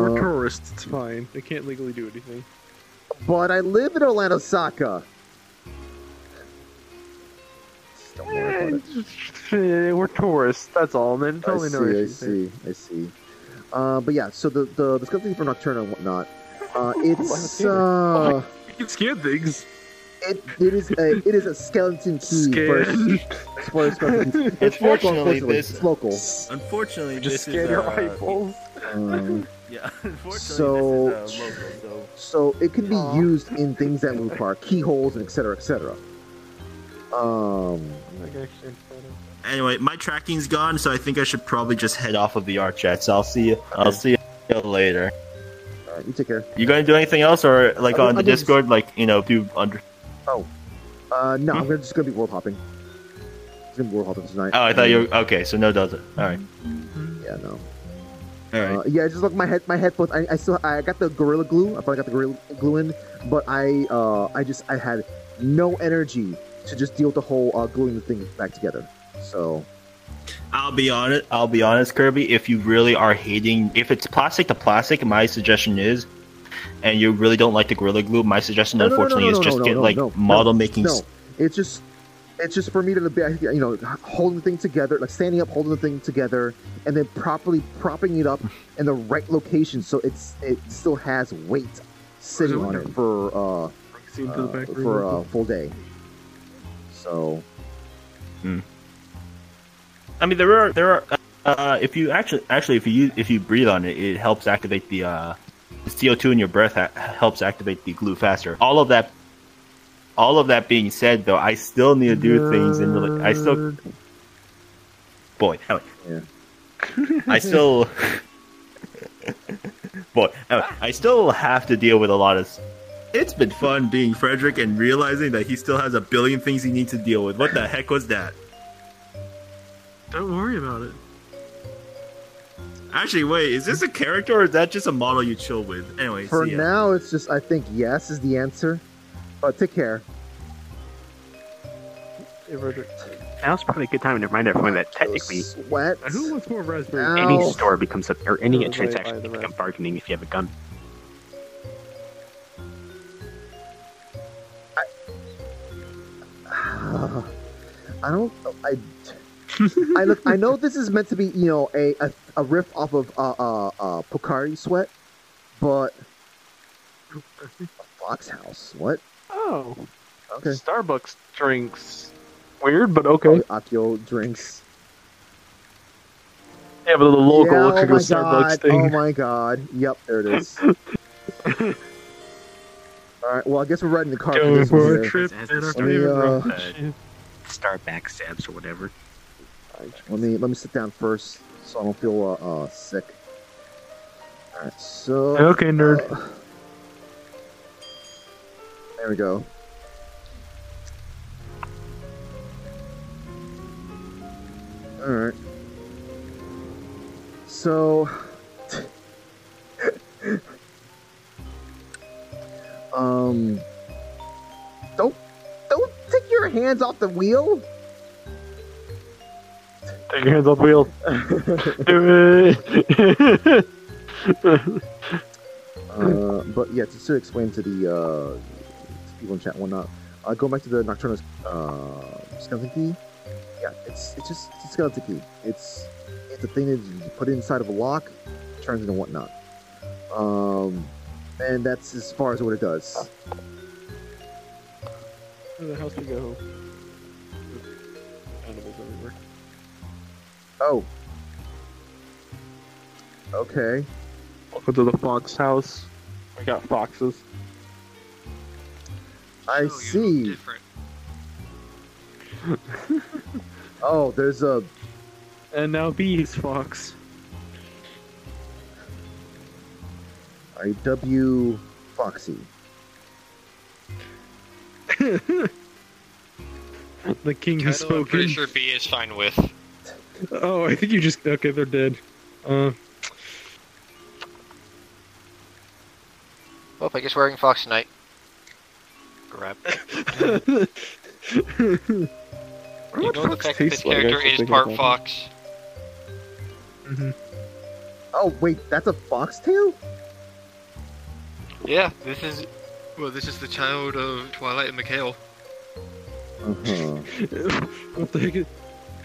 we're Uh, tourists. It's fine. They can't legally do anything. But I live in Orlando, Saka. Don't worry about it. Eh, we're tourists. That's all, man. Totally I no see, I issues there. see, I see. Uh, but yeah, so the the the skeleton for Nocturna and whatnot. Uh, it's uh, You can scan things. it, it is a it is a skeleton key for, Scan. for skeleton key. It's local, Unfortunately, unfortunately. this- It's local. Unfortunately, Just this scan is your uh, eyeballs. Um, Yeah, unfortunately, So- this is uh, local. So so it can be Aw. used in things that require keyholes and etc. cetera, et cetera. Um, anyway, my tracking's gone, so I think I should probably just head off of VR chat. So I'll see you. I'll see you later. all right, you take care. You gonna do anything else, or like I- on the I just- Discord, like you know, do under? Oh, uh, no, I'm gonna, just gonna be world hopping. Just gonna be world hopping tonight. Oh, I thought you. Were, okay, so no does it. All right. Yeah, no. Right. Uh, yeah, just look my head, my headphones. I, I still, I got the gorilla glue. I probably got the gorilla glue in, but I, uh, I just, I had no energy to just deal with the whole uh, gluing the thing back together. So, I'll be honest. I'll be honest, Kirby. If you really are hating, if it's plastic to plastic, my suggestion is, and you really don't like the gorilla glue, my suggestion, No, no, no, unfortunately, no, is just get like model making. no, it's just, it's just for me to be, you know, holding the thing together, like standing up, holding the thing together, and then properly propping it up in the right location so it's, it still has weight sitting on it for, uh, See the uh, back for a full day. So, I mean, there are there are. Uh, if you actually actually if you use, if you breathe on it, it helps activate the uh, CO two in your breath ha- helps activate the glue faster. All of that. All of that being said, though, I still need to do things in rela- I still, boy, anyway, Yeah. I still, boy, anyway, I still have to deal with a lot of. It's been fun being Frederick and realizing that he still has a billion things he needs to deal with. What the heck was that? Don't worry about it. Actually, wait, is this a character or is that just a model you chill with? Anyway, for see ya. now, it's just, I think yes is the answer. But take care. Hey, Roger. Now's probably a good time to remind everyone that technically Sweat. Who wants more raspberry? Ow. any store becomes a, or any Right, transaction right, can become bargaining if you have a gun. I don't. I. I look. I know this is meant to be, you know, a a, a riff off of uh uh uh Pocari Sweat, but Fox House. What? Oh, Okay. Starbucks drinks. Weird, but okay. Akio drinks. Yeah, but the logo yeah, looks oh like a my Starbucks god. thing. Oh my god. Yep, there it is. All right. Well, I guess we're riding the car for Going this one for a trip Has in our start favorite with, uh, Shit. Star backstabs or whatever. Let me let me sit down first, so I don't feel uh, uh sick. All right. So. Okay, nerd. There we go. All right. So. um. Don't don't take your hands off the wheel. Take your hands off the wheel. Do it. Uh, but yeah, to, to explain to the uh, people in chat and whatnot, uh, going back to the Nocturnal uh, skeleton key, yeah, it's it's just it's a skeleton key. It's it's a thing that you put inside of a lock, turns into whatnot. Um, and that's as far as what it does. Where the house we go? Animals everywhere. Oh. Okay. Welcome to the fox house. We got foxes. I So you see. Oh, there's a And now bees, fox. a W Foxy. The king has Title I'm pretty sure B is fine with. Oh, I think you just okay. They're dead. Uh, Oh, I guess wearing Fox tonight. Grab. you You know the fact that the character is part fox. hmm Oh wait, that's a foxtail. Yeah, this is. Well, this is the child of Twilight and Mikhail. Uh-huh. what the heck? is-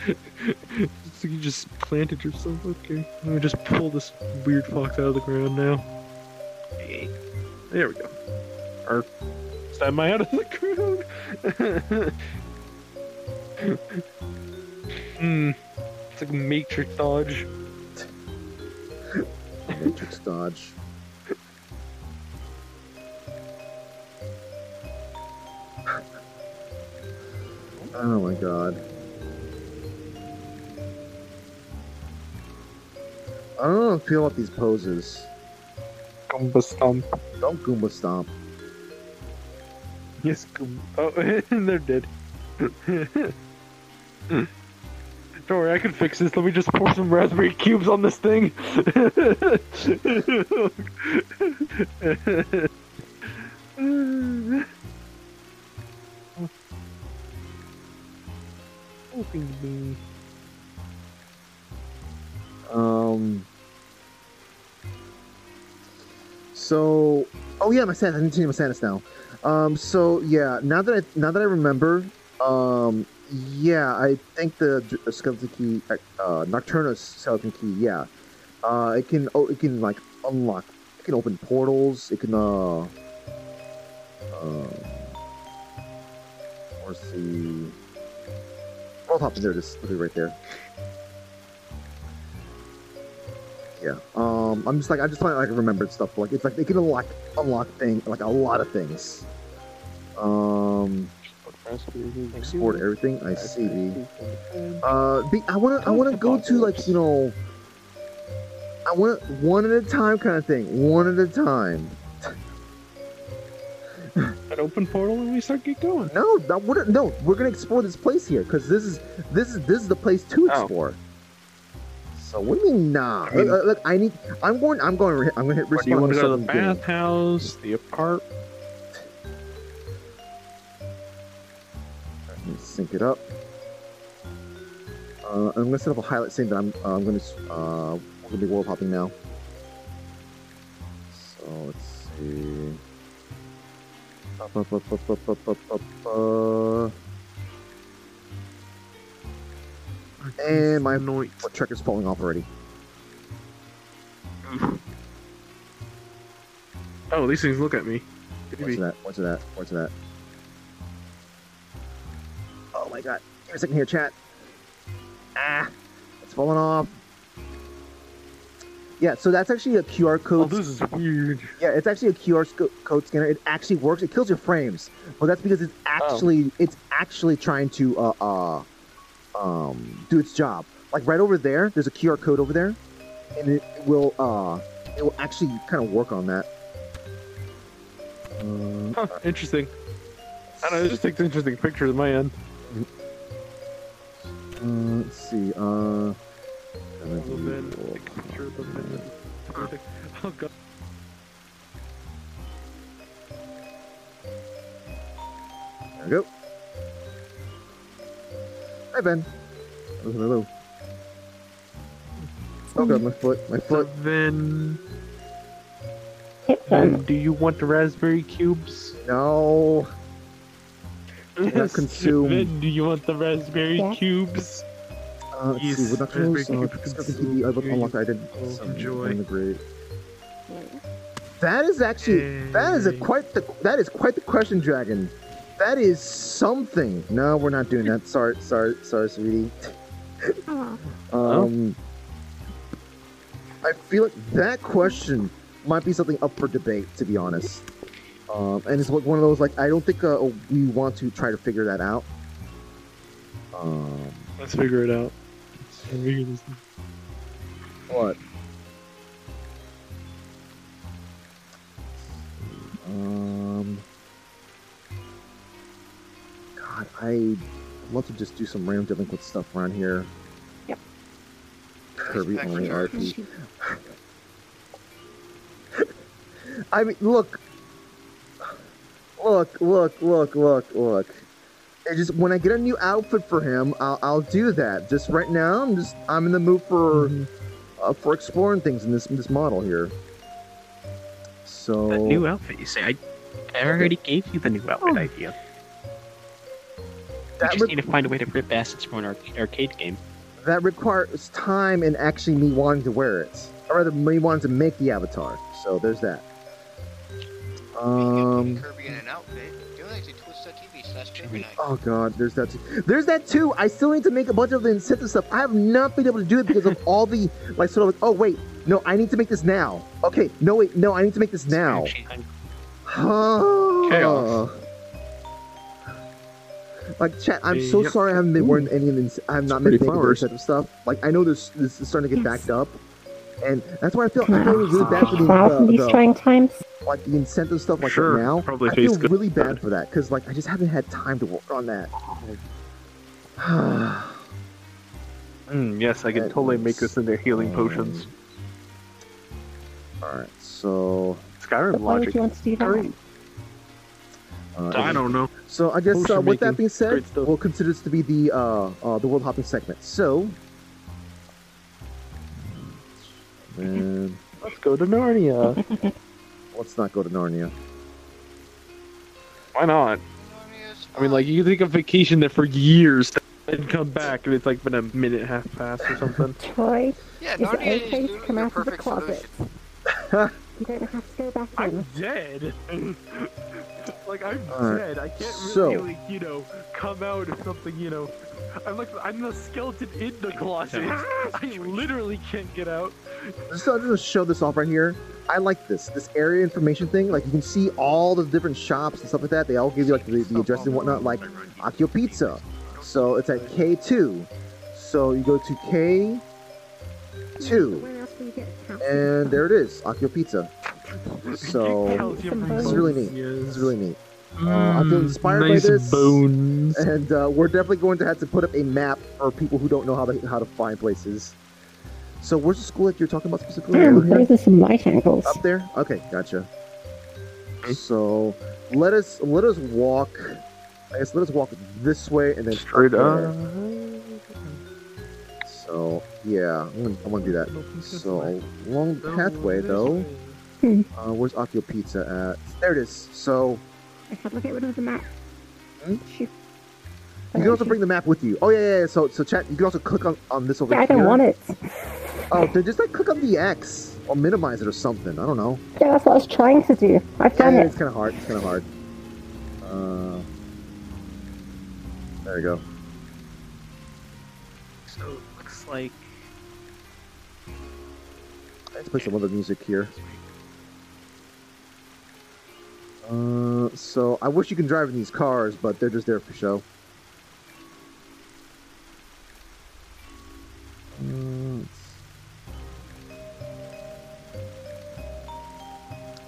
So you just planted yourself. Okay. Let me just pull this weird fox out of the ground now. There we go. Or my out of the ground. Hmm. It's like matrix dodge. Matrix dodge. Oh my god. I don't know how to feel about these poses. Goomba stomp. Don't Goomba stomp. Yes. Oh, they're dead. Don't worry, I can fix this. Let me just pour some raspberry cubes on this thing. Um. So, oh yeah, my Santa. I need to change my Santas now. Um. So yeah, now that I now that I remember, um, yeah, I think the uh, skeleton key, uh, Nocturnus skeleton key, yeah, uh, it can oh, it can like unlock, it can open portals, it can uh, um, where's the world hopping there? Just right there. Yeah. Um, I'm just like I just like I remembered stuff. Like it's like they can unlock unlock thing like a lot of things. Um, export everything. I see. B. Uh, I wanna I wanna go to like you know. I want one at a time kind of thing. One at a time. An open portal and we start get going. No, that wouldn't. No, we're gonna explore this place here because this is this is this is the place to Oh. explore. So what do you mean, nah? I mean- look, look, I need. I'm going. I'm going. I'm going to hit Or do you want to go to the myself in bathhouse, the apart? Let's sync it up. Uh, I'm gonna set up a highlight scene that I'm uh, I'm gonna uh, gonna be world hopping now. So let's see. Up up up up up up up up. Uh... And my night. truck is falling off already. oh, these things look at me. What's that? What's that? What's that? Oh god! Give me a second here, chat. Ah, it's falling off. Yeah, so that's actually a QR code. Oh, this is weird. Yeah, it's actually a QR code scanner. It actually works. It kills your frames, but that's because it's actually it's actually trying to uh uh um do its job. Like right over there, there's a QR code over there, and it will uh it will actually kind of work on that. Uh, Huh, interesting. I don't know, it just takes interesting pictures of my end. Uh, let's see. Uh, gonna Oh, man, do- take a picture of them and- Oh god. There we go. Hi Ben. Hello, hello. Oh god, my foot, my So foot. then, then, do you want the raspberry cubes? No. Not consume. Then, do you want the raspberry Yeah. cubes? Uh, let's Yes, see. With Nocturnals, raspberry uh, cube discuss the consume. I've unlocked. I did Oh, some enjoy. in the grade. That is actually that is a quite the that is quite the question, Dragon. That is something. No, we're not doing that. Sorry, sorry, sorry, sweetie. Oh, Um, I feel like that question might be something up for debate, to be honest. Um, and it's like one of those like I don't think uh, we want to try to figure that out. Um, Let's figure it out. Figure what? Um, God, I love to just do some random delinquent stuff around here. Yep. Kirby Back only. RP. I mean, look, look, look, look, look, look. It just when I get a new outfit for him, I'll, I'll do that. Just right now, I'm just I'm in the mood for uh, for exploring things in this this model here. So That new outfit, you say? I, I already gave you the new outfit idea. that we just re- need to find a way to rip assets from an arc- arcade game. that requires time and actually me wanting to wear it, or rather me wanting to make the avatar. So there's that. Um. Kirby in an outfit. Donate to twitch.tv slash Kirby Oh god, there's that too. There's that too. I still need to make a bunch of the incentive stuff. I have not been able to do it because of all the like sort of like, oh wait, no, I need to make this now. Okay, no wait, no, I need to make this now. Actually, I'm- Chaos. Like chat, I'm so Yep. sorry I haven't been wearing any of the I have not been pretty making the incentive stuff. Like I know this this is starting to get backed up. And that's why I feel I feel really bad for the, Wow, in the, these the trying times. like the incentive stuff like Sure, that now. probably I feel good. really bad for that because like I just haven't had time to work on that. Mm, yes, I can That totally make is- this into healing potions. All right, so Skyrim But why would you want to do that? Uh, I don't know. So I guess uh, with that being said, Great stuff. we'll consider this to be the uh, uh, the world hopping segment. So, and Let's go to Narnia. let's not go to Narnia. Why not? I mean, like you can take a vacation there for years and come back, and it's like been a minute and a half past or something. Troy, Yeah, is Narnia okay to come out of the closet? solution. You don't have to go back in. I'm dead. Like I'm Alright, dead. I can't really, so- like, you know, come out of something. You know, I'm like I'm the skeleton in the closet. I literally can't get out. Just to just show this off right here. I like this this area information thing. Like you can see all the different shops and stuff like that. They all give you like the, the address and whatnot. Like Akio Pizza. So it's at K2. So you go to K2, Where and there it is, Akio Pizza. So Tells you Some this is really neat. Yes. This is really neat. Uh, I feel Mm, inspired by this. bones. and uh, we're definitely going to have to put up a map for people who don't know how to how to find places. So where's the school that you're talking about specifically? Damn, Over here? those are some right angles. Up there? Okay, gotcha. So let us let us walk. I guess let us walk this way and then Straight there. up. So yeah, I'm gonna, I'm gonna do that. So long pathway though, Hmm. uh, where's Akio Pizza at? There it is. So How do I get rid of the map? Hmm? Shoot. you can also bring the map with you. Oh yeah, yeah. yeah. So so chat. You can also click on on this over Yeah, I here. don't want it. Oh, then just like click on the X or minimize it or something. I don't know. Yeah, that's what I was trying to do. I've done Yeah, it. it's kind of hard. It's kind of hard. Uh, there you go. So like Let's play some other music here. Uh, so I wish you can drive in these cars, but they're just there for show.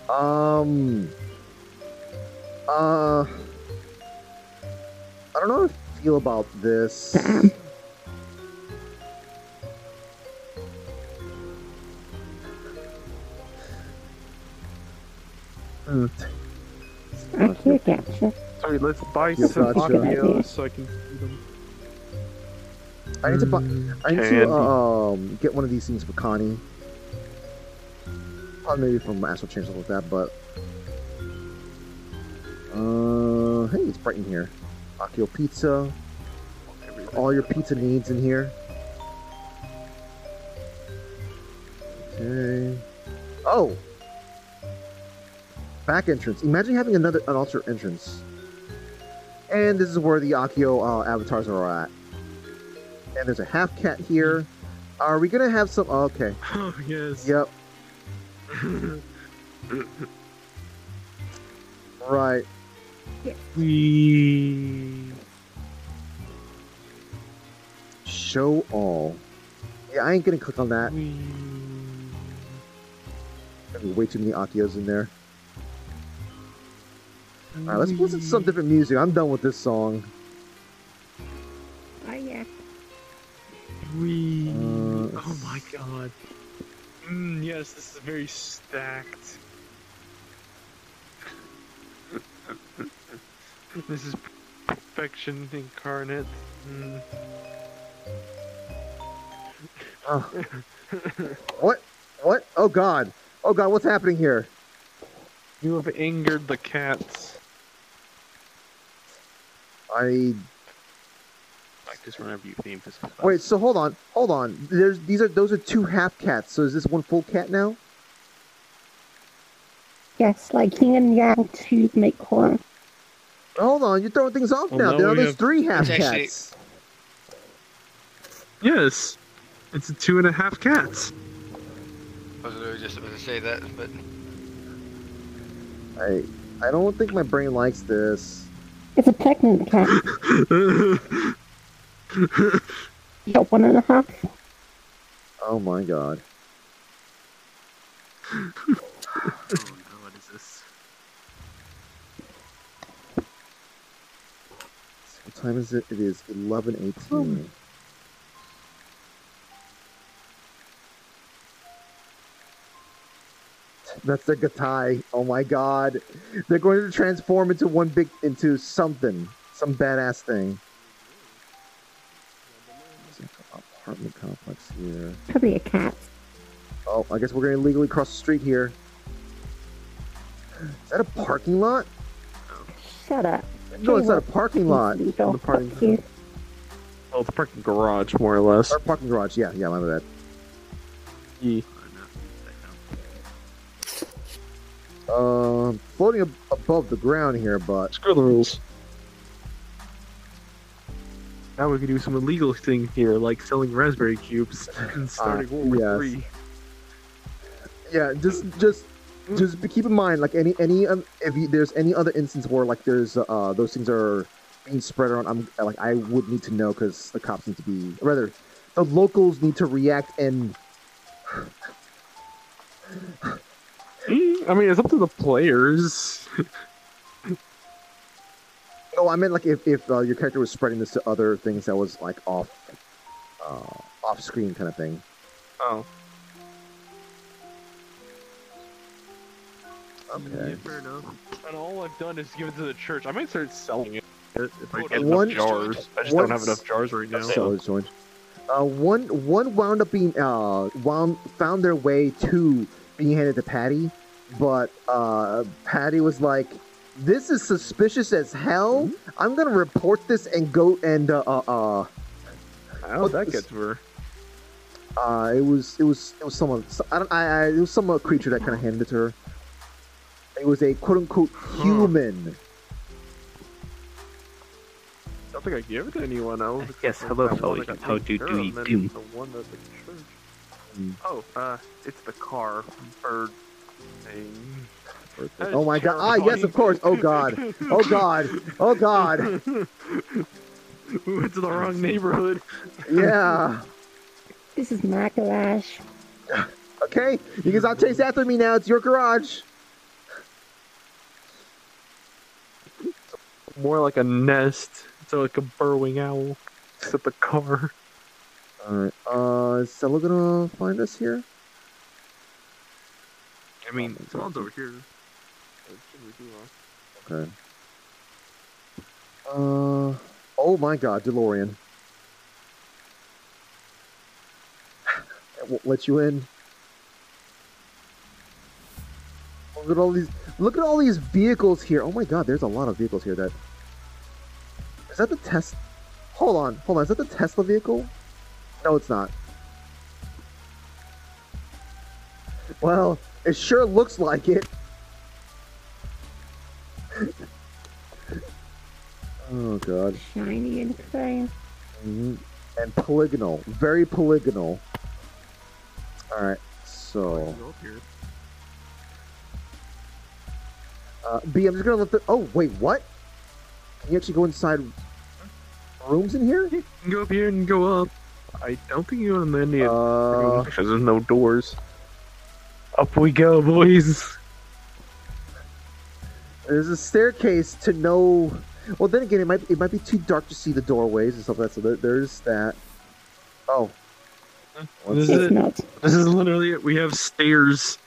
Um. Uh. I don't know how to feel about this. Damn. Hmm. I hear gotcha. Sorry, let's buy Yeah, some gotcha. Akios so I can see them. I need to buy. I need to um get one of these things for Connie. Probably maybe from Astral Chain something like that, but uh, hey, it's bright in here. Akio Pizza. All your pizza needs in here. Okay. Oh. Back entrance. Imagine having another an alternate entrance. And this is where the Akio uh, avatars are at. And there's a half cat here. Are we gonna have some? Okay. Oh yes. Yep. Right. We. Show all. Yeah, I ain't gonna click on that. There's way too many Akios in there. Alright, let's listen to some different music. I'm done with this song. Oh, yeah. We. Uh, oh my god. Mm, yes, this is very stacked. this is perfection incarnate. Mm. Oh, What? What? Oh God! Oh God! What's happening here? You have angered the cats. I Like just whenever you theme this. wait. So hold on, hold on. There's these are those are two half cats. So is this one full cat now? Yes, like yin and yang to make corn. Hold on, you're throwing things off Well, now. now There are we there's have- three half It's actually- cats. Yes, it's a two and a half cats. I was literally just about to say that, but I I don't think my brain likes this. It's a pregnant cat. oh You got one and a half. Oh my God. oh no, what is this? What time is it? It is eleven eighteen. Oh. That's the Gatai. Oh my god. They're going to transform into one big into something. Some badass thing. Apartment complex here. Probably a cat. Oh, I guess we're going to legally cross the street here. Is that a parking lot? Shut up. No, it's not a parking lot. Legal. The parking Fuck you. Oh, the parking garage, more or less. Or parking garage. Yeah, yeah, my bad. Yeah. Um, floating ab- above the ground here, but Screw the rules. Now we can do some illegal thing here, like selling raspberry cubes and starting World War yes. Three. yeah, just just just be- keep in mind, like any any um, if you, there's any other instance where like there's uh those things are being spread around, I'm like I would need to know because the cops need to be rather the locals need to react and I mean, it's up to the players. oh I meant like if if uh, your character was spreading this to other things that was like off uh off screen kind of thing. Oh. Okay. fair enough. And all I've done is give it to the church. I might start selling it if I get One- enough jars. I just don't have enough jars right now. So it's. Uh, one one wound up being uh wound found their way to being handed to Patty, but uh Patty was like, "This is suspicious as hell. I'm gonna report this and go and uh uh uh." How'd that get to her? uh it was it was it was someone I don't I, I it was some uh, creature that kind of handed it to her. It was a quote unquote human. I don't think I gave it to anyone else. Yes, except hello, that one Sully. that got How taken do care of, you do? The one at the church. Oh, uh, it's the car bird thing. That Oh my god! Ah, yes, of course. Oh god! Oh god! Oh god! we went to the wrong neighborhood. Yeah. This is my garage. Okay, you can stop chase after me now. It's your garage. More like a nest. So like a burrowing owl. Except a car. Alright, uh, is Stella gonna find us here? I mean, someone's over here. It shouldn't be too long. Okay. Uh, oh my god, DeLorean. It won't let you in. Look at all these, look at all these vehicles here. Oh my god, there's a lot of vehicles here that... Is that the test? Hold on, hold on, is that the Tesla vehicle? No, it's not. Well, it sure looks like it. Oh god. Shiny and chrome. hmm And polygonal. Very polygonal. Alright, so. Go up here. Uh, B, I'm just gonna let the. Oh, wait, what? Can you actually go inside rooms in here? You can go up here and go up. I don't think you want to any Uh, because there's no doors. Up we go, boys. there's a staircase to no. Well, then again, it might it might be too dark to see the doorways and stuff like that. So there, there's that. Oh. What's This is it. not. This is literally it. We have stairs.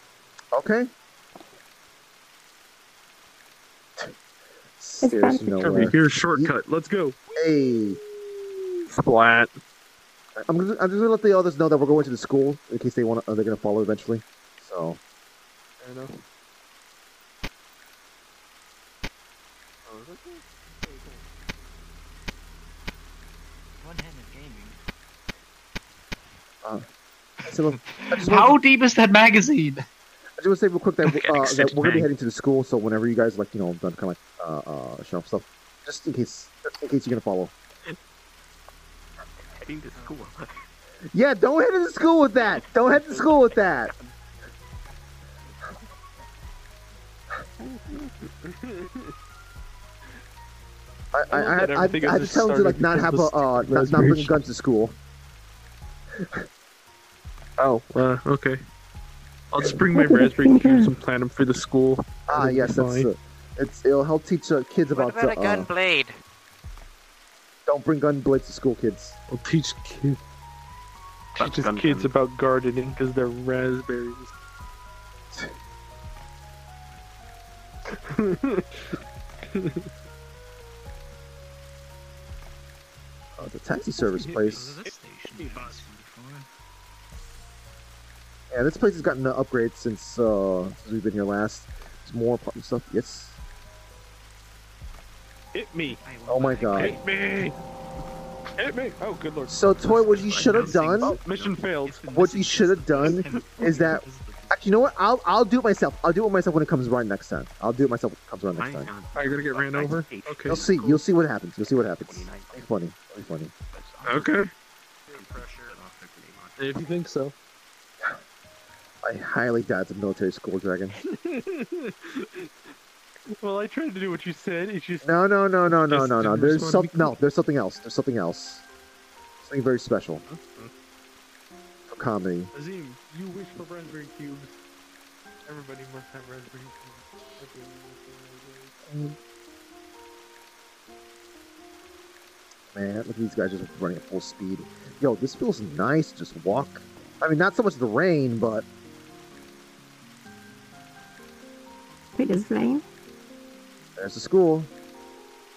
Okay. Stairs fancy. to Over shortcut. Let's go. Hey. Splat. I'm just, I'm just gonna let the others know that we're going to the school in case they want. to They're gonna follow eventually. So Fair enough. Oh, is that good? One-handed gaming. so How want, deep is that magazine? I just want to say real quick that, Okay, uh, that we're gonna be heading to the school. So whenever you guys like, you know, done kind of like uh, uh, show off stuff, just in case, just in case you're gonna follow. Heading to school. Yeah, don't head to school with that. Don't head to school with that. I, I, I, love I, I, I had to tell him to like not have a because uh, not, not Raspberry bring guns to school. Oh, uh, okay. I'll just bring my raspberry cubes and plant them for the school. Ah, yes, that's fine. uh, it's it'll help teach uh, kids about, What about a uh, gun uh, blade? Don't bring gun blades to school, kids. I'll teach kids, That's teaches gun kids gun. about gardening because they're raspberries. oh, the taxi service place. Yeah, this place has gotten an upgrade since uh since we've been here last. There's more apartment stuff. Yes. Hit me! Oh my god. Hit me! Hit me! Oh, good lord. So, Toy, what you should have done, Oh, mission failed. what you should have done is that. Actually, you know what? I'll I'll do it myself. I'll do it myself when it comes around next time. I'll do it myself when it comes around next time. Are you gonna get ran over? Okay. You'll see. You'll see what happens. You'll see what happens. It'll be funny. It'll be funny. Okay. If you think so. I highly doubt it's a military school, Dragon. well, I tried to do what you said. It's just No, no, no, no, no, no, no. There's respond some. No, there's something else. There's something else. Something very special. For comedy. Azim, you wish for raspberry cubes. Everybody must have raspberry cubes. Everybody must have raspberry Man, look at these guys just running at full speed. Yo, this feels nice. to Just walk. I mean, not so much the rain, but Wait, does it rain? There's the school.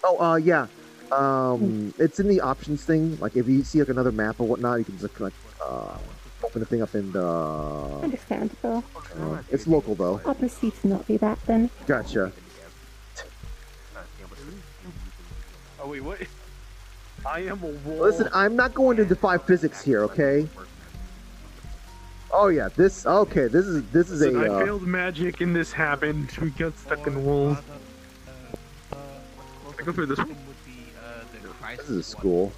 Oh, uh, yeah. Um, it's in the options thing. Like, if you see like another map or whatnot, you can just like uh, open the thing up and uh, Understandable. uh, it's local though. I'll proceed to not do that then. Gotcha. Oh wait, what? I am a wolf. Listen, I'm not going to defy physics here, okay? Oh yeah, this okay. This is this is Listen, I a uh, failed magic and this happened. We got stuck in walls. I go through this one. this is a school.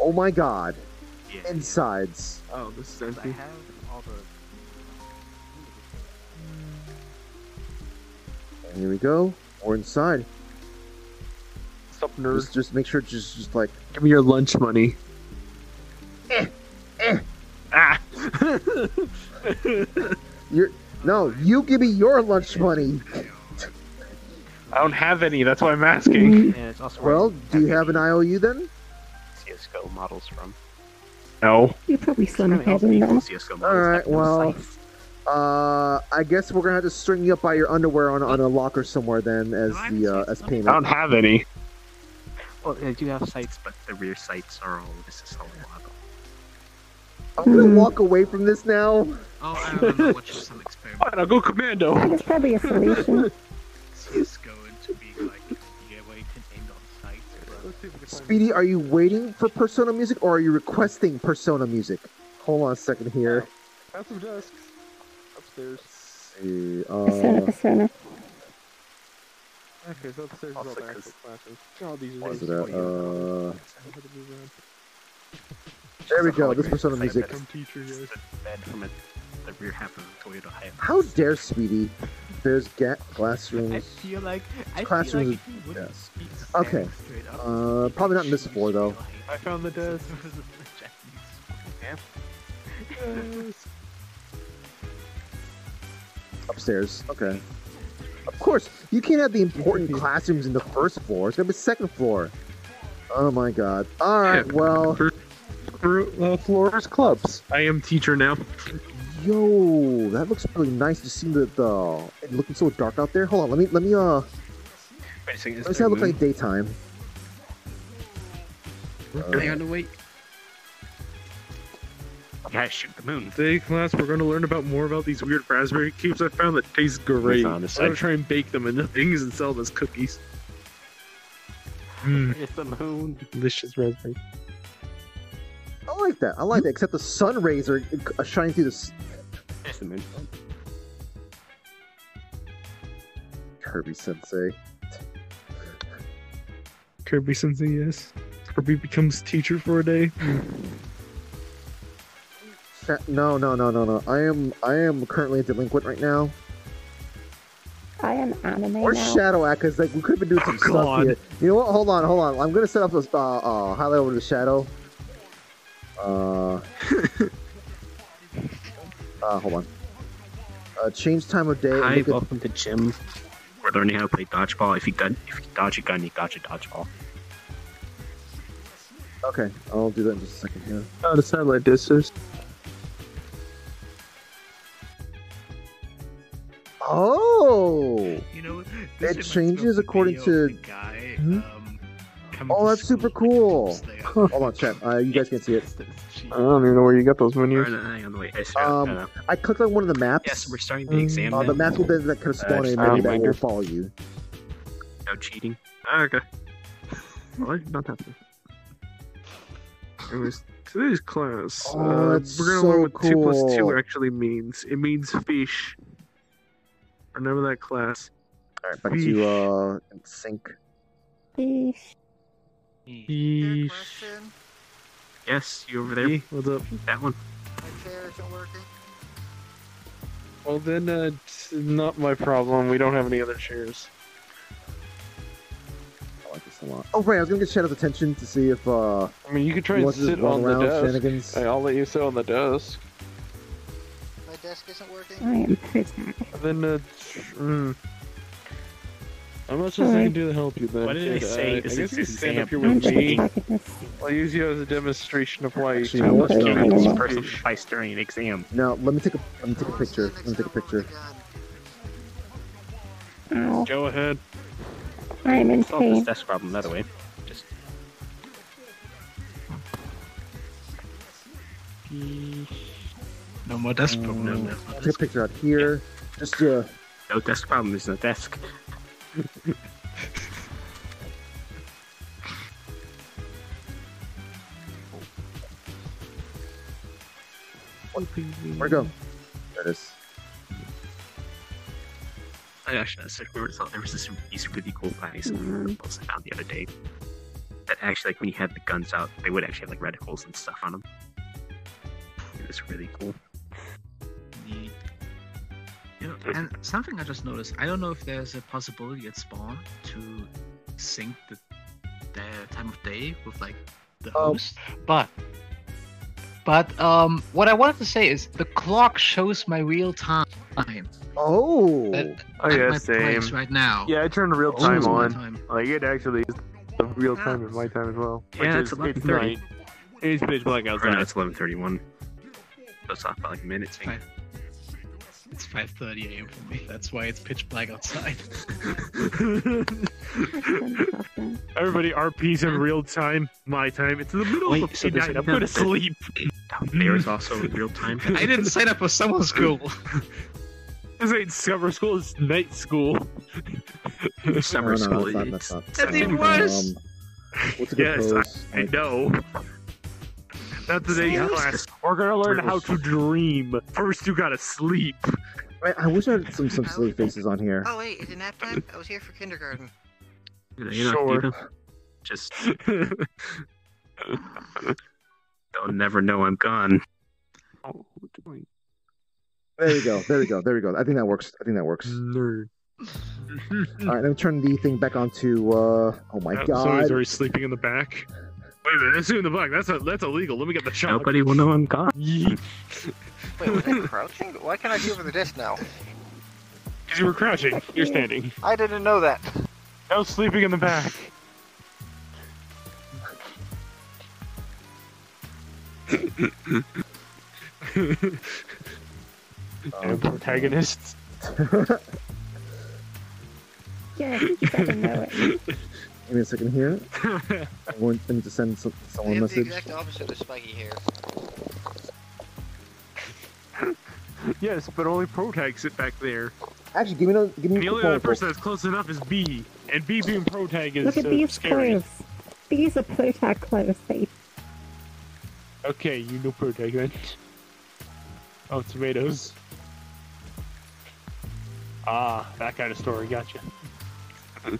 Oh my god, insides. Oh, this is empty. And here we go. We're inside. Stop, nerd. Just just make sure it's just just like Give me your lunch money. Eh, eh. Ah! you're no. You give me your lunch money. I don't have any. That's why I'm asking. Yeah, it's also Well, do you have an IOU then? CS:GO models from? No. You're probably still slim mean, also heading people. CS:GO models right. no Well, uh, I guess we're gonna have to string you up by your underwear on on a locker somewhere then, as the uh, as payment. I don't have any. Well, I do have sights, but the rear sights are all this is all model. I'm gonna walk away from this now. Oh, I don't know what just some experiment. Fine, I'll go commando. There's probably a solution. Speedy, are you waiting for Persona music or are you requesting Persona music? Hold on a second here. Found some desks upstairs. See, Persona, uh, persona. Okay, so upstairs is all the actual classes. Oh, these are where's these. it? Uh, I had to move around. there we go. This Persona music. Come teacher, guys. Bed from the rear half of the Toyota Hilux. How dare Speedy? There's ga- I classrooms. feel like I Classrooms feel like if wouldn't yes. speak Okay. Up, Uh, probably not in this floor though. I found the desk. Japanese. Upstairs. Okay. Of course, you can't have the important classrooms in the first floor. It's gonna be second floor. Oh my god. All right. Yeah. Well, Fro- uh, floors clubs. I am teacher now. Yo, that looks really nice. Just seeing the the it looking so dark out there. Hold on. Let me let me uh Wait a second, let me see there how it looks like daytime. Hang on, wait. Yeah, shoot the moon. Today, class, we're going to learn about more about these weird raspberry cubes I found that taste great. found I'm going to try and bake them into things and sell them as cookies. Mmm, It's the moon. delicious raspberry. I like that. I like that. Except the sun rays are uh, shining through the s- It's the. Kirby Sensei. Kirby Sensei, yes. Kirby becomes teacher for a day. No, no, no, no, no. I am, I am currently a delinquent right now. I am anime Or now. Shadow Act, because like we could have been doing some stuff God. here. You know what? Hold on, hold on. I'm gonna set up this uh, uh highlight over the Shadow. Uh, uh, hold on. Uh, change time of day. Hi, look at- welcome to gym. We're learning how to play dodgeball. If you gun, if you dodge a gun, you dodge a dodgeball. okay, I'll do that in just a second here. Oh, the satellite distance. Oh, You know, It this reminds changes according to- the guy. Hmm? Um, coming Oh, that's super cool. hold on, chat. Uh, you guys can see it. I don't even know where you got those menus. Hang on the way. I Um, uh, I clicked on one of the maps. yes, we're starting the exam uh, now. the maps will then that correspond Uh, to a sound menu that will reminder. follow you. No cheating. Ah, okay. What? Not that. Anyways, today's class, Oh, uh, that's we're gonna so learn what two plus two actually means. It means fish. Remember that class. All right, back to uh sync. Eesh. Yeesh. Yes, you over there. Hey, what's up? That one. My chair isn't working. Well then, uh, it's not my problem. We don't have any other chairs. I like this a lot. Oh right, I was gonna get Shadow's attention to see if uh I mean, you could try and wants to just sit on the desk. Hey, I'll let you sit on the desk. My desk isn't working. I am prisoner. Then, uh, mm, how much else I can do to help you then? What did I kid? say? Uh, I Is guess this you stand exam? up here I'm with just me. protagonist. I'll use you as a demonstration of why you know plus what? two Yeah, equals yeah. fish. Personal during an exam. Now let me take a let me take a picture. Let me take a picture. Ow. Go ahead. I am in Solve this desk problem another way. Just No more desk problem. no, no. I'll take a picture out here. Just uh No desk problem. There's no desk. Where'd it go? There it is. I actually, that's like, there was there was this these really cool guys Mhm. I found the other day that actually like when you had the guns out, they would actually have like reticles and stuff on them. It was really cool. Neat. You know, and something I just noticed. I don't know if there's a possibility at spawn to sync the, the time of day with like the Oh. host, but but um, what I wanted to say is the clock shows my real time Oh, at, Oh yeah, my place same. right now. Yeah, I turned real time shows my on. time. Like it actually is the real time in my time as well. Yeah, it's 11:30. It's pitch black Or no, outside. it's eleven thirty one. So it's off by like a minute. Thing. Fine. It's 5:30 a.m. for me. That's why it's pitch black outside. Everybody RP's in real time. My time. It's in the middle Wait, of the does night. I'm going to sleep. Down there is also in real time. I didn't sign up for summer school. This ain't summer school. It's night school. Summer no, no, school. that's not, that's not. That's even worse. Um, what's a good Yes, pose? I know. Not today's Yes. class. We're gonna learn how to dream. First, you gotta sleep. Right, I wish I had some some silly faces on here. Oh wait, is it nap time? I was here for kindergarten. You know, Sure. you know, just they'll never know I'm gone. oh, boy. There you go. There we go. There we go. I think that works. I think that works. Nerd. All right, let me turn the thing back onto. uh Oh my Yep, god. Somebody's already sleeping in the back. Wait a minute, that's in the back. That's a, that's illegal. Let me get the shot. Nobody will know I'm gone. Yeet. Wait, was I crouching? Why can't I see over the desk now? Because you were crouching. You're standing. I didn't know that. I was sleeping in the back. Um, and protagonists. Yes, you better know it. Give me a second here. I'm going I need to send some, someone a have the message. exact opposite of spiky hair. Yes, but only Protag sit back there. Actually, give me no, give me And the only other person that's close enough is B, and B being Protag is Look at uh, these scary. clothes. These are Protag clothes, babe. Okay, you know Protag then. Oh, tomatoes. Ah, that kind of story. Gotcha.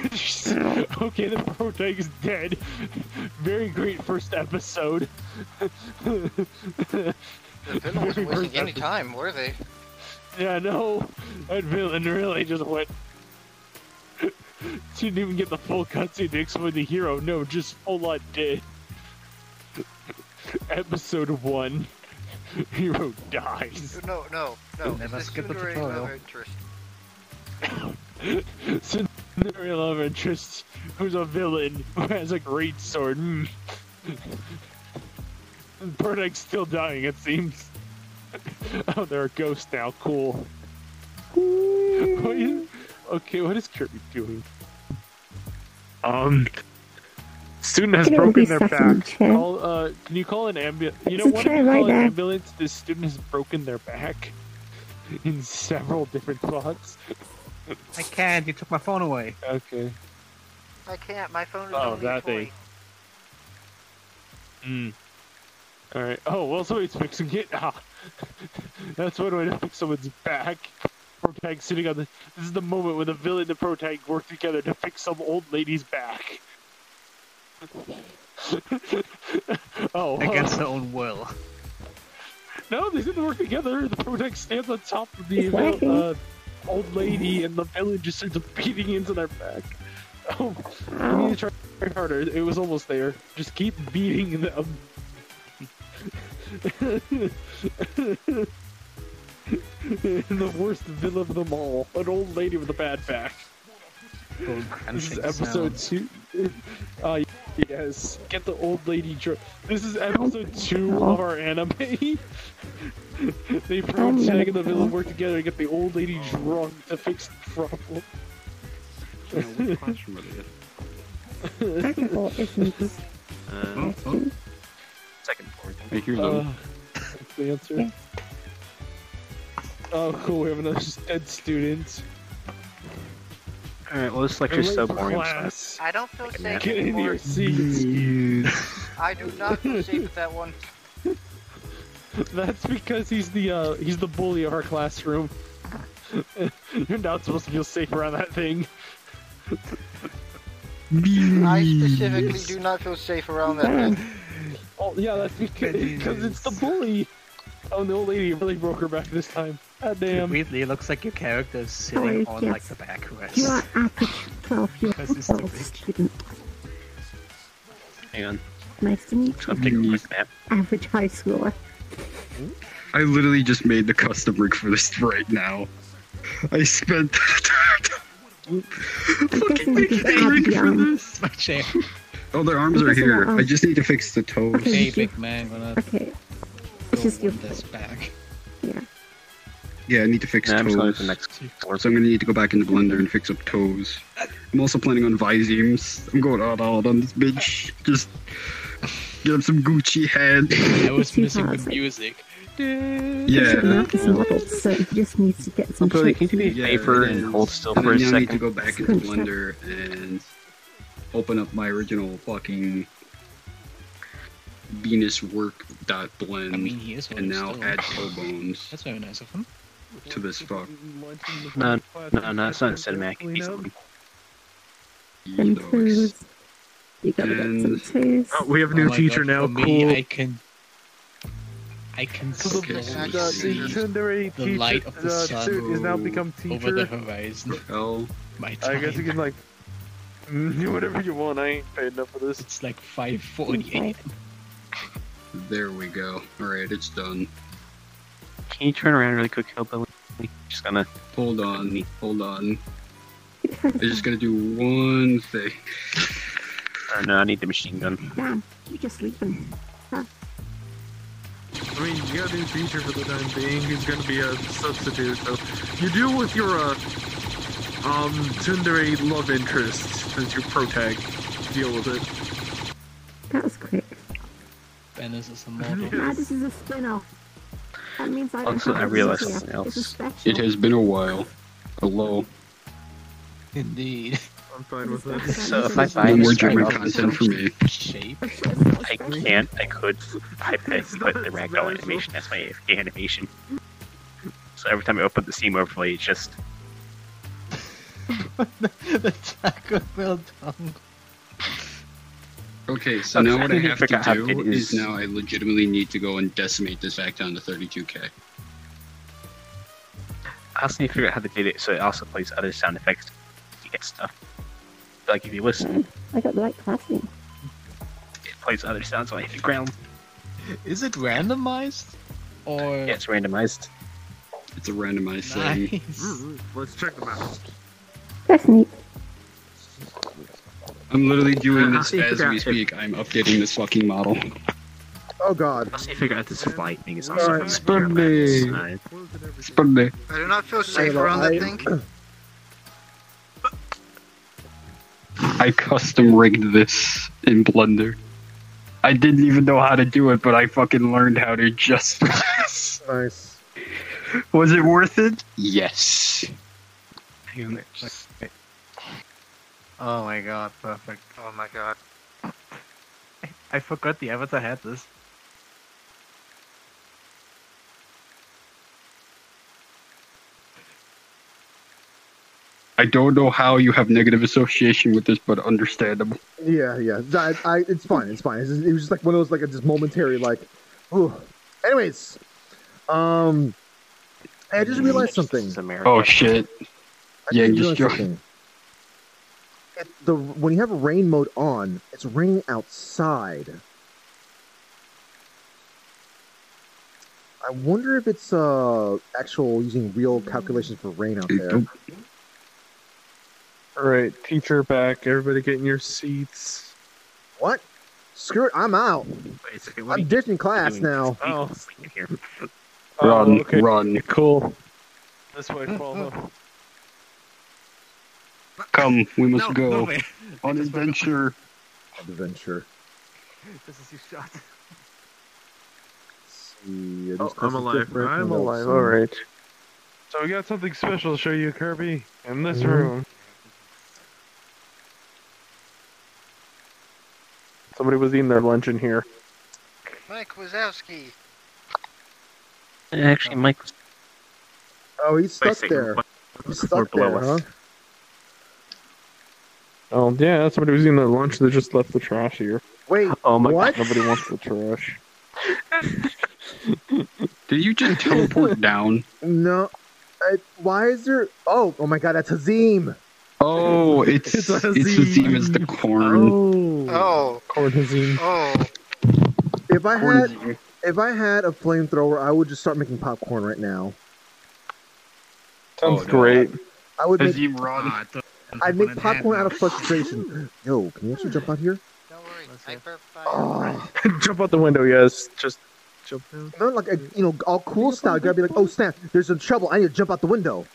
okay, the Protag is dead. Very great first episode. The villain wasn't Very wasting any episode. time, were they? Yeah, no, that villain really just went. Didn't even get the full cutscene to explain the hero. No, just full on dead. Episode one, hero dies. No, no, no. Never the skip a tsundere tutorial. love interest. Cinderella love interest, who's a villain who has a great sword. Mm. And still dying, it seems. oh, they're a ghost now. Cool. What is- okay, what is Kirby doing? Um, student has broken their back. the? Call, uh, can you call an ambulance? You know a what? Chair call right an there. ambulance, this student has broken their back in several different spots. I can't. You took my phone away. Okay. I can't. My phone is Oh, only that a toy. thing. Mm. All right. Oh well, somebody's fixing it. Ah. That's one way to fix someone's back. Protag sitting on the. This is the moment when the villain and the protag work together to fix some old lady's back. oh. Against their own will. no, they didn't work together. The protag stands on top of the It's working. uh, old lady, and the villain just starts beating into their back. Oh, you need to try harder. It was almost there. Just keep beating them. in the worst villain of them all, an old lady with a bad back. Bone This is episode sound. two. Uh, yes, get the old lady drunk. This is episode two of our anime. they Protag and the villain work together to get the old lady drunk to fix the problem. Yeah, what classroom are they in? Second of all, isn't Uh, acting. second floor. I hear Uh, that's the answer. Oh, cool. We have another dead student. Alright, well, this lecture's so Late for boring. Class. I don't feel safe Get into your seats. I do not feel safe with that one. That's because he's the uh, he's the bully of our classroom. You're not supposed to feel safe around that thing. I specifically do not feel safe around that thing. Oh yeah, that's because, because it's the bully. Oh, the old lady really broke her back this time. God damn. Weirdly, it looks like your character is sitting Oh, on yes. like the backrest. You are average 12 year old student. Hang on. Nice to meet you. I'm you. taking a quick nap. Average high schooler. I literally just made the custom rig for this right now. I spent fucking guessing big rig for young. this. My chair. Oh, their arms are here. that, um, I just need to fix the toes. Okay. Hey, big man, gonna Okay, it's just go your this back. yeah. Yeah, I need to fix Yeah, I'm to toes. next floor. So I'm gonna need to go back in the blender and fix up toes. I'm also planning on Visemes. I'm going all out on this bitch. Just get up some Gucci head. I was Too missing the hard. music. Yeah. Marcus model, so he just needs to get some Billy, can you do me a Yeah, favor and and hold still And for a then now I need to go back into blender and open up my original fucking Venus work dot blend I mean, he is and now still. add toe bones That's very nice of him. To this fuck. No, no, no, it's not cinematic. It's Them Those. toes. You gotta get And- some toes. Oh, we have a new Oh teacher God, now. For me, cool. I can. I can slowly Okay. the, the see the light of the uh, sun is now become over the horizon. Hell, My I guess you can like mm, do whatever you want. I ain't paying enough for this. It's like 548. there we go. Alright, it's done. Can you turn around really quick, Hillbilly? Just gonna. Hold on, hold on. I'm just gonna do one thing. Or no, I need the machine gun. Damn, you're just leaving. I mean, you got a new teacher for the time being. He's going to be a substitute. So you deal with your uh, um tsundere love interest since you're protag. Deal with it. That was quick. Venice is a model. Now this is a spin-off. That means I Also, have I a realized something It's else. It has been a while. Hello. Indeed. I'm fine with that. So if I buy more Strike German content for me. Shape. I can't. I could hypothetically put the ragdoll animation as my AFK animation. So every time I open the Steam overlay, it's just the Taco Bell tongue. Okay, so I'm now what I have to do it is is- now I legitimately need to go and decimate this back down to 32k. I also need to figure out how to do it so it also plays other sound effects to get stuff. Like if you listen, I got the right classy. it plays other sounds when I hit the ground. Is it randomized? Or Yeah, it's randomized. It's a randomized thing. nice. Mm-hmm. Let's check them out. That's neat. I'm literally doing this how do you as we out speak. I'm updating this fucking model. Oh god. I also need to figure out this flight thing is All also right, from the Spundy. side. Spundy. I do not feel safe know, around that thing. I custom rigged this in Blender. I didn't even know how to do it, but I fucking learned how to just for this. Nice. Was it worth it? Yes. Hang on there. Oh my god, perfect. Oh my god. I forgot the avatar had this. I don't know how you have negative association with this, but understandable. Yeah, yeah. I, I, it's fine. It's fine. It's just, it was just like one of those like a just momentary like. Ooh. Anyways, um, I just realized something. This. Oh shit. I Yeah, just just realized join. something. It, the when you have rain mode on, it's raining outside. I wonder if it's uh actual using real calculations for rain out there. All right, teacher back. Everybody get in your seats. What? Screw it! I'm out. Wait a second, what I'm you ditching class doing? now. Oh. Sleeping here. Run, Oh, okay. run. Cool. This way, follow. Come, we must no, go No way. on adventure. Adventure. This is your shot. See, are Oh, I'm alive. I'm What alive. All right. So we got something special to show you, Kirby, in this mm-hmm. room. Somebody was eating their lunch in here. Mike Wazowski. Actually, Mike was Oh, he's stuck second, there. He's stuck there, huh? Us. Oh yeah, somebody was eating their lunch. They just left the trash here. Wait, Oh my what? Nobody wants the trash. Did you just teleport down? No. I, why is there? Oh, oh my God, that's Hazim. Oh, it's It's it's a the same as the corn. Oh. Oh. Corn Hazim. Oh. If I Corn had, Zim. if I had a flamethrower, I would just start making popcorn right now. Sounds Oh, no. great. I would make, Hazim run. Ah, I make popcorn hand out of frustration. Yo, can you actually jump out here? Don't worry. Let's I see. burped by Oh, jump out the window, yes. Just jump down. not like a, you know, all cool style. You gotta be like, oh snap, there's a trouble. I need to jump out the window.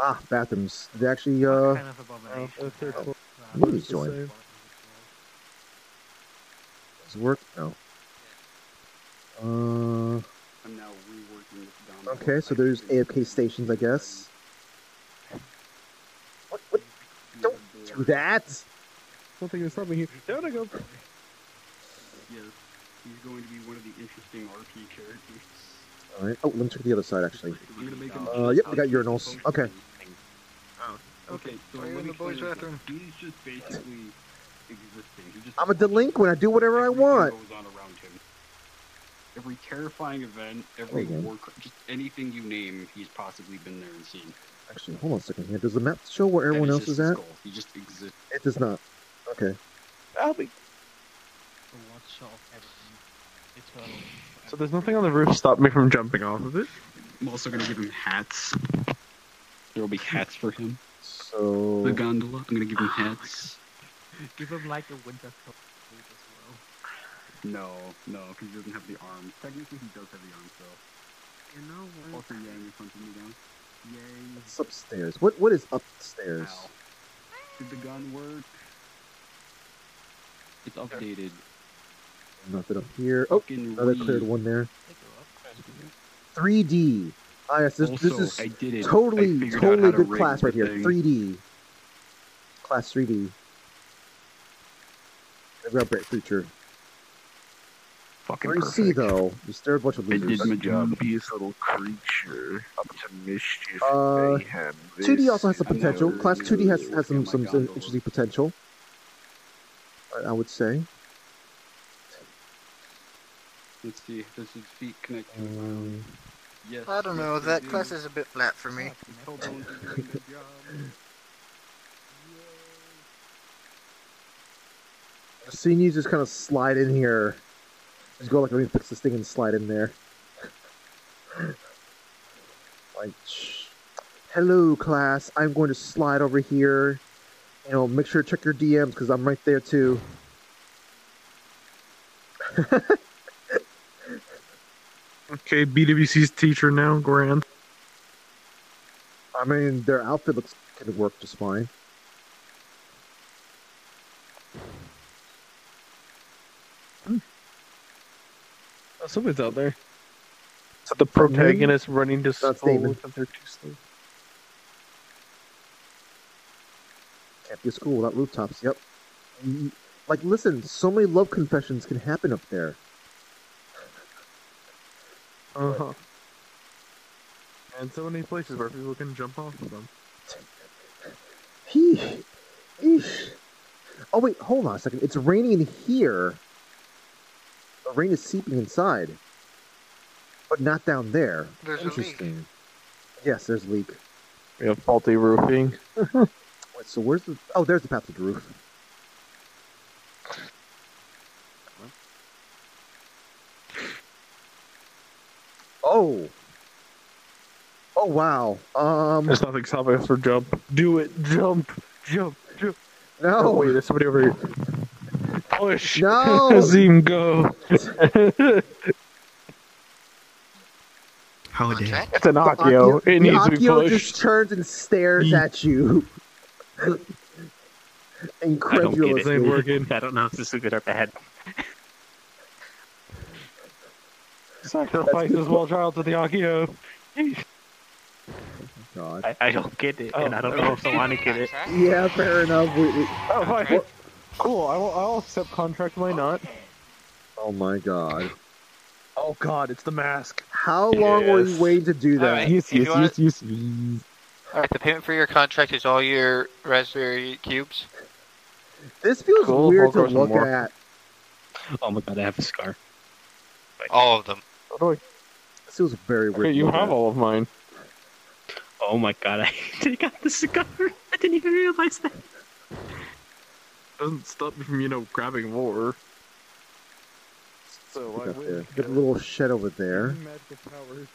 Ah, bathrooms. They actually, uh, Kind of abomination. Oh, the third what is the join? Does it work? No. Uh, I'm now reworking this down. okay, so there's AFK stations, I guess. What? What? Don't do that. Something is something here. Down I go. Yes, he's going to be one of the interesting RP characters. All right. Oh, let me check the other side actually. Make. Uh, yep, I got urinals. Okay. Oh, Okay, so Are you let in me the boys' explain this. bathroom? He's just basically existing. He just I'm a delinquent. I do whatever I want. Goes on around him. Every terrifying event, every war, just anything you name, he's possibly been there and seen. Actually, hold on a second here. Does the map show where everyone else is at? goal. He just exists. It does not. Okay. I'll be. The watcher of everything. Eternal. So there's nothing on the roof to stop me from jumping off of it. I'm also gonna give him hats. There will be hats for him. So The gondola. I'm gonna give him hats. Give him like a winter coat as well. No, no, because he doesn't have the arms. Technically, he does have the arms, though. You know what? Also, Yang is hunting me down. Yang. it's upstairs. What? What is upstairs? Ow. Did the gun work? It's updated. Nothing up here. Oh, Fucking another read. cleared one there. 3D. Ah, yes, this, this is I did it. Totally, figured totally how to good class the right here. thing. 3D. Class 3D. Maybe I'll feature. Fucking 3C though. You stir a bunch of I losers. did my job. Dubious little creature up to mischief Uh, and mayhem. 2D also has some potential. Class 2D has, has some, Oh some, my some God. interesting potential. I, I would say. Let's see. Does his feet connect to the Um. Yes. I don't know. yes, That do. class is a bit flat for me. Fucking Hellbones is doing a good job. So you just kind of slide in here. Just go like, let me fix this thing and slide in there. like, shh. hello class, I'm going to slide over here. You know, make sure to check your DMs because I'm right there too. Okay, BWC's teacher now, Grand. I mean, their outfit looks can work just fine. Somebody's out there. So the protagonist running to school Damon. because they're too slow. Can't be a school without rooftops. Yep. Like, listen, so many love confessions can happen up there. Uh huh. And so many places where people can jump off of them. Eesh. Eesh. Oh wait, hold on a second. It's raining in here. The rain is seeping inside, but not down there. There's a leak. Interesting. Yes, there's a leak. We have faulty roofing. Wait, so where's the? Oh, there's the path to the roof. Oh. Oh wow. Um. There's nothing stopping us for jump. Do it. Jump. Jump. Jump. No. Oh, wait, there's somebody over here. Push. No. Zoom go. How dare Contract? It's an The Akio. Akio- It needs to the be pushed. just turns and stares at you. I don't get it. Incredulously. This working. I don't know if this is good or bad. Sacrifice this small child to the Akio. God. I, I don't get it, and Oh, I don't know if I want to get it. Yeah, fair enough. We, we- Oh, fine. Cool. I will, I'll accept contract. Why not? oh my god. Oh God, it's the mask. How long were you waiting to do that? Alright. Yes, If you yes, wanna- yes, yes, yes. Alright, the payment for your contract is all your raspberry cubes. This feels Cool, weird I'll to look more. at. Oh my god, I have a scar. All of them. Oh, How do I- This feels very weird. Okay, you have at. all of mine. Oh my god, I take out the cigar. I didn't even realize that. Doesn't stop me from, you know, grabbing more. So Look I up win. there. Got a little shed over there. Magical powers.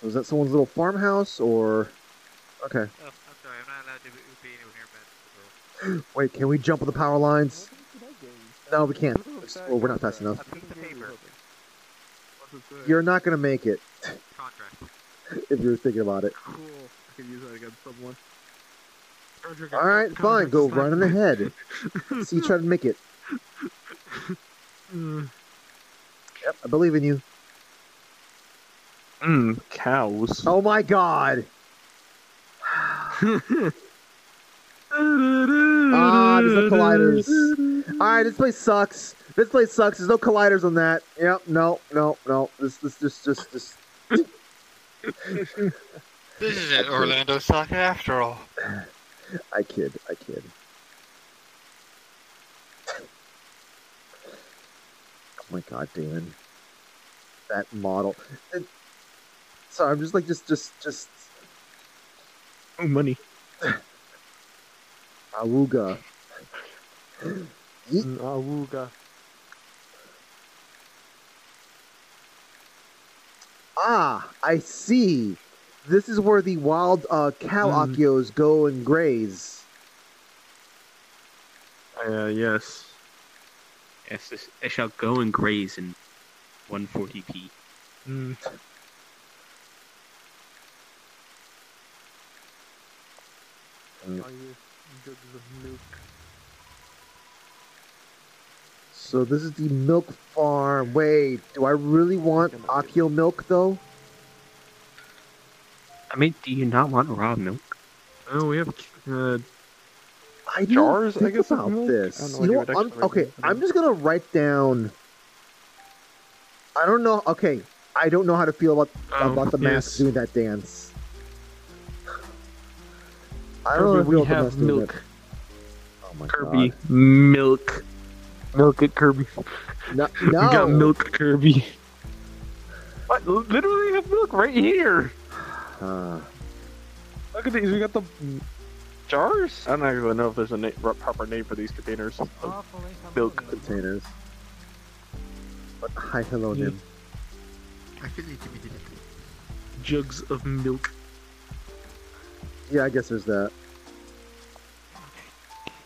So is that someone's little farmhouse or? Okay. Oh, I'm sorry, I'm not allowed to be anywhere near Wait, can we jump on the power lines? No, we can't. It's- well, we're not fast enough. A piece of paper. You're not gonna make it Contract. if you're thinking about it. Cool. I can use that against someone. All right, fine. Go right on ahead. See, you try to make it. Yep, I believe in you. Mmm, cows. Oh my god. Ah, there's no colliders. All right, this place sucks. This place sucks. There's no colliders on that. Yep. No. No. No. This. This. This. Just. Just. This isn't Orlando soccer after all. I kid. I kid. Oh my god, Damon. That model. It, sorry, I'm just like just just just Oh, money. Yeet. Mm, Ah, I see. This is where the wild uh, cow Mm. akios go and graze. Uh, yes. Yes, this, I shall go and graze in 140p. Mm. You jugs of milk. So this is the milk farm. Wait, do I really want akio milk though? I mean, do you not want raw milk? Oh, we have uh, I don't Jars, I think guess, about milk? I this. have no You idea know what what? I'm, okay. I'm just gonna write down. I don't know. Okay, I don't know how to feel about Oh, about the mask yes. doing that dance. I don't know how to Kirby, feel we about have milk. it. Oh my Kirby, god! milk, milk it, Kirby. No, We got no. milk, Kirby. What? Literally have milk right here. Uh, Look at these. We got the jars. I don't even know if there's a na- proper name for these containers. of Milk. containers. But hi, hello, Nim. I feel intimidated. Jugs of milk. Yeah, I guess there's that.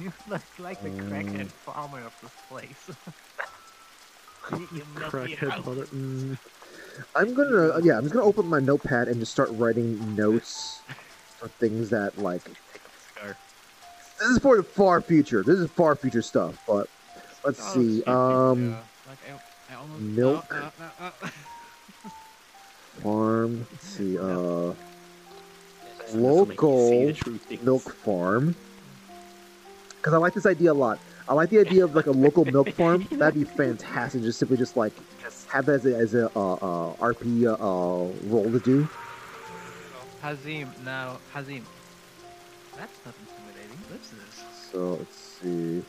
You look like the crackhead farmer of this place. you, you milk me Crackhead out. mother. I'm gonna, yeah, I'm just gonna open my notepad and just start writing notes for things that like. This is for the far future. This is far future stuff, but let's Oh, see. Um. Like, I, I almost, milk. Uh, uh, uh, uh. farm. Let's see. Uh, local milk farm. Because I like this idea a lot. I like the idea of like a local milk farm. That'd be fantastic. Just simply just like have that as a, as a uh, uh, RP uh, role to do. Hazim, now, Hazim. That's not intimidating. What's this? So let's see.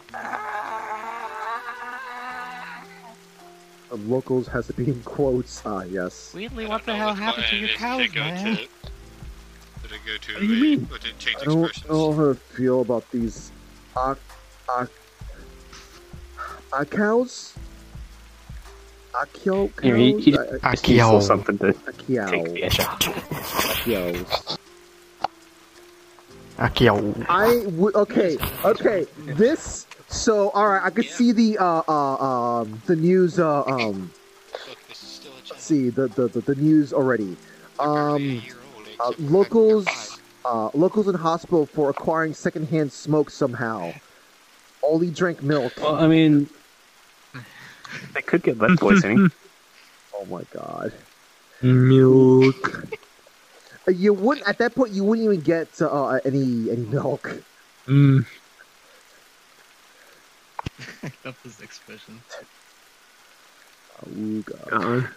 Locals has to be in quotes. Ah, yes. Wheatley, what the hell happened to your cows, Did go man? to? Did it go to? What do you mean? Or did it change I don't expressions? know how to feel about these. Ah, cows. Akio cows. Here, he- he- I- I- just needs a little something to Akio. take the edge off. Akios. Akio. I would okay, okay. This so all right. I could see the uh uh um the news uh um. Let's see the the the, the news already. Um, uh, locals uh locals in hospital for acquiring secondhand smoke somehow. Only drank milk. Well, I mean, They could get lead poisoning. Oh my god. Milk. Uh, You wouldn't at that point. You wouldn't even get uh, any any milk. Mm. I love this expression. Oh god. God.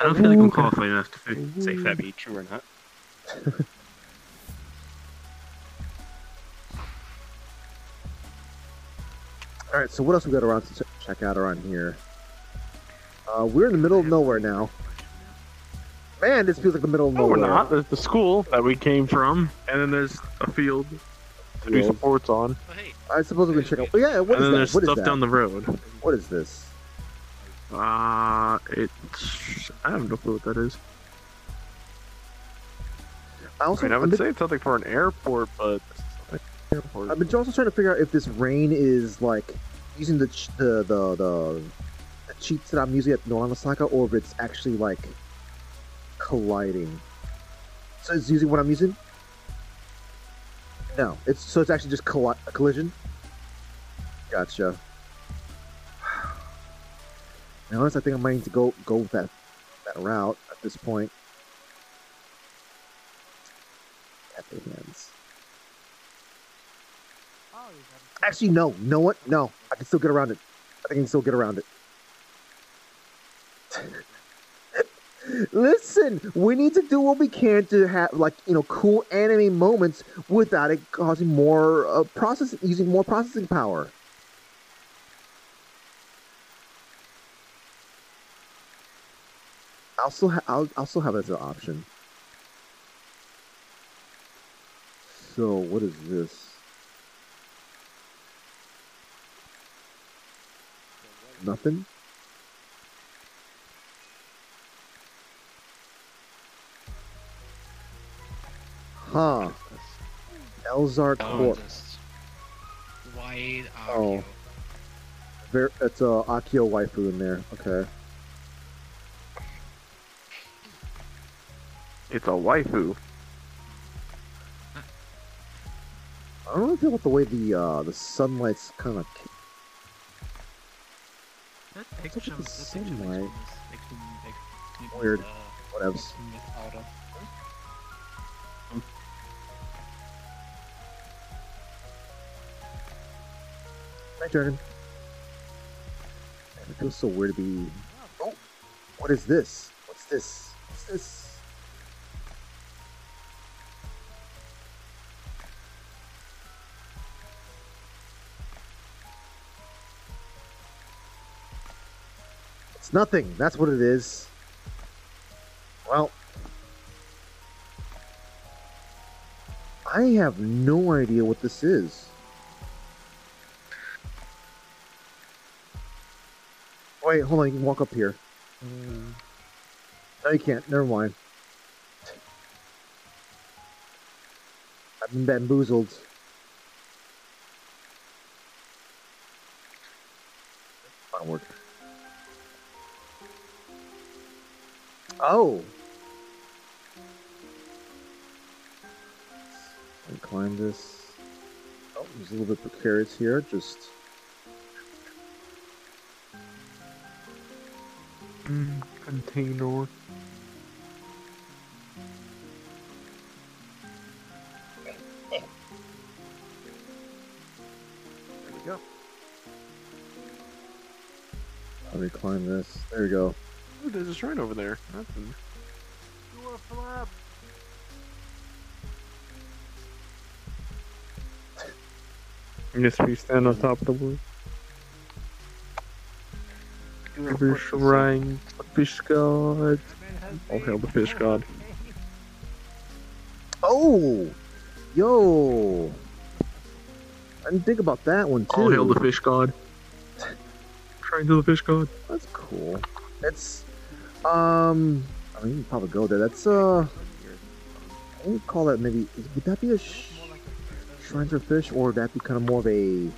I don't feel like I'm qualified enough to say if that be true or not. All right, so what else we got around to ch- check out around here? Uh, we're in the middle of nowhere now. Man, this feels like the middle of No, nowhere. we're not. There's the school that we came from, and then there's a field to do Field. sports on. Hey, I suppose we can check out. Oh, yeah, what and is then that? there's What is stuff down the road. What is this? Uh, it's. I have no clue what that is. I I also, mean, I would been, say it's something for an airport, but airport. I've been also trying to figure out if this rain is like using the the the the, the cheats that I'm using at Norama Saga, or if it's actually like colliding. So it's using what I'm using. No, it's so it's actually just colli- a collision. Gotcha. Now, honest, I think I might need to go go with that that route at this point. Happy hands. Actually, no. No what? No, I can still get around it. I think I can still get around it. Listen, we need to do what we can to have like you know cool anime moments without it causing more uh, processing, using more processing power. I'll still ha- I'll, I'll still have it as an option. So what is this? Nothing. Huh. Elzar Oh, Corp. just wide Oh. Ver- it's a Akio waifu in there. Okay. It's a waifu. I don't really feel about the way the uh, the sunlight's kind of. That picture, that picture weird. Uh, Whatevs. Hmm. Hi, Jordan. It feels so weird to be. Oh, what is this? What's this? What's this? It's nothing. That's what it is. Well, I have no idea what this is. Wait, hold on. You can walk up here. No, you can't. Never mind. I've been bamboozled. Onward. Oh. And climb this. Oh, it's a little bit precarious here. Just Mm, container. There we go. Let me climb this. There we go. Ooh, there's a shrine over there. Nothing. Do a flip. Yes, we stand on top of the wood. Do Every shrine, a fish god. All hail the fish god. Oh! Yo! I didn't think about that one too. All hail the fish god. Shrine to the fish god. That's cool. It's um I mean you can probably go there. That's uh I would call that maybe would that be a sh- shrine for fish or would that be kind of more of a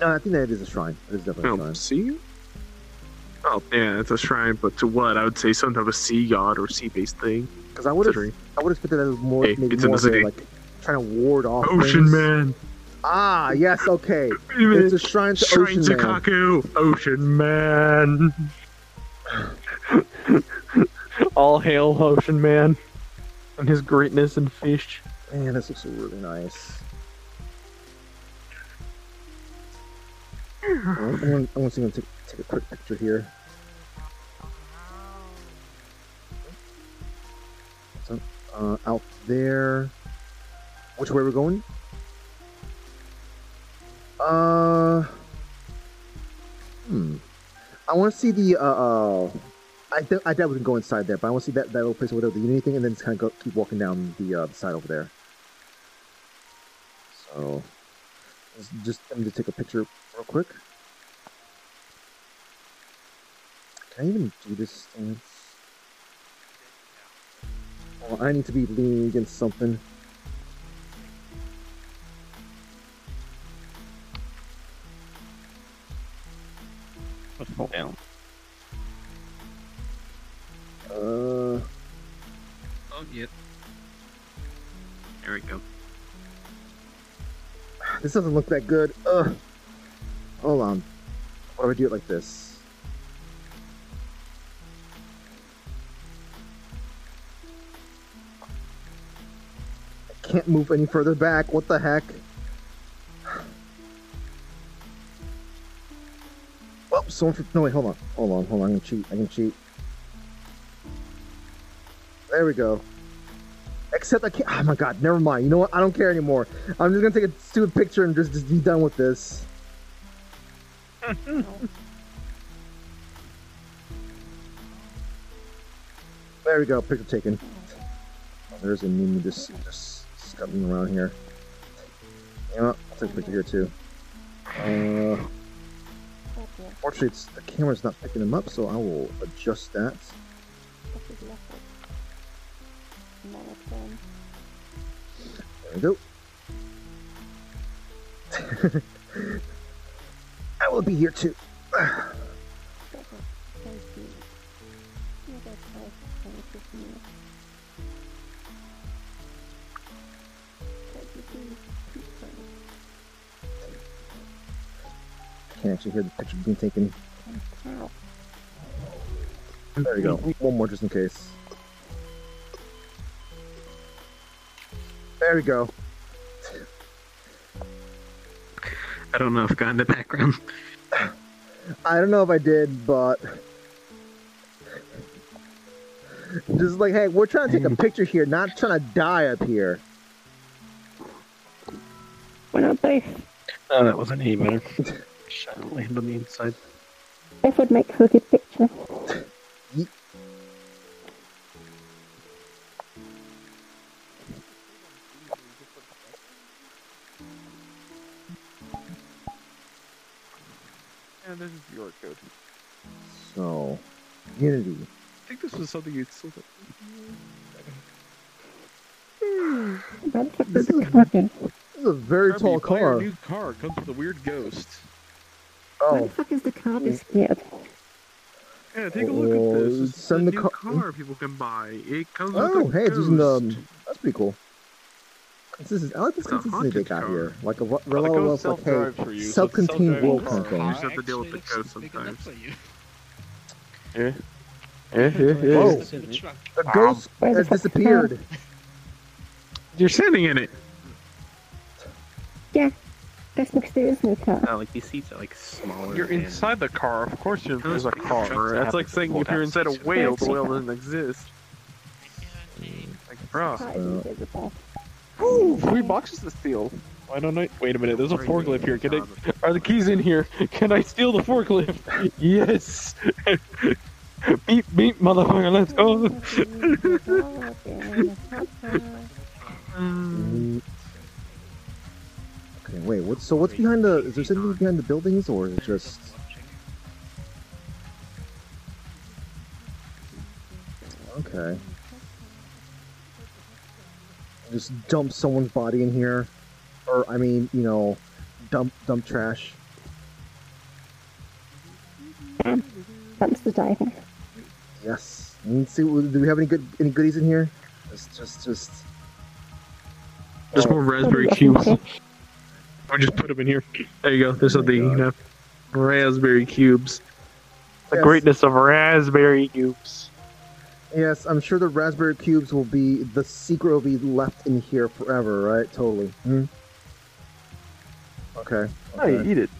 No, I think that is a shrine. It is definitely a Oh, shrine. sea? Oh, yeah, it's a shrine, but to what? I would say some type of sea god or sea based thing. Because I would have I would have expected that it was more Hey, maybe it's more of a, like trying to ward off Ocean things. Man! Ah, yes, okay. A. It's a shrine to Shrine Ocean to Man. Kaku! Ocean Man! All hail Ocean Man and his greatness and fish. Man, this looks really nice. I can take, take a quick picture here. So, uh, out there. Which way we're going? Uh. Hmm. I want to see the. Uh, uh, I th- I doubt we can go inside there, but I want to see that, that little place there, the Unity thing, and then just kind of go keep walking down the uh, the side over there. So, just let me just take a picture real quick. Can I even do this stance? Well, I need to be leaning against something. Let's fall down. Uh, Oh, yep. There we go. this doesn't look that good. Ugh. Hold on. What do I do it like this? I can't move any further back. What the heck? Oh, someone. For, no, wait. Hold on. Hold on. Hold on. I can cheat. I can cheat. There we go. Except I can't. Oh my god. Never mind. You know what? I don't care anymore. I'm just gonna take a stupid picture and just, just be done with this. There we go. Picture taken. Oh, there's a Mimi just just scuttling around here. You know what? I'll take a picture here too. Uh, fortunately, it's, the camera's not picking them up, so I will adjust that. There we go. I will be here too. Can't actually hear the picture being taken. Mm-hmm. There we go. One more just in case. There we go. I don't know if I got in the background. I don't know if I did, but just like, hey, we're trying to take a picture here, not trying to die up here. We're not both. Oh, that wasn't any better. Shot land on the inside. Both would make for a good picture. And this is your code. So, Unity. I think this was something you'd still. This is, this is a very Kirby, tall buy our car. new car comes with a weird ghost. Why the Oh, fuck is the car disappeared? Yeah, take a look at Oh, this. Uh, it's send a the new car- car people can buy. It comes with oh, a hey, it's using the. Um, that's pretty cool. This is, I like this It's consistency they got car. here. Like a Well, the reliable, like, hey, self-drives for you, so it's a self-contained self-driving world kind of thing. You just have to deal with the Actually ghost looks big enough sometimes. for you. Yeah. Yeah, yeah, yeah. Whoa. The. The ghost ah, Where the has disappeared. You're sitting in it. Yeah, that's next to his new car. Uh, like these seats are like smaller. You're and- inside the car. Of course, you're, there's a car. That's like saying if you're inside a whale, the whale doesn't exist. Like, bro. Car is invisible. Ooh, three boxes to steal. Why don't I? Wait a minute. There's a forklift here. Can I? Are the keys in here? Can I steal the forklift? yes. beep beep, motherfucker. Let's go. Okay, wait. What's so? What's behind the? Is there something behind the buildings, or is it just? Okay. Just dump someone's body in here, or I mean, you know, dump dump trash. Dumpster diving. Yes. Let's see. Do we have any good any goodies in here? Just just just. Just Oh. more raspberry cubes. Or just put them in here. There you go. There's something you can have. Raspberry cubes. The Yes. greatness of raspberry cubes. Yes, I'm sure the raspberry cubes will be the secret will be left in here forever, right? Totally. Hmm? Okay. Hey, okay. eat it.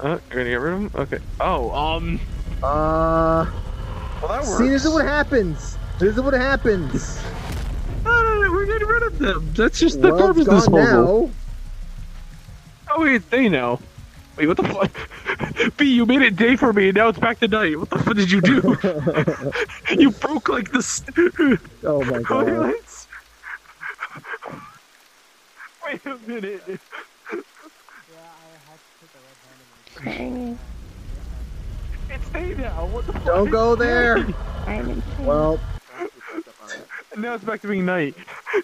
Uh, you're gonna get rid of them? Okay. Oh, um. Uh. Well, that works. See, this is what happens. This is what happens. We're getting rid of them. That's just the well, garbage it's gone disposal. now. Oh wait, they know. Wait, what the fuck? B, you made it day for me, and now it's back to night. What the fuck did you do? you broke like the. St- oh my god. toilets. Wait a minute. It's day now. What the fuck? Don't go there. I'm in pain. Well, And now it's back to being night.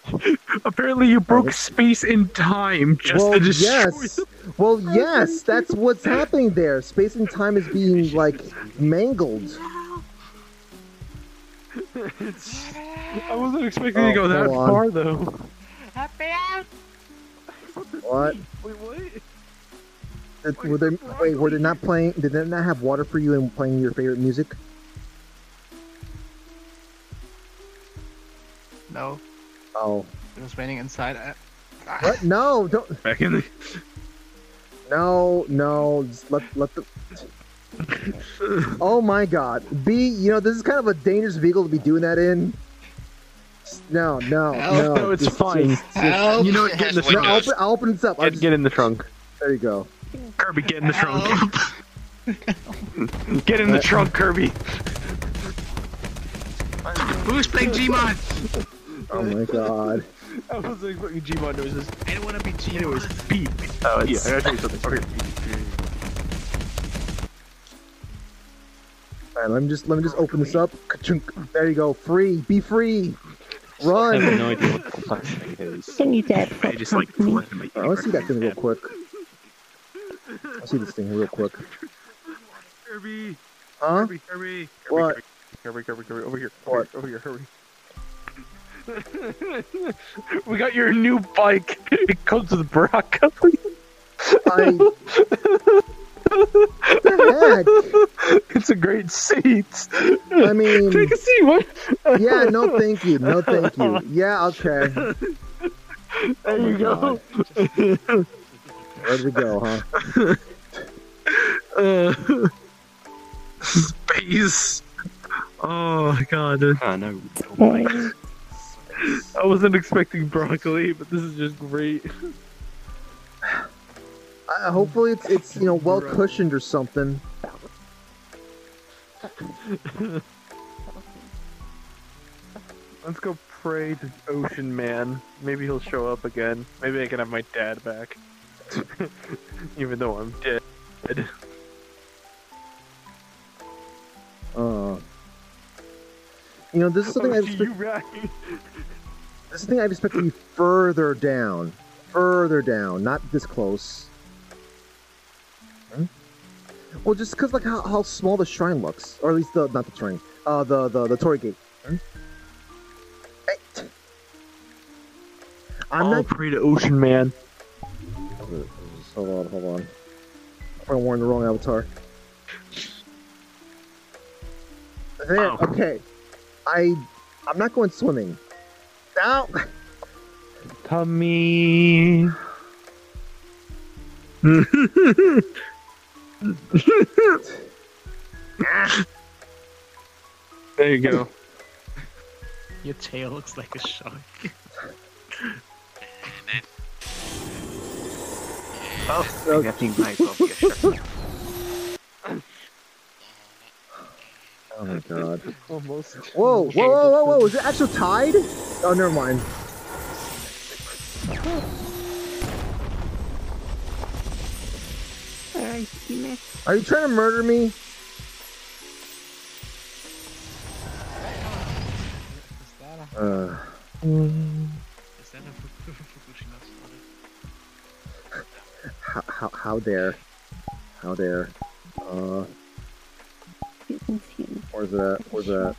Apparently, you broke space and time just well, to destroy yes. Well, yes. That's what's happening there. Space and time is being like mangled. I wasn't expecting to Oh, go that on. far, though. What? Wait, what? Did- Were they wait? Were they not playing? Did they not have water for you and playing your favorite music? No, Oh, it was raining inside. I, what? No, don't. Back in the. No, no. Just let let the. Oh my God, B. You know this is kind of a dangerous vehicle to be doing that in. No, no, no. No, it's just- fine. just- Help! You know what? Get in the trunk. I'll, open, I'll open this up. I'll Get, just, get in the trunk. there you go. Kirby, get in the trunk. Get in the uh, trunk, Kirby. Who's playing Gmod? Oh my God. I was expecting Gmod noises. I don't want to be Gmod. Anyways, beat. Oh, Yeah. I gotta show you something. Okay. All right, let me just let me just open this up. Ka-chunk. There you go. Free. Be free. Run. I have no idea what the thing is. Can you dare I just like company? flipped my All right, let's see that thing real quick. Let's see this thing real quick. Kirby. Huh? Kirby, Kirby. What? Kirby, Kirby, Kirby, over here. What? Over here, hurry. we got your new bike. It comes with broccoli. I. What the It's a great seat. I mean, Take a seat. What? yeah. No, thank you. No, thank you. Yeah. Okay. There you go. Ready to go, huh? Uh, space. Oh my god. Oh no. I wasn't expecting broccoli, but this is just great. Uh, hopefully it's it's you know well cushioned or something. Let's go pray to Ocean Man. Maybe he'll show up again. Maybe I can have my dad back. Even though I'm dead. Uh, you know this is something I Oh, expect, you right. this is something I expect to be further down, further down, not this close. Hmm? Well, just because like how, how small the shrine looks, or at least the not the shrine, uh, the the the Torii gate. Hmm? I'm I'll not. pray to Ocean Man. Hold on, hold on. I'm wearing the wrong avatar. There, Oh. okay. I I'm not going swimming. Now Tummy. there you go. Your tail looks like a shark. Oh, that thing might well be a shark. Oh my god. Almost. Whoa, whoa, whoa, whoa, whoa, is it actual tide? Oh never mind. Alright, you missed. Are you trying to murder me? Uh, Is that a Fukushima started? how, how, how dare? How dare? Uh, Where's that? Where's that?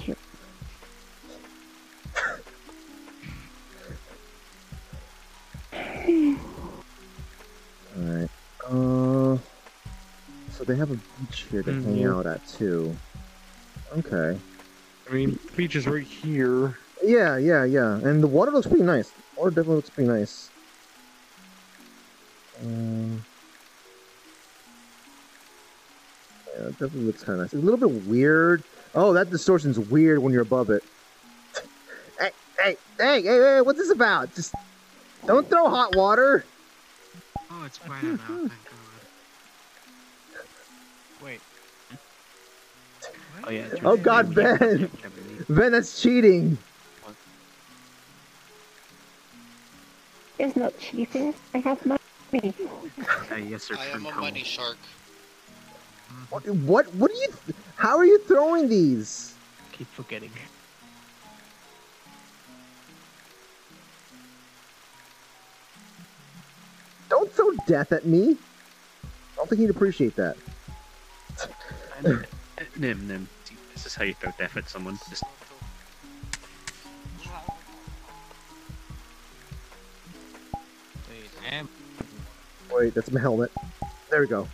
Shit. Alright. Uh, so they have a beach here to hang Mhm. out at too. Okay. I mean, beach is right here. Yeah, yeah, yeah. And the water looks pretty nice. Water definitely looks pretty nice. Um, yeah, it definitely looks kind of nice. It's a little bit weird. Oh, that distortion's weird when you're above it. hey, hey, hey, hey, hey, what's this about? Just don't throw hot water. Oh, it's brighter now, thank god. Wait. Oh yeah. Oh God, Ben, Ben, that's cheating. It's not cheating. I have money. Uh, yes, sir. I am a money shark. What? What? What are you? How are you throwing these? Keep forgetting. Don't throw death at me. I don't think he'd appreciate that. Nim, Nim. This is how you throw death at someone. Just Wait, that's my helmet. There we go.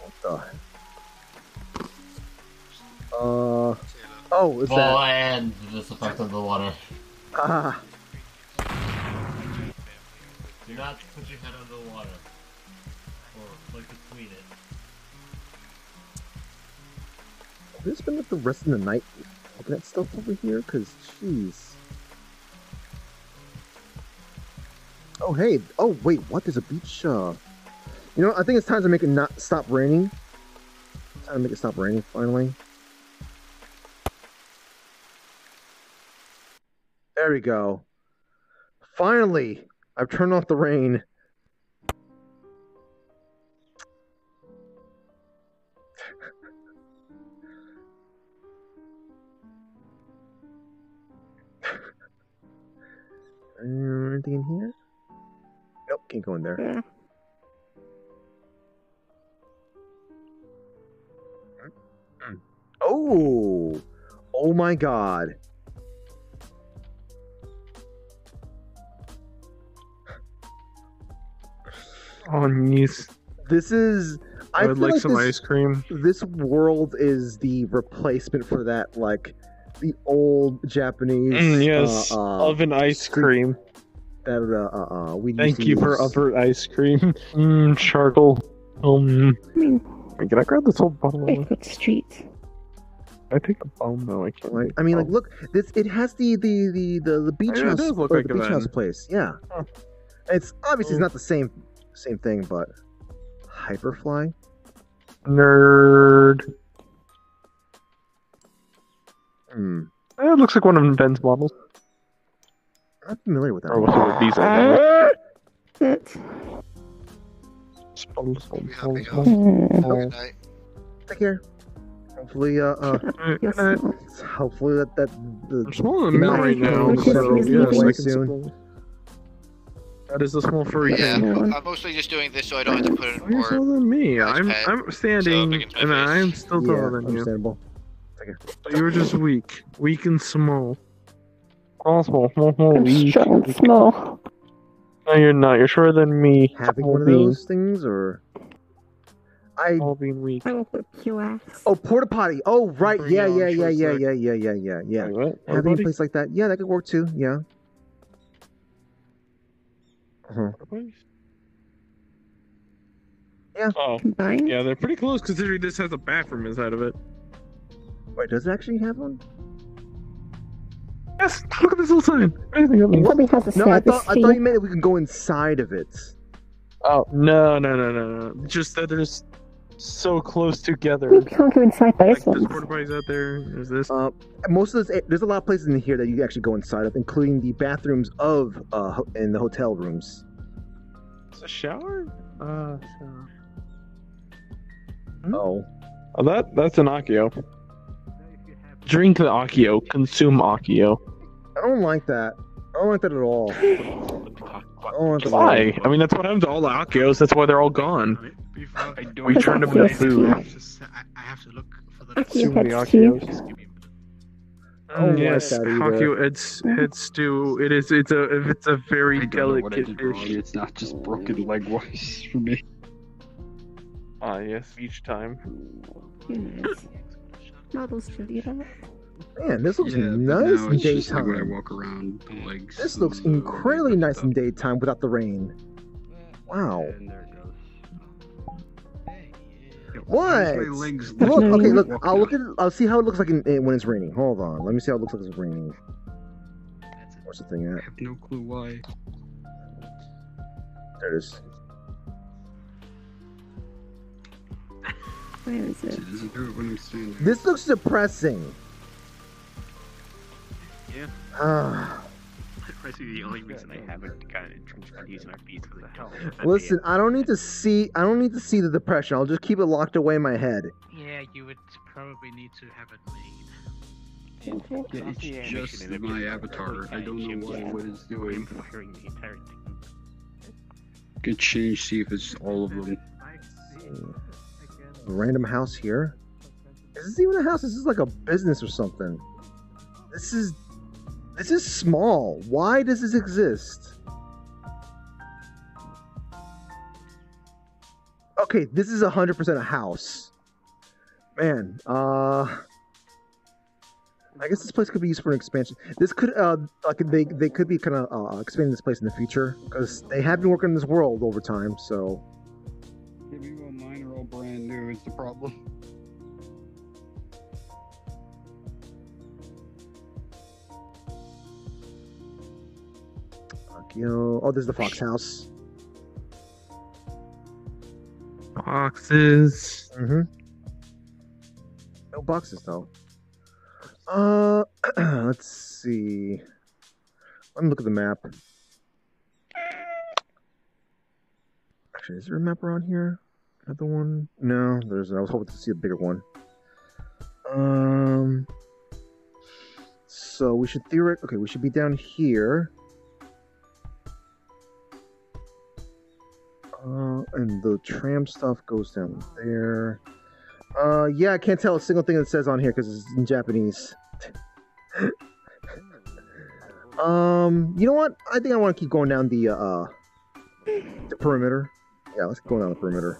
What the? Uh. Oh, is Well, that? and this effect of the water. Ah. Do not put your head under the water. Or, like, between it. Have we spend the rest of the night looking at stuff over here? Cause, jeez. Oh hey. Oh wait. What? There's a beach. Uh. You know, I think it's time to make it not stop raining. Time to make it stop raining finally. There we go. Finally, I've turned off the rain. Anything in here? Nope, can't go in there. Oh, oh my god. Oh, nice. This is. I would feel like, some this, ice cream. This world is the replacement for that, like the old Japanese. Mm, yes, uh, uh, oven ice cream. That uh, uh, uh, we used Thank to you for use. oven ice cream. Mmm, charcoal. Um, I mean, can I grab this whole bottle? wait, what streets? I take the bone though. I can't. Like, I mean, like, look, this it has the the the the, the beach Oh, yeah, it house, does look or like the beach van. house place. Yeah, it's obviously it's not the same same thing, but Hyperfly. Nerd. Hmm, it looks like one of Ben's models. I'm familiar with that. Or one. what's it with these? are. That's Good night. Take care. Hopefully, uh, uh, yes. hopefully that that the I'm small in mail right now, so yes, I can soon. That is a small furry Yeah, thing. I'm mostly just doing this so I don't have to put in Oh, you're taller more. than me. I'm pet. I'm standing, against my and. I'm still yeah, taller than you. understandable. But you're just weak, weak and small. Small, I'm strong and small. No, you're not. You're shorter than me. Having Small one of those things, or I Small being weak. I will whip your oh porta potty. Oh right, Bring yeah, yeah, yeah, yeah, yeah, yeah, yeah, yeah, yeah. Wait, what? Having a place like that, yeah, that could work too. Yeah. Uh-huh. Yeah. Oh, Combined? yeah, they're pretty close considering this has a bathroom inside of it. Wait, does it actually have one? Yes, look at this little sign. Anything probably has a No, I thought I thought you meant that we could go inside of it. Oh no, no, no, no, no! Just that they're s- so close together. We can't go inside Like, those there's ones. porta potties out there. There's this. Uh, most of those, there's a lot of places in here that you can actually go inside of, including the bathrooms of uh in the hotel rooms. It's a shower. Uh, shower. Oh, Oh, that that's an Akio. Drink the Akio. Consume Akio. I don't like that. I don't like that at all. I don't like that at all. Why? I mean, that's what happened to all the Akios. That's why they're all gone. I do We turned them into food. Just, I, I have to look for the. Akio Too head. Akios. Just give me a minute. I don't like yes, that either. Head, head stew. It is. It's a. It's a very I don't know what I delicate did wrong. dish. It's not just broken leg wise for me. Ah, yes. Each time. Yes. Models should do that. Man, this looks Yeah, nice in it's just like when I daytime. walk around, the legs. This looks incredibly nice in daytime without the rain. Wow. And there. What? Legs Look, okay, look. I'll look down. at. I'll see how it looks like in, in- when it's raining. Hold on. Let me see how it looks like it's raining. Where's the thing at? I have no clue why. There it is. Where is It it? do it when I'm standing. This looks depressing. Yeah. Ah. Honestly, the only reason I haven't gotten entrenched on using our beats because I haven't. Listen, I don't need to see. I don't need to see the depression. I'll just keep it locked away in my head. Yeah, you would probably need to have it made. Yeah, it's just my avatar. I don't know why what it's doing. Firing the entire thing. Could change, see if it's all of them. Random house here. Is this even a house? This is like a business or something. This is. This is small. Why does this exist? Okay, this is hundred percent a house. Man, uh, I guess this place could be used for an expansion. This could, uh, like they they could be kind of uh, expanding this place in the future because they have been working in this world over time. So brand new. Is the problem? Akio. Oh, there's the fox house. Boxes. Mm-hmm. No boxes though. Uh, let's see. Let me look at the map. Actually, is there a map around here? Another one? No, there's. I was hoping to see a bigger one. Um. So we should theoret. Okay, we should be down here. Uh, and the tram stuff goes down there. Uh, yeah, I can't tell a single thing that says on here because it's in Japanese. um, you know what? I think I want to keep going down the uh, the perimeter. Yeah, let's go down the perimeter.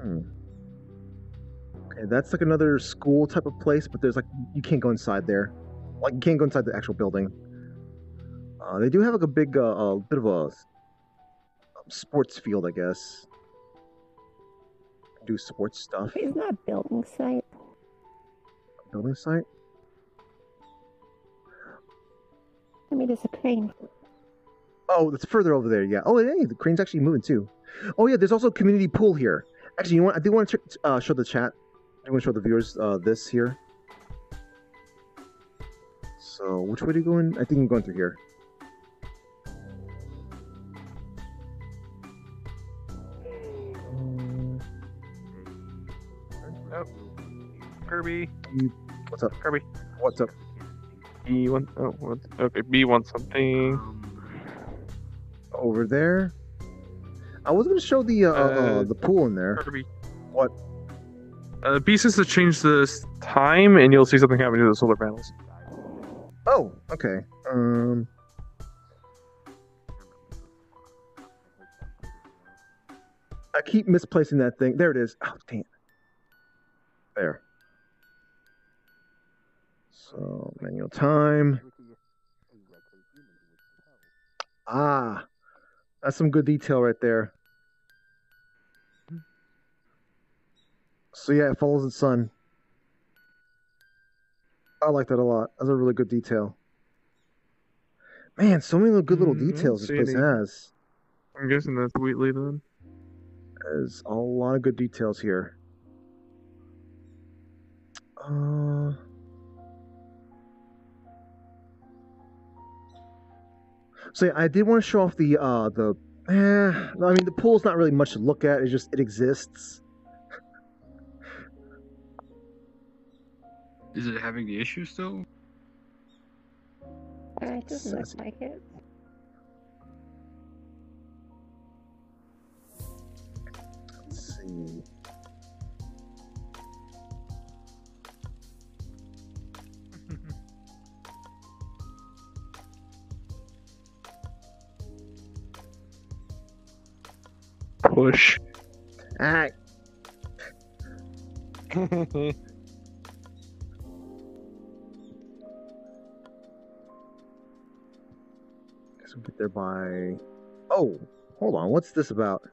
Hmm. Okay, that's like another school type of place, but there's like you can't go inside there. Like you can't go inside the actual building. Uh, they do have like a big, uh, a bit of a sports field, I guess. Do sports stuff. It's not a building site. Building site. I mean, there's a crane. Oh, that's further over there. Yeah. Oh, hey, the crane's actually moving too. Oh, yeah. There's also a community pool here. Actually, you know what? I do want to ch- uh, show the chat. I want to show the viewers uh, this here. So, which way do you go in? I think I'm going through here. Oh, Kirby. What's up? Kirby. What's up? B want oh what okay, B wants something. Over there. I was going to show the uh, uh, Uh, the pool in there. Kirby. What? Uh B says to change this time and you'll see something happen to the solar panels. Oh, okay. Um. I keep misplacing that thing. There it is. Oh, damn. There. So, manual time. Ah, that's some good detail right there. So, yeah, it follows the sun. I like that a lot. That's a really good detail. Man, so many little good little Mm, don't details this place any. has. I'm guessing that's Wheatley then. There's a lot of good details here. Uh, so yeah, I did want to show off the uh the. Eh, I mean, the pool's not really much to look at. It's just it exists. Is it having the issue still? Uh, it doesn't look like it. Let's see. Push. Alright. We'll get there by. Oh, hold on. What's this about?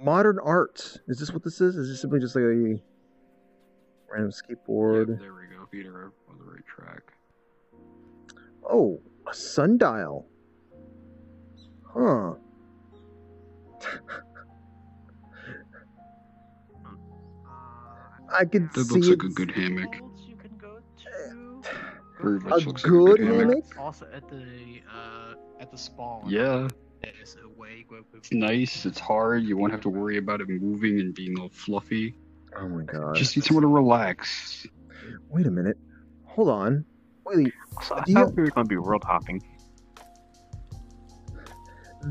Modern art. Is this what this is? Is this simply just like a random skateboard? There we go. Peter on the right track. Oh, a sundial. Huh. I can That see looks like a good hammock. You Very much A looks like good a good hammock. hammock? Also at the uh at the spawn. Yeah. There's a way where we It's nice. It's hard. You won't have to worry about it moving and being all fluffy. Oh my god. Just need someone to relax. Wait a minute. Hold on. Wait. Also, I do you- thought we were going to be world hopping.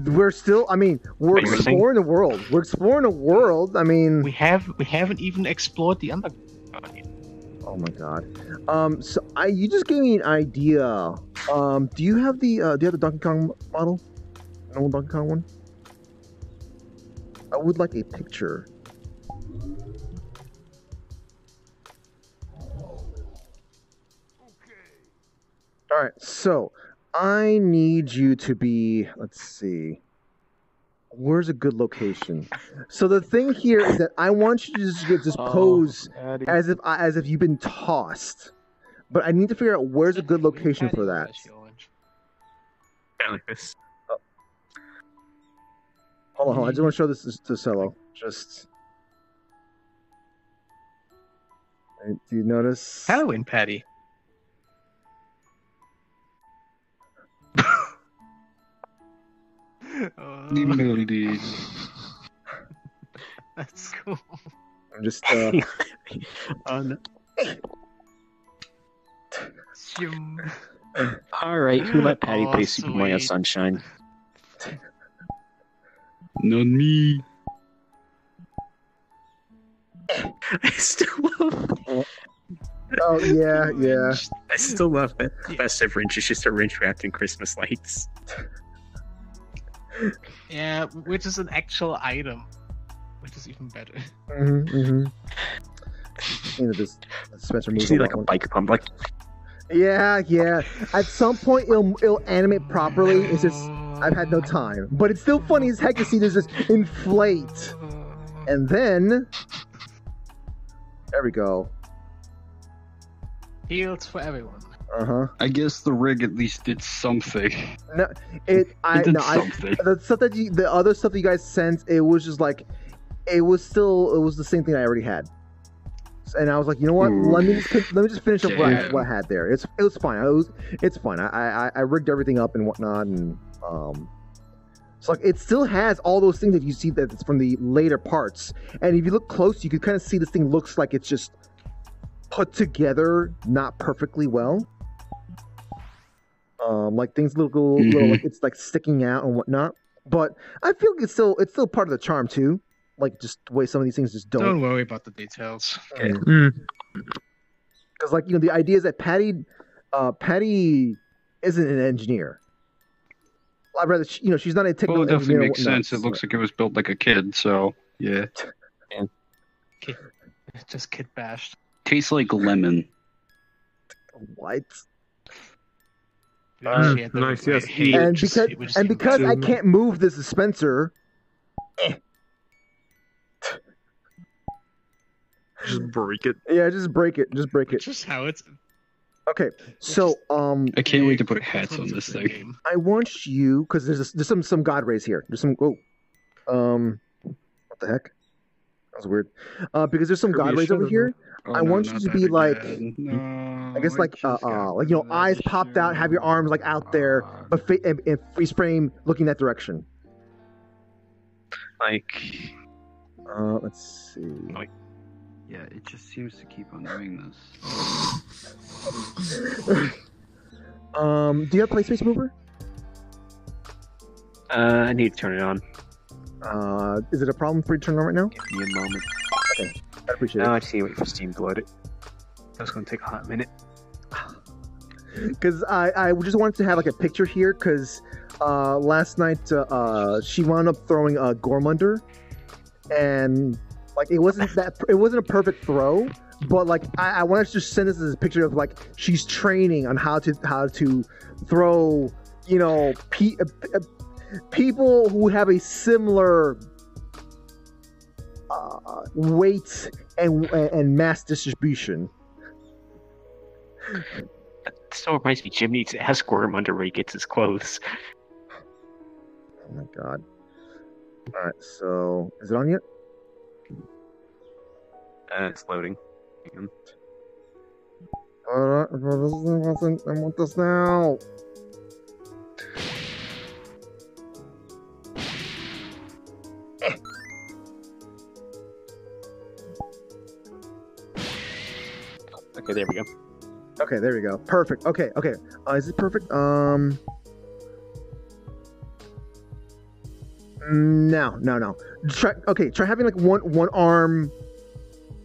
We're still. I mean, we're Wait, saying- exploring the world. We're exploring the world. I mean. We have we haven't even explored the underground yet. Oh my god. Um. So I, you just gave me an idea. Um. Do you have the uh, do you have the Donkey Kong model? Normal Donkey Kong one. I would like a picture. All right. So I need you to be. Let's see. Where's a good location? So the thing here is that I want you to just, just Oh, pose Addy. as if as if you've been tossed. But I need to figure out where's a good location for that. Like this. Hold on, hold on. I just want to show this to- to Cello. Just. Do you notice? Halloween Patty. The melody. That's cool. I'm just. Uh, Oh, no. All right, who let Patty Oh, play Super Mario. Sunshine? Not me. I still love. oh yeah, yeah. I still love that. The best ever wrench is just a wrench wrapped in Christmas lights. Yeah, which is an actual item. which is even better. Mm-hmm. mm-hmm. You know, this Spencer You see a like a bike pump, like Yeah, yeah. At some point, it'll it'll animate properly. It's just I've had no time, but it's still funny as heck to see this just inflate, and then there we go. Heals for everyone. Uh huh. I guess the rig at least did something. No, it I did no I something. the stuff that you the other stuff that you guys sent it was just like it was still it was the same thing I already had. And I was like, you know what? Ooh. Let me just let me just finish up what I, what I had there. It's it was fine. I was it's fine. I, I I rigged everything up and whatnot, and um, so like it still has all those things that you see that it's from the later parts. And if you look close, you can kind of see this thing looks like it's just put together, not perfectly well. Um, like things look a little, little Mhm. like it's like sticking out and whatnot. But I feel like it's still it's still part of the charm too. Like just the way some of these things just don't. Don't worry about the details. Because like you know the idea is that Patty, uh, Patty isn't an engineer. I'd rather she, you know she's not a technical Well, it definitely makes sense. It looks like it was built like a kid, so yeah. Just kid bashed. Tastes like lemon. What? She nice, yes. he- and because he was and because I can't move the dispenser, Just break it. yeah, just break it, just break it. Just how it's. Okay, so um, I can't wait to put hats on this thing. I want you because there's a, there's some some god rays here. There's some oh, um, what the heck? That was weird. Uh, because there's some Could be god rays over shadow, here. Oh, I no, want you to that be like. No, I guess like uh, uh like you know eyes popped out, have your arms like out there, but fa- and, and freeze frame looking that direction. like Uh, let's see. Yeah, it just seems to keep on doing this. um, do you have PlaySpace Mover? uh, I need to turn it on. Uh, is it a problem for you to turn on right now? Give me a moment. Okay, I appreciate Now it. I just need to wait for Steam to load it. That's gonna take a hot minute. Because I, I just wanted to have like a picture here because uh, last night uh, uh, she wound up throwing a Gormunder, and like it wasn't that it wasn't a perfect throw, but like I, I wanted to just send this as a picture of like she's training on how to how to throw you know pe- uh, uh, people who have a similar uh, weight and and mass distribution. That still reminds me, Jim needs to ask Worm under where he gets his clothes. Oh my god. Alright, so is it on yet? Uh, it's loading. Hang on. Uh, I want this now. Okay, there we go. Okay, there we go. Perfect. Okay, okay. Uh, is it perfect? Um. No, no, no. Try. Okay, try having like one one arm,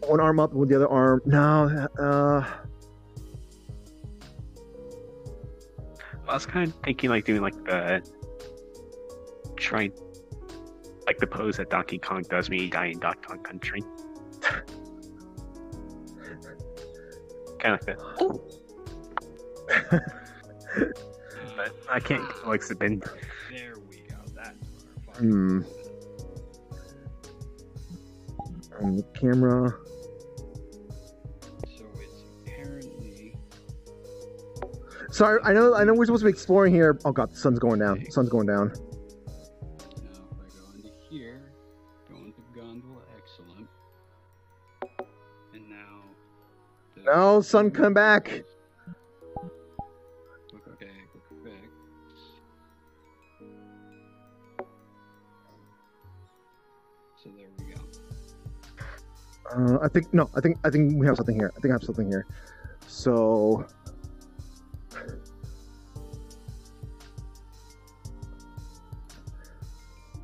one arm up with the other arm. No. Uh. I was kind of thinking like doing like the trying like the pose that Donkey Kong does when he die in Donkey Kong Country. kind of like that. but I can't like spin. There we go. That's Hmm. On the camera. So it's apparently Sorry, I know. I know we're supposed to be exploring here. Oh god, the sun's going down. The sun's going down. No, sun, come back. Okay, back. So there we go. Uh, I think no. I think I think we have something here. I think I have something here. So.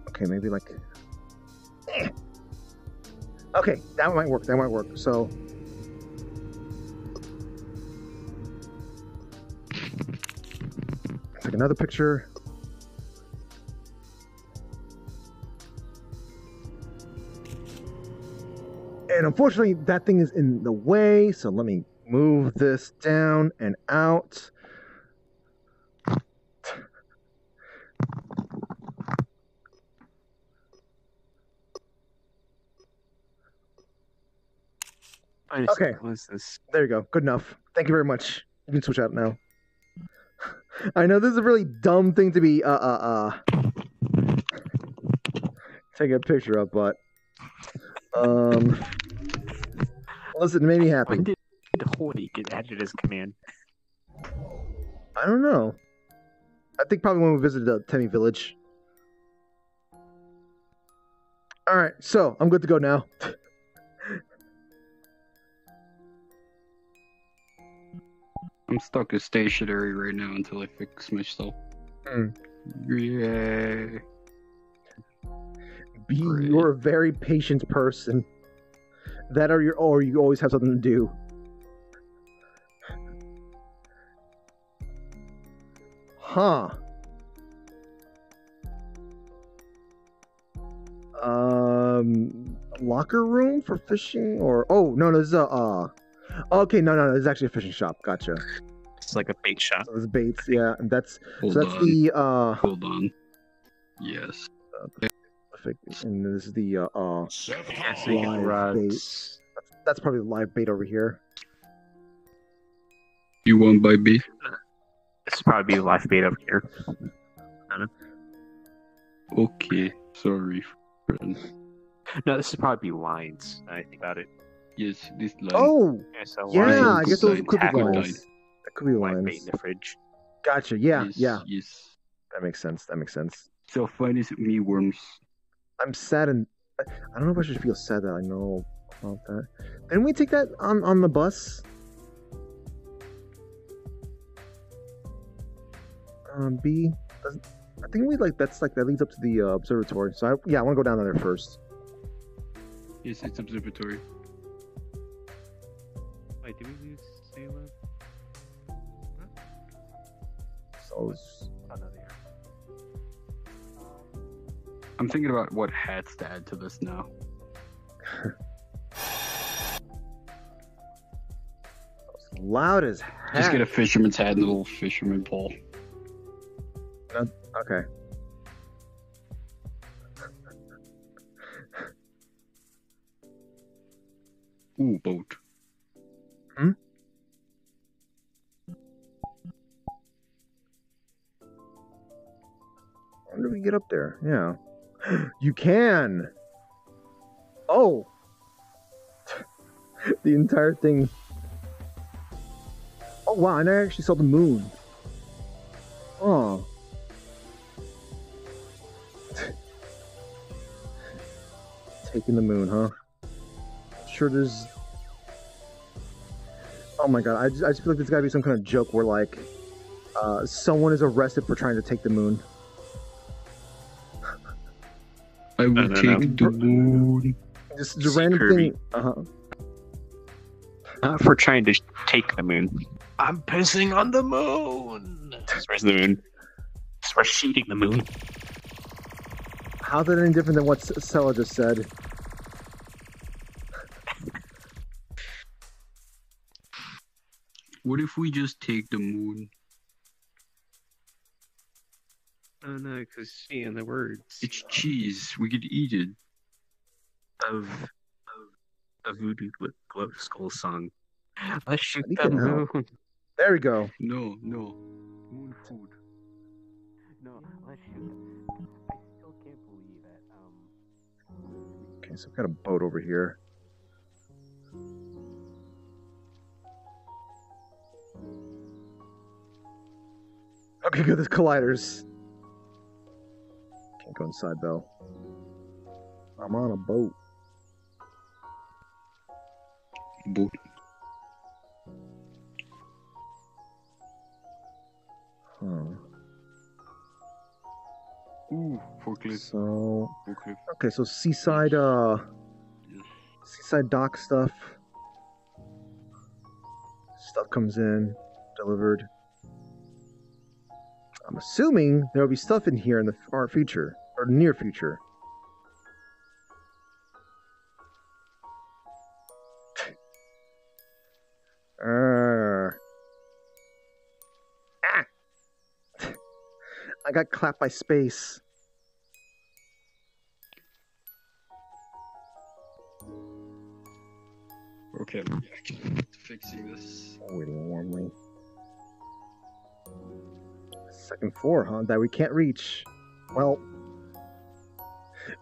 Okay, maybe like. Eh. Okay, that might work. That might work. So. Take another picture. And unfortunately, that thing is in the way, so let me move this down and out. Okay. There you go. Good enough. Thank you very much. You can switch out now. I know this is a really dumb thing to be uh uh uh taking a picture of, but um listen, it made me happy. When did Horny get added as command? I don't know. I think probably when we visited the Temmie village. Alright, so I'm good to go now. I'm stuck as stationary right now until I fix myself. Mm. Yeah. B, you're a very patient person. That are you or you always have something to do. Huh. Um locker room for fishing or oh no no this is a uh okay no no no this is actually a fishing shop gotcha It's like a bait shop. so it's baits yeah and that's Hold so that's on. the uh Hold on. Yes. perfect and this is the uh, uh Yeah, so live rub- bait that's, that's probably the live bait over here You want buy B? This would probably be live bait over here. Okay. Sorry, friend. No, this would probably be lines. I think about it. Yes, this line. oh Yeah, so yeah lines, I guess those could be lines that could be live bait lines in the fridge. gotcha yeah yes, yeah Yes. that makes sense that makes sense So fine is me worms. I'm sad and I I don't know if I should feel sad that I know about that. Didn't we take that on on the bus? Um, B. I think we like that's like that leads up to the uh, observatory. So I, yeah, I want to go down there first. Yes, it's observatory. Wait, did we lose Salem? So it's- no, there. I'm thinking about what hats to add to this now. loud as heck. Just get a fisherman's hat and a little fisherman pole. Uh, okay. Ooh, boat. When do we get up there? Yeah. You can. Oh. the entire thing. Oh wow! And I actually saw the moon. Oh. Taking the moon, huh? Sure, there's. Oh my god! I just, I just feel like there's gotta be some kind of joke where like, uh, someone is arrested for trying to take the moon. I will no, no. take the moon. Just a random Kirby. thing. Uh huh. Not for trying to take the moon. I'm pissing on the moon. Where's the moon? We're shooting the moon. How's that any different than what S- Sella just said? What if we just take the moon? Oh no, because see in the words It's cheese. We could eat it. of of a voodoo with glow skull song. Let's shoot the it now. moon. There we go. No, no. Moon food. No, let's shoot. I still can't believe that. Um, Okay, so I've got a boat over here. Okay, good. There's colliders. Can't go inside though. I'm on a boat. Boat. Huh. Ooh, forklift. So Forklift. okay, so seaside uh seaside dock stuff. Stuff comes in, delivered. I'm assuming there will be stuff in here in the far future, or near future. Uh. ah. I got clapped by space. Okay, I'm back. Fixing this. Wait, warmly. Second floor, huh? That we can't reach. Well,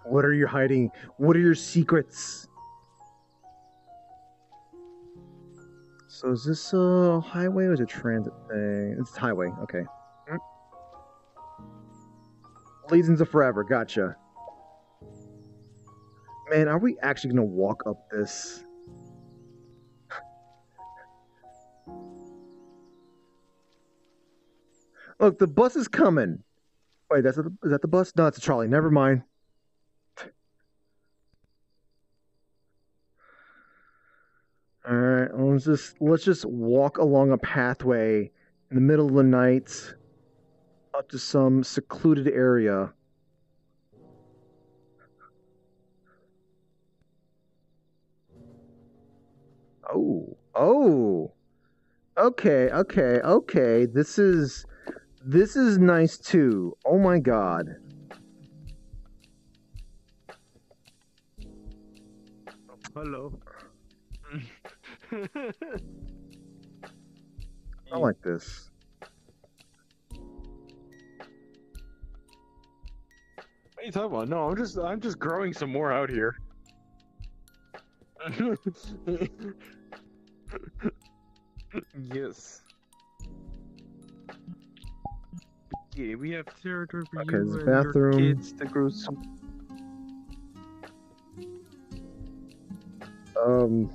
what are you hiding? What are your secrets? So is this a highway or is it a transit thing? It's a highway. Okay. Mm. Leads into forever. Gotcha. Man, are we actually gonna walk up this? Look, the bus is coming. Wait, that's a, is that the bus? No, it's a trolley. Never mind. All right, let's just let's just walk along a pathway in the middle of the night up to some secluded area. Oh, oh. Okay, okay, okay. This is this is nice too. Oh my god. Hello. I like this. What are you talking about? No, I'm just I'm just growing some more out here. yes. Yeah, we have territory for Okay, you and your bathroom. kids to grow some. Um.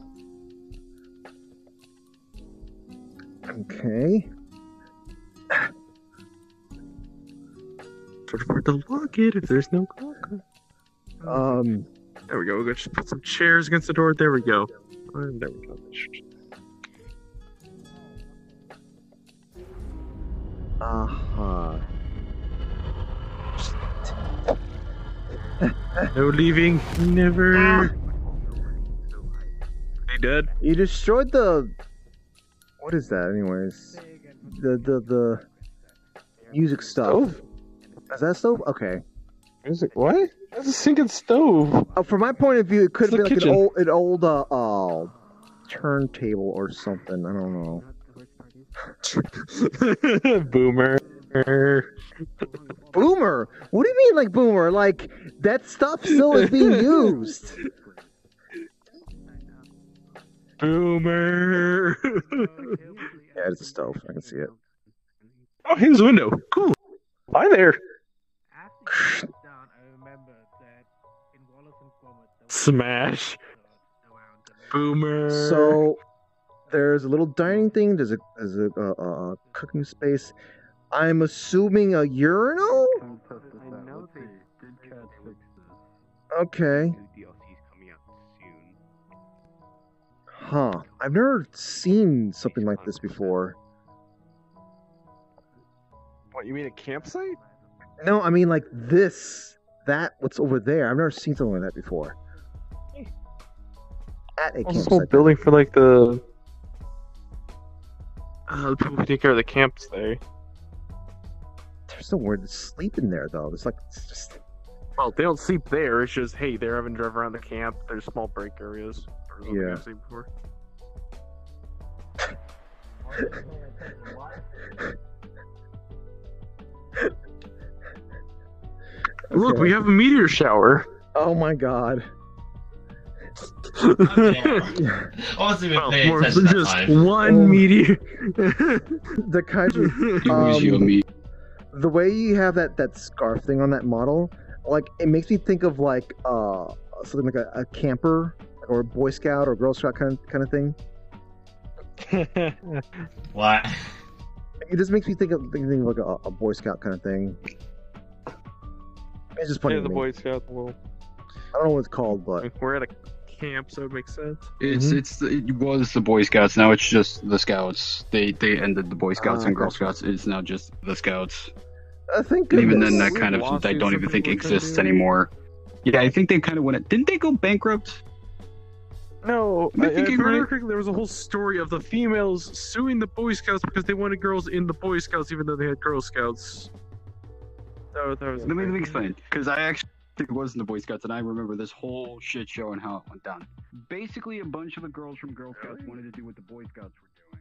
Okay. Sort of hard to lock it if there's no clock. Um. There we go. We'll just put some chairs against the door. There we go. And there we go. Uh huh. No leaving. Never. He dead? You destroyed the. What is that, anyways? The the the music stuff. Is that stove? Okay. Music? What? That's a sinking stove. Uh, from my point of view, it could It's have the been like an old, an old uh, uh, turntable or something. I don't know. Boomer. Boomer. What do you mean, like boomer? Like that stuff still is being used. Boomer. Yeah, it's a stove. I can see it. Oh, here's a window. Cool. Hi there. Smash. Boomer. So there's a little dining thing. There's a there's a, uh, uh, uh, cooking space. I'm assuming a urinal. Okay. Huh. I've never seen something like this before. What you mean a campsite? No, I mean like this, that, what's over there. I've never seen something like that before. At a What's this whole building for like the uh, the people who take care of the camps there. There's nowhere to sleep in there though. It's like it's just. Well, they don't sleep there. It's just hey, they're having to drive around the camp. There's small break areas. Yeah. I've seen before. Look, we have a meteor shower. Oh my god. I wasn't Well, paying more than just time. one Oh. meteor. the kaiju. Use your um, meat. the way you have that that scarf thing on that model, like it makes me think of like uh something like a, a camper or a Boy Scout or Girl Scout kind of kind of thing. What? It just makes me think of thinking of like a, a Boy Scout kind of thing. It's just funny. yeah, the me. Boy Scout. Well, I don't know what it's called, but we're at a camp, so it makes sense. It's Mm-hmm. it's it was the Boy Scouts. Now it's just the Scouts. They they ended the Boy Scouts Ah, and Girl. Scouts. It's now just the Scouts. I think And even then, that kind of I don't even think people are trying to exists do. anymore. Yeah, I think they kind of went. Didn't they go bankrupt? No, I I, if I right? correctly, there was a whole story of the females suing the Boy Scouts because they wanted girls in the Boy Scouts even though they had Girl Scouts. That, that was Let me, let me explain, because I actually was in the Boy Scouts, and I remember this whole shit show and how it went down. Basically, a bunch of the girls from Girl Scouts wanted to do what the Boy Scouts were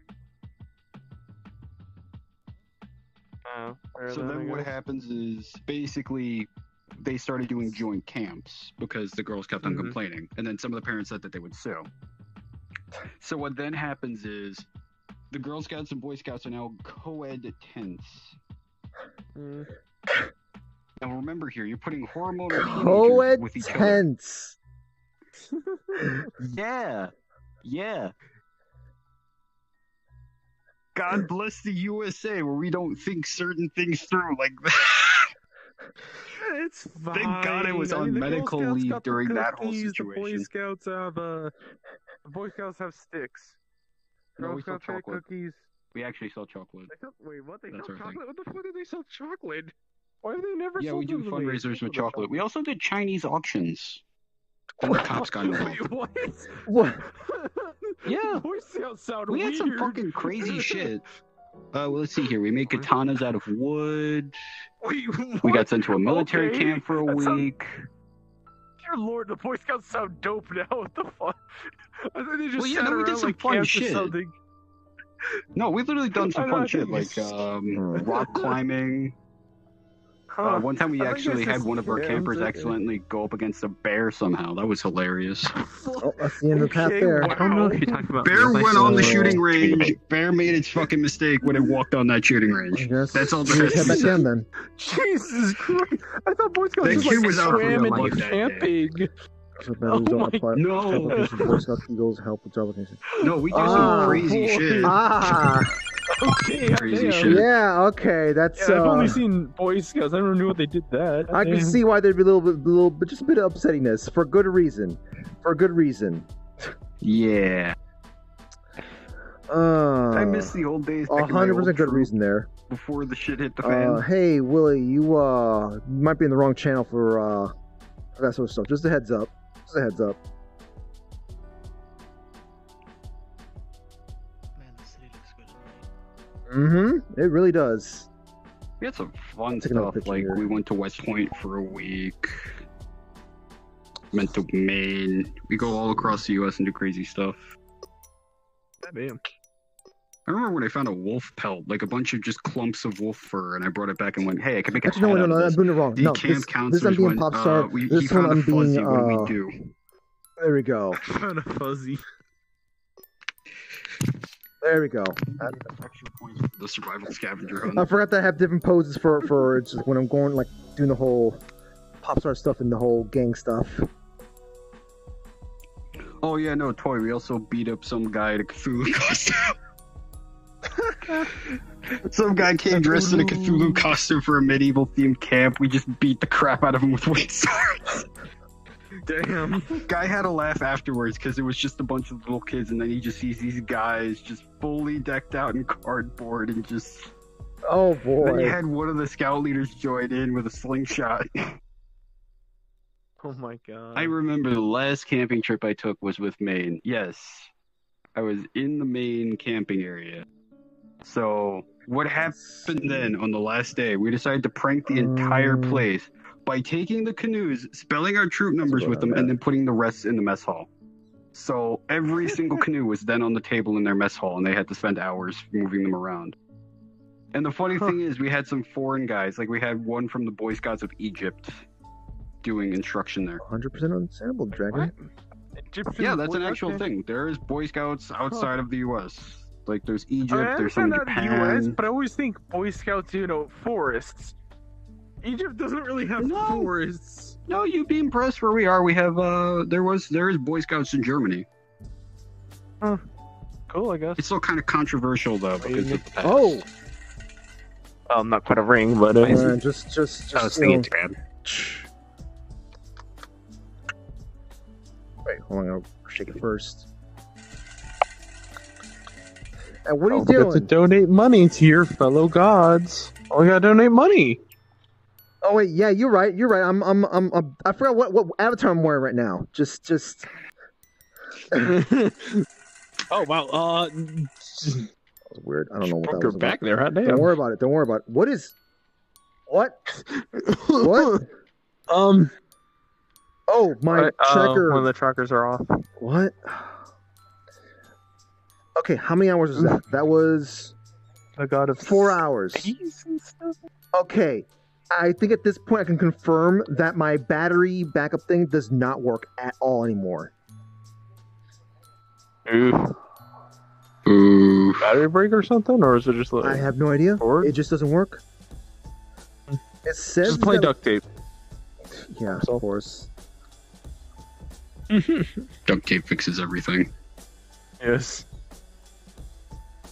Oh, doing. So then what happens is basically they started doing joint camps because the girls kept on Mhm. complaining, and then some of the parents said that they would sue. So what then happens is the Girl Scouts and Boy Scouts are now co-ed tents. Mm. Now remember here, you're putting hormonal teenagers Co-ed with each other. tents. Yeah, yeah. God bless the USA, where we don't think certain things through like that. It's fine. Thank God I was I on mean, medical leave got the during that whole cookies, The Boy situation. Scouts have uh, the Boy Scouts have sticks. No, Girl we sell Scouts have chocolate. cookies. We actually sell chocolate. They sell, wait, what? They That sell sort of thing. chocolate? What the fuck do they sell chocolate? Why have they never Yeah, sold we do them fundraisers with chocolate. We also did Chinese auctions. Then the cops got involved. Wait, what? What? Yeah. Boy Scouts sound We had weird. some fucking crazy shit. Uh, well, let's see here. We made katanas out of wood. Wait, We got sent to a military Okay, camp for a that sounds- week. Dear Lord, the Boy Scouts sound dope now. What the fuck? I think they just Well, yeah, sat no, we did some like fun shit. something. No, we've literally done some fun shit like um, rock climbing. Huh. Uh, one time we I actually had one of our campers scams, okay. accidentally go up against a bear somehow. That was hilarious. Oh, that's the end of the path there. wow. I don't know if you're talking about. Bear real went on the shooting range. Bear made its fucking mistake when it walked on that shooting range. That's all we there just head to back down then. Jesus Christ! I thought Boy Scouts That just like was out for swam real and life did that day. camping. So batteries Oh don't my- apply. No. Application Boy Scout Eagles help with job application. No, we do Ah, some crazy boy. shit. Ah, Okay, Crazy shit. yeah, okay, that's. Yeah, I've uh, only seen Boy Scouts. I never knew what they did that. I can see why there'd be a little bit, little bit, just a bit of upsettingness for good reason, for good reason. Yeah. Uh, I miss the old days. a back in my hundred old percent good reason there. Before the shit hit the Uh, fan. hey Willie, you uh might be in the wrong channel for uh that sort of stuff. Just a heads up. Just a heads up. Man, the city looks good. Mm-hmm. It really does. We had some fun stuff. Like here. we went to West Point for a week. Went to Maine. We go all across the U.S. and do crazy stuff. Damn. I remember when I found a wolf pelt, like a bunch of just clumps of wolf fur, and I brought it back and went, "Hey, I can make a Actually, no, hat no, out no, I'm this." doing it wrong. The no, camp this, counselors this I'm being went, pop uh, star. we, he this one found I'm a fuzzy. being. What do Uh, we do? there we go. Found a fuzzy. There we go. I, Extra points for the survival scavenger hunt. I forgot that I have different poses for for it's just when I'm going like doing the whole pop star stuff and the whole gang stuff. Oh yeah, no, toy. We also beat up some guy in a Cthulhu costume. Some guy came dressed in a Cthulhu costume for a medieval themed camp. We just beat the crap out of him with winged swords. Damn. guy had a laugh afterwards because it was just a bunch of little kids, and then he just sees these guys just fully decked out in cardboard and just. Oh boy. Then you had one of the scout leaders join in with a slingshot. Oh my god. I remember the last camping trip I took was with Maine. Yes, I was in the Maine camping area. So, what happened then on the last day? We decided to prank the entire Um, place by taking the canoes, spelling our troop numbers with them, and then putting the rest in the mess hall. So, every single canoe was then on the table in their mess hall, and they had to spend hours moving them around. And the funny thing is, we had some foreign guys. Like, we had one from the Boy Scouts of Egypt doing instruction there. 100% understandable, Dragon. Egyptian Yeah, that's an actual Scouts? thing. There is Boy Scouts outside of the U.S. Like there's Egypt, I there's some in that in the U.S., Japan. but I always think Boy Scouts, you know, forests. Egypt doesn't really have No. forests. No, you'd be impressed where we are. We have uh, there was there is Boy Scouts in Germany. Cool, I guess. It's still kind of controversial though because of the past. Oh, Well, not quite a ring, but uh, uh, just, just, just. I was you know- thinking Japan. Wait, hold on. I'll shake it first. And what are you Don't forget to donate money to your fellow gods. Oh, you gotta donate money. Oh wait, yeah, you're right. You're right. I'm, I'm, I'm, I'm I forgot what, what avatar I'm wearing right now. Just, just. Oh wow. Uh, That was weird. I don't know what broke that your was back about. there, huh? Don't worry about it. Don't worry about it. What is? What? what? Um. Oh, my uh, uh. One of the trackers are off. What? Okay, how many hours was that? That was The god of four hours. and stuff. Okay, I think at this point I can confirm that my battery backup thing does not work at all anymore. Oof. Ooh. Battery break or something, or is it just like I have no idea. Or it just doesn't work. It says just play that- duct tape? Yeah, of course. Duct tape fixes everything. Yes.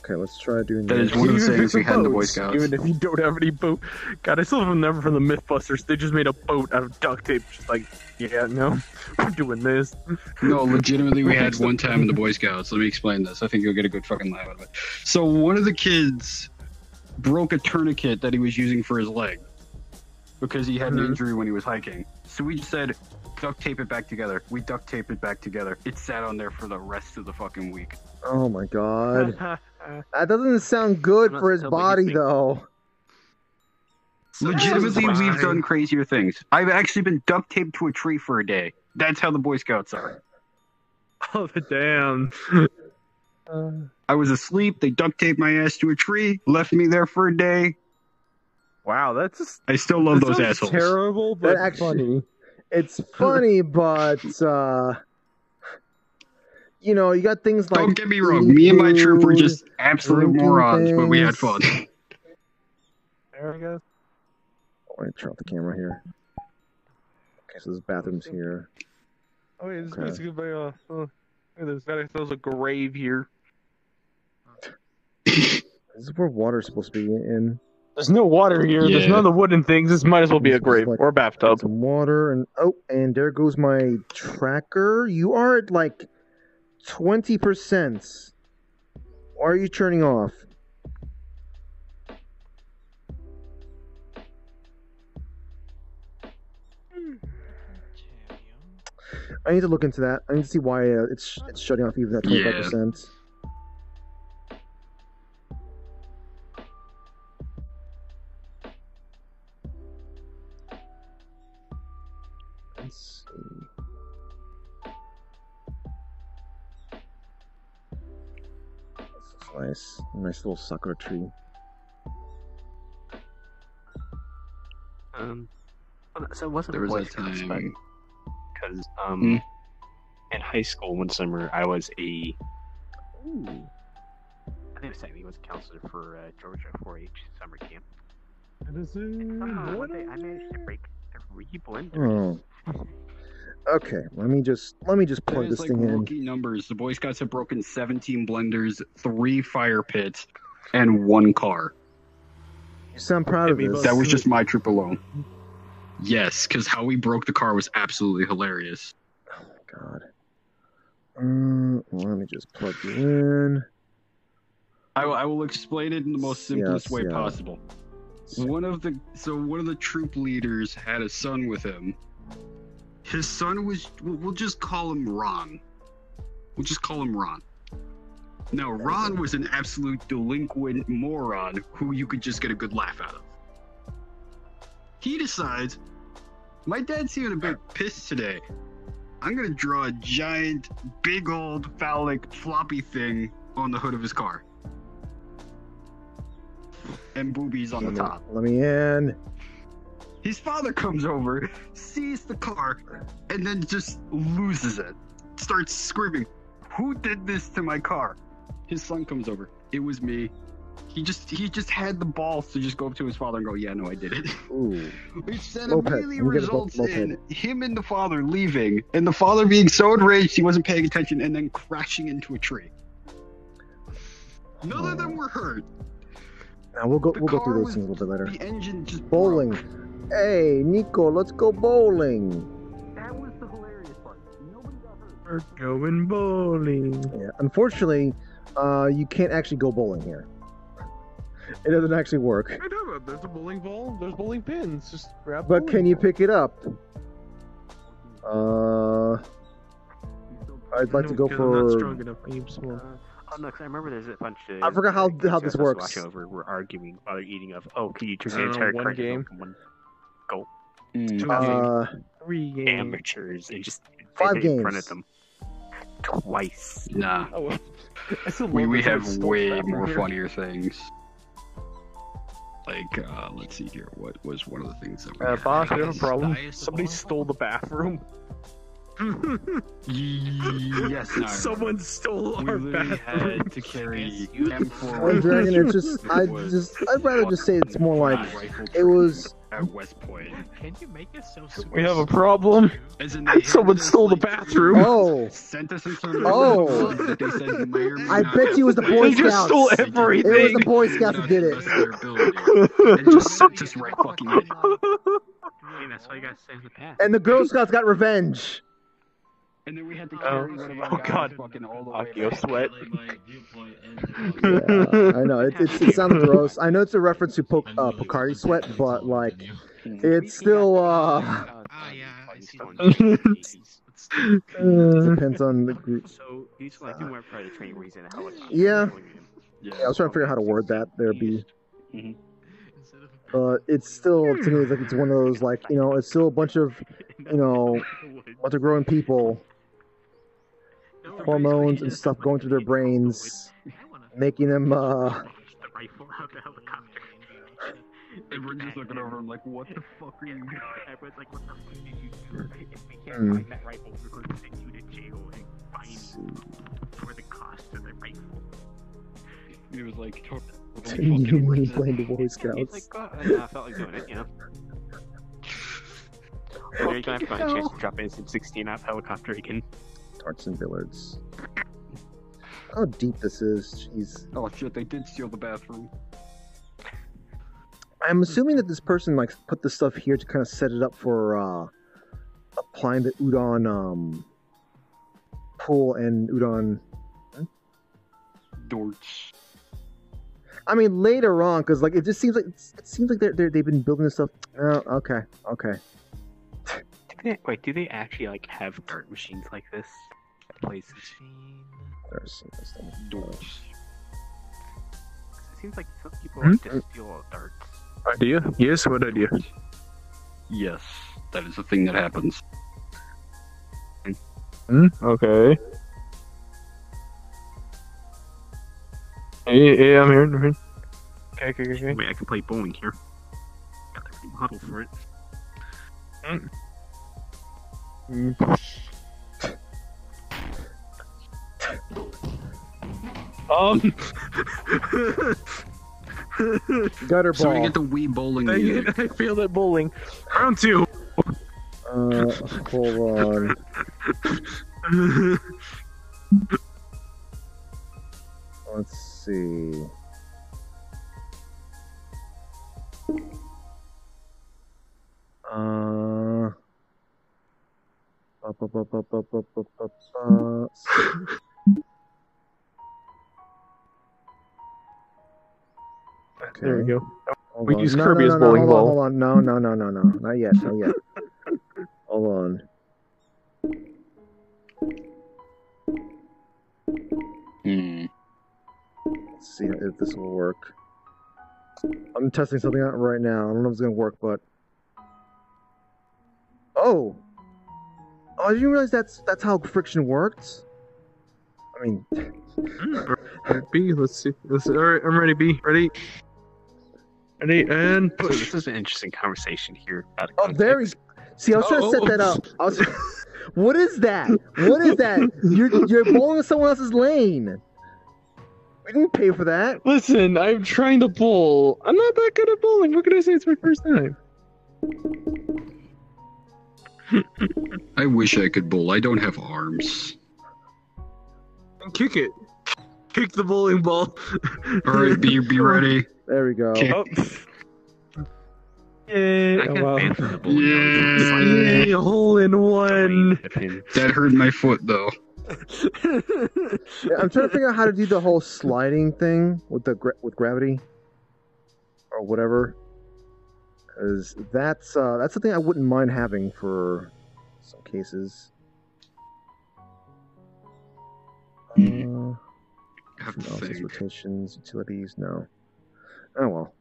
Okay, let's try doing That is this. one of the Even if sayings we had in the Boy Scouts. Even if you don't have any boat. God, I still remember from the Mythbusters, they just made a boat out of duct tape. Just like, yeah, no, we're doing this. No, legitimately, we had one time in the Boy Scouts. Let me explain this. I think you'll get a good fucking laugh out of it. So one of the kids broke a tourniquet that he was using for his leg because he had an Mhm. injury when he was hiking. So we just said, duct tape it back together. We duct taped it back together. It sat on there for the rest of the fucking week. Oh my god. that doesn't sound good for his still, but you body though. Legitimately, we've done crazier things. I've actually been duct taped to a tree for a day. That's how the Boy Scouts are. Oh, the damn. I was asleep. They duct taped my ass to a tree, left me there for a day. Wow, that's just, I still love those assholes. terrible, but That actually- funny. It's funny, but uh you know, you got things like Don't get me wrong. eating Me and my troop were just absolute drinking morons, but we had fun. There I go. Oh, I turn off the camera here. Okay, so this bathrooms here. Oh, yeah, this is Okay. basically by, uh, look at this. That- There's a grave here. This is where water's supposed to be in. There's no water here. There's none of the wooden things. This might as well be a grave like- or a bathtub. Some water and oh, and there goes my tracker. You are at like twenty percent. Why are you turning off? I need to look into that. I need to see why uh, it's it's shutting off even at twenty five percent. Nice. Nice little sucker tree. Um, well, so it wasn't There was Boy that Scouts, but time. because um, Hmm. in high school one summer I was a, I think it was technically was a counselor for uh, Georgia 4-H summer camp. And somehow one day I managed to break three blenders. Oh. Okay, let me just let me just plug this like thing in. rookie numbers. The Boy Scouts have broken 17 blenders, three fire pits, and one car. You sound proud of this. That was just my troop alone. Yes, because how we broke the car was absolutely hilarious. God. Um, let me just plug you in. I, will- I will explain it in the most simplest Yes, way yeah. possible. One of the so one of the troop leaders had a son with him. His son was we'll just call him Ron. We'll just call him Ron. Now Ron was an absolute delinquent moron who you could just get a good laugh out of. He decides, my dad's feeling a bit pissed today. I'm gonna draw a giant, big old phallic floppy thing on the hood of his car. And boobies on the me, top. let me in. His father comes over, sees the car, and then just loses it. Starts screaming, Who did this to my car? His son comes over. It was me. He just he just had the balls to just go up to his father and go, Yeah, no, I did it. Ooh. Which then Moped. immediately get results in him and the father leaving, and the father being so enraged he wasn't paying attention and then crashing into a tree. None of them were hurt. Now we'll go The we'll go through those was- things a little bit later. The engine just Bowling. Hey, Nico, let's go bowling. That was the hilarious part. Nobody got hurt. We're going bowling. Yeah. Unfortunately, uh, you can't actually go bowling here. It doesn't actually work. I know, but there's a bowling ball. There's bowling pins. Just grab. But bowling can you pick it up? Uh, I'd like to go go 'cause I'm not for. strong enough. I am small. Oh no, 'cause I remember there's a bunch of. I forgot how- how this works. Watching over, we're arguing while they're eating of. Oh, can you drink an Uh, entire one carton game? milk in one? Uh, Three games. Amateurs and just Five did it in front of them twice. Nah. Oh, well. We, we have way more here. funnier things. Like, uh, let's see here. What was one of the things that we Uh, had? boss, we have a problem. Somebody stole the bathroom. Yes, no. Someone stole we our literally bathroom. had to carry M4 Well, Dragon, it's just I just, I'd rather just say it's more like it was. at West Point. Can you make it so We have a problem. As in they had Someone stole the bathroom. Oh, Sent us some Oh. that they said may or may I bet you it was the have Boy They just Scouts. stole They did. it was the Boy Scouts Not that did it. the best of their ability. And just sent us right fucking in. I mean, that's why you gotta stay in the past. And the Girl Scouts got revenge. And then we had to Oh. carry one of our Oh, God. fucking all the way Akio back. sweat. Like, my viewpoint ends Yeah, I know it, it's, it sounds gross. I know it's a reference to po- uh, Picardi sweat, but like it's still uh Ah, yeah, I see uh, depends on the group. So he's like you weren't the training where he's in a helicopter. Yeah. Yeah. Yeah, I was trying to figure out how to word that. There be. Instead of but it's still to me it's like it's one of those like you know it's still a bunch of you know bunch of growing people, hormones and stuff going through their brains, making them uh the rifle out the helicopter. And we're just looking over and like, what the fuck are you doing? Everyone's like, what the fuck did you do? If we can't Hmm. find that rifle, we're going to send you to jail and fine for the cost of the rifle. It was like, totally you when he fucking playing the Boy He's Scouts. like, oh, yeah, I felt like doing it, you know. And you're gonna have a chance to drop Instant 16 out of helicopter again. Tarts and Billards. How deep this is, jeez. Oh shit, they did steal the bathroom. I'm assuming that this person like put the stuff here to kind of set it up for uh applying the udon um pool and udon. Dorts. I mean later on, because like it just seems like it seems like they're, they're they've been building this stuff. Oh, okay, okay. Do they, wait, do they actually like have dart machines like this at places? There's some this thing. Dorts. It seems like some people Hmm? like to steal darts. Idea? Yes, what idea? Yes, that is a thing that happens. Hmm? Okay. Yeah, yeah, I'm here. I'm here. Okay, okay, okay, okay. Wait, I can play bowling here. Got the right model for it. Mm. Um. Gutter So we get the Wii bowling I, music. I failed at bowling. Round two. Uh, hold on. Let's see. Uh. Ba, ba, ba, ba, ba, ba, ba, ba, ba. There we go. Hold We on. use no, Kirby no, as no, bowling no, ball. Hold on, hold on. No, no, no, no, no. Not yet. Not yet. hold on. Hmm. Let's see if this will work. I'm testing something out right now. I don't know if it's gonna work, but oh, oh! I didn't realize that's that's how friction worked. I mean, B, let's see. Let's, all right, I'm ready. B, ready. Ready and So this is an interesting conversation here. About oh, there we. See, I was trying to set that up. I was. what is that? What is that? You're you're bowling in someone else's lane. We didn't pay for that. Listen, I'm trying to bowl. I'm not that good at bowling. What can I say? It's my first time. I wish I could bowl. I don't have arms. And kick it. Kick the bowling ball. All right, be be ready. There we go. Okay. Oh. Yay! I Oh, got wow. banned from the bowling alley. Yay! Hole in one. That hurt my foot though. Yeah, I'm trying to figure out how to do the whole sliding thing with the gra- with gravity or whatever. Because that's uh, that's something I wouldn't mind having for some cases. Uh, have to Analysis, think. rotations, utilities, no. Oh well.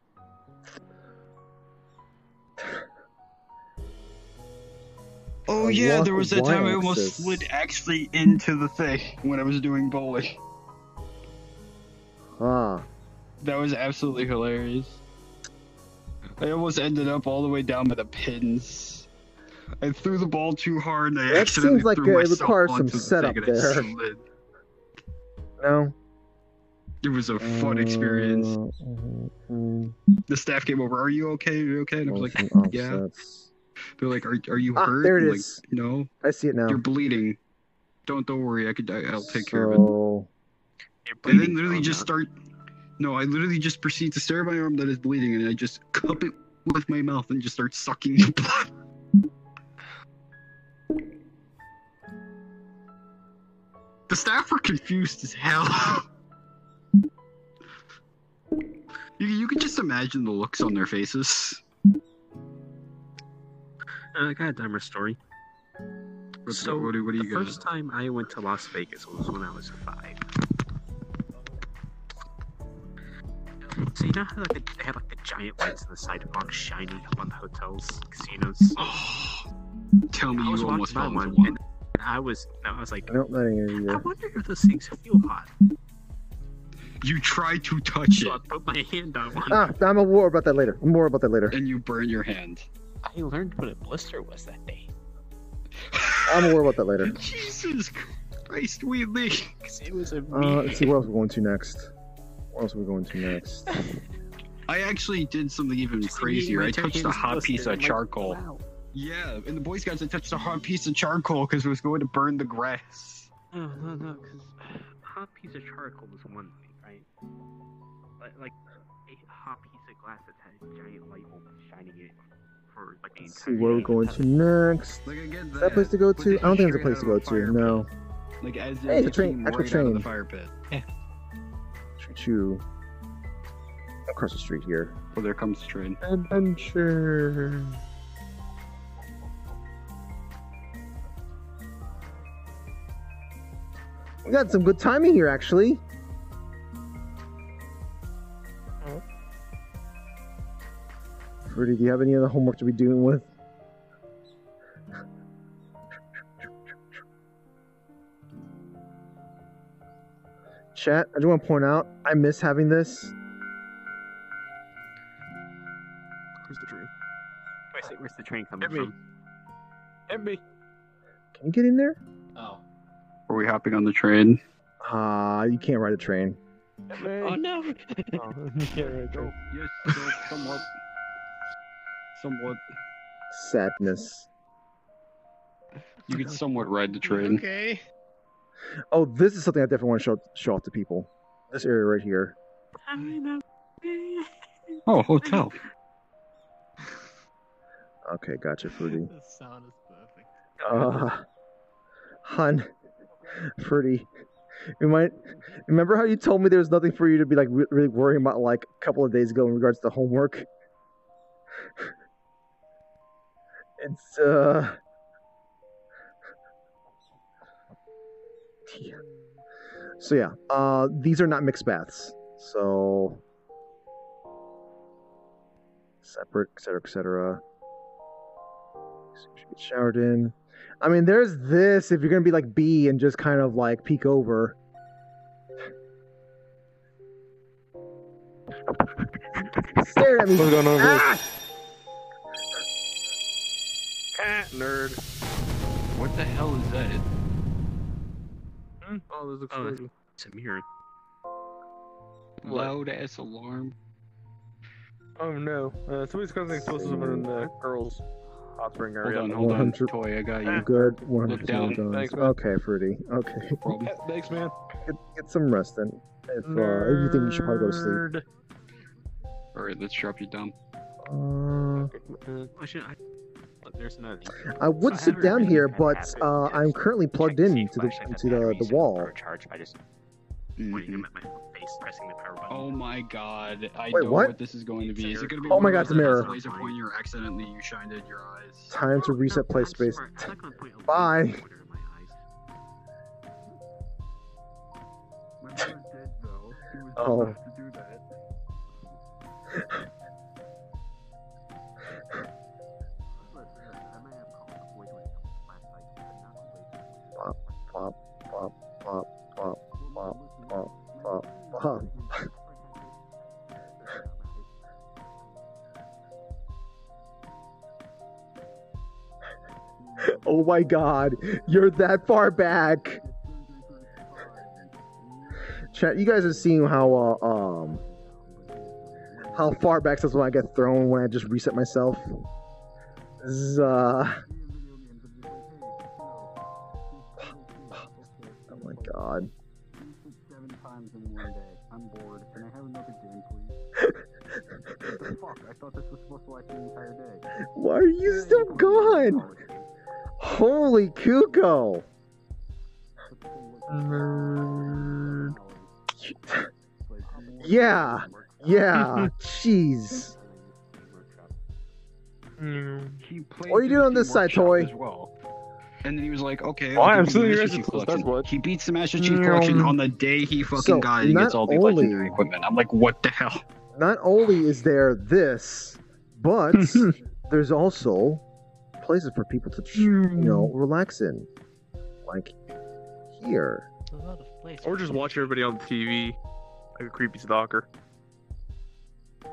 Oh A yeah, there was that time I almost slid actually into the thing when I was doing bowling. Ah, That was absolutely hilarious. I almost ended up all the way down by the pins. I threw the ball too hard and I That accidentally seems like threw it myself requires some setup thing and I there. no. It was a fun experience. Mm, The staff came over. Are you okay? Are you okay? And I was like, yeah. offsets. They're like, are, are you Ah, hurt? there it like, is. no. I see it now. You're bleeding. Don't don't worry. I could. I, I'll take care of it. So, And then literally just start. No, I literally just proceed to stare at my arm that is bleeding, and I just cup it with my mouth and just start sucking the blood. The staff were confused as hell. you you can just imagine the looks on their faces. Uh, I got a dumber story. What- so what do- what do you the got? first time I went to Las Vegas was when I was five. So you know how like they have like the giant lights on the sidewalk shining up on the hotels, casinos. Tell me I was you walking almost by fell into one, one. and I was no, I was like, nope, not in I wonder if those things feel hot. You try to touch So I it, put my hand on one. Ah, I'm a war about that later. More about that later. and you burn your hand. I learned what a blister was that day. I'm a war about that later. Jesus Christ, we leave. 'Cause it was a Uh, let's see where else we're going to next. Where else are we going to next? I actually did something even Just crazier. I touched a hot hands piece of I'm like, charcoal. wow. Yeah, and the Boy Scouts, I touched a hot piece of charcoal because it was going to burn the grass. No, no, no, because hot piece of charcoal is one thing, right? But like a hot piece of glass that has a giant light bulb shining in it for like the Let's see where we're going to next. Like I get Is that a place to go to? I don't think it's a place to go of a to. No. Like as Hey, it's a train- came actual right out of the train. fire pit. Choo choo. Across the street here. Well, there comes the train. Adventure. We got some good timing here, actually. Fruity, do you have any other homework to be doing with? Chat, I just want to point out, I miss having this. Where's the tree? Where's the, where's the train coming Hit me. from? Hit me. Can you get in there? Oh. Are we hopping on the train? Ah, you can't ride a train. Oh no! Oh, yeah, right there. Yes, so somewhat. Somewhat. Sadness. You could somewhat ride the train. Okay. Oh, this is something I definitely want to show show off to people. This area right here. Oh, hotel. Okay, gotcha, Fruity. The sound is perfect. Uh, hun, Fruity. You might remember how you told me there was nothing for you to be like re- really worrying about like a couple of days ago in regards to homework. It's uh. Yeah. So yeah, uh, these are not mixed baths. So separate, etc., etc. Get showered in. I mean, there's this if you're gonna be like B and just kind of like peek over. Stare at me. What's going on. Ah! Ah, nerd. What the hell is that? Oh, there's a Oh, Fruity. It's a mirror. Loud ass alarm. Oh no. Uh, somebody's causing explosives over in the girls' hot spring Hold area. on, hold on. Toy, I got you. Good, 100% Look down. guns. Thanks, man. Okay, Fruity. Okay. Problem. Yeah, thanks, man. Get, get some rest then. If, uh, if you think you should probably go to sleep. Alright, let's drop you down. Uh, Oh, shit, I... there's another. I would So sit haven't down here, but uh, I'm currently plugged checking in to the flash, to the, the wall. charge by just pointing them at my face, pressing the power button. Oh my god, I Wait, know what? what? this is going to be. Is it going to be Oh one my God, those it's a mirror. that has Laser pointer accidentally you shined at your eyes. Time to reset play space. Bye. My brother did though. Oh. Oh my god, you're that far back. Chat, you guys have seen how uh, um how far back that's when I get thrown when I just reset myself. This is uh Oh my god. Seven times in one day. I'm bored. Can I have another game, please? Fuck, I thought this was supposed to last the entire day. Why are you still gone? Holy Kuko! Yeah, yeah, jeez. What are you doing on this side, Toy? As well. And then he was like, okay, Oh, I'll I'm give still you here Chief collection. He beats the Master Chief collection mm. on the day he fucking So, got it and gets all the only- legendary equipment. I'm like, what the hell? Not only is there this, but there's also places for people to, you know, hmm. relax in, like here. Or just watch everybody on the TV like a creepy stalker.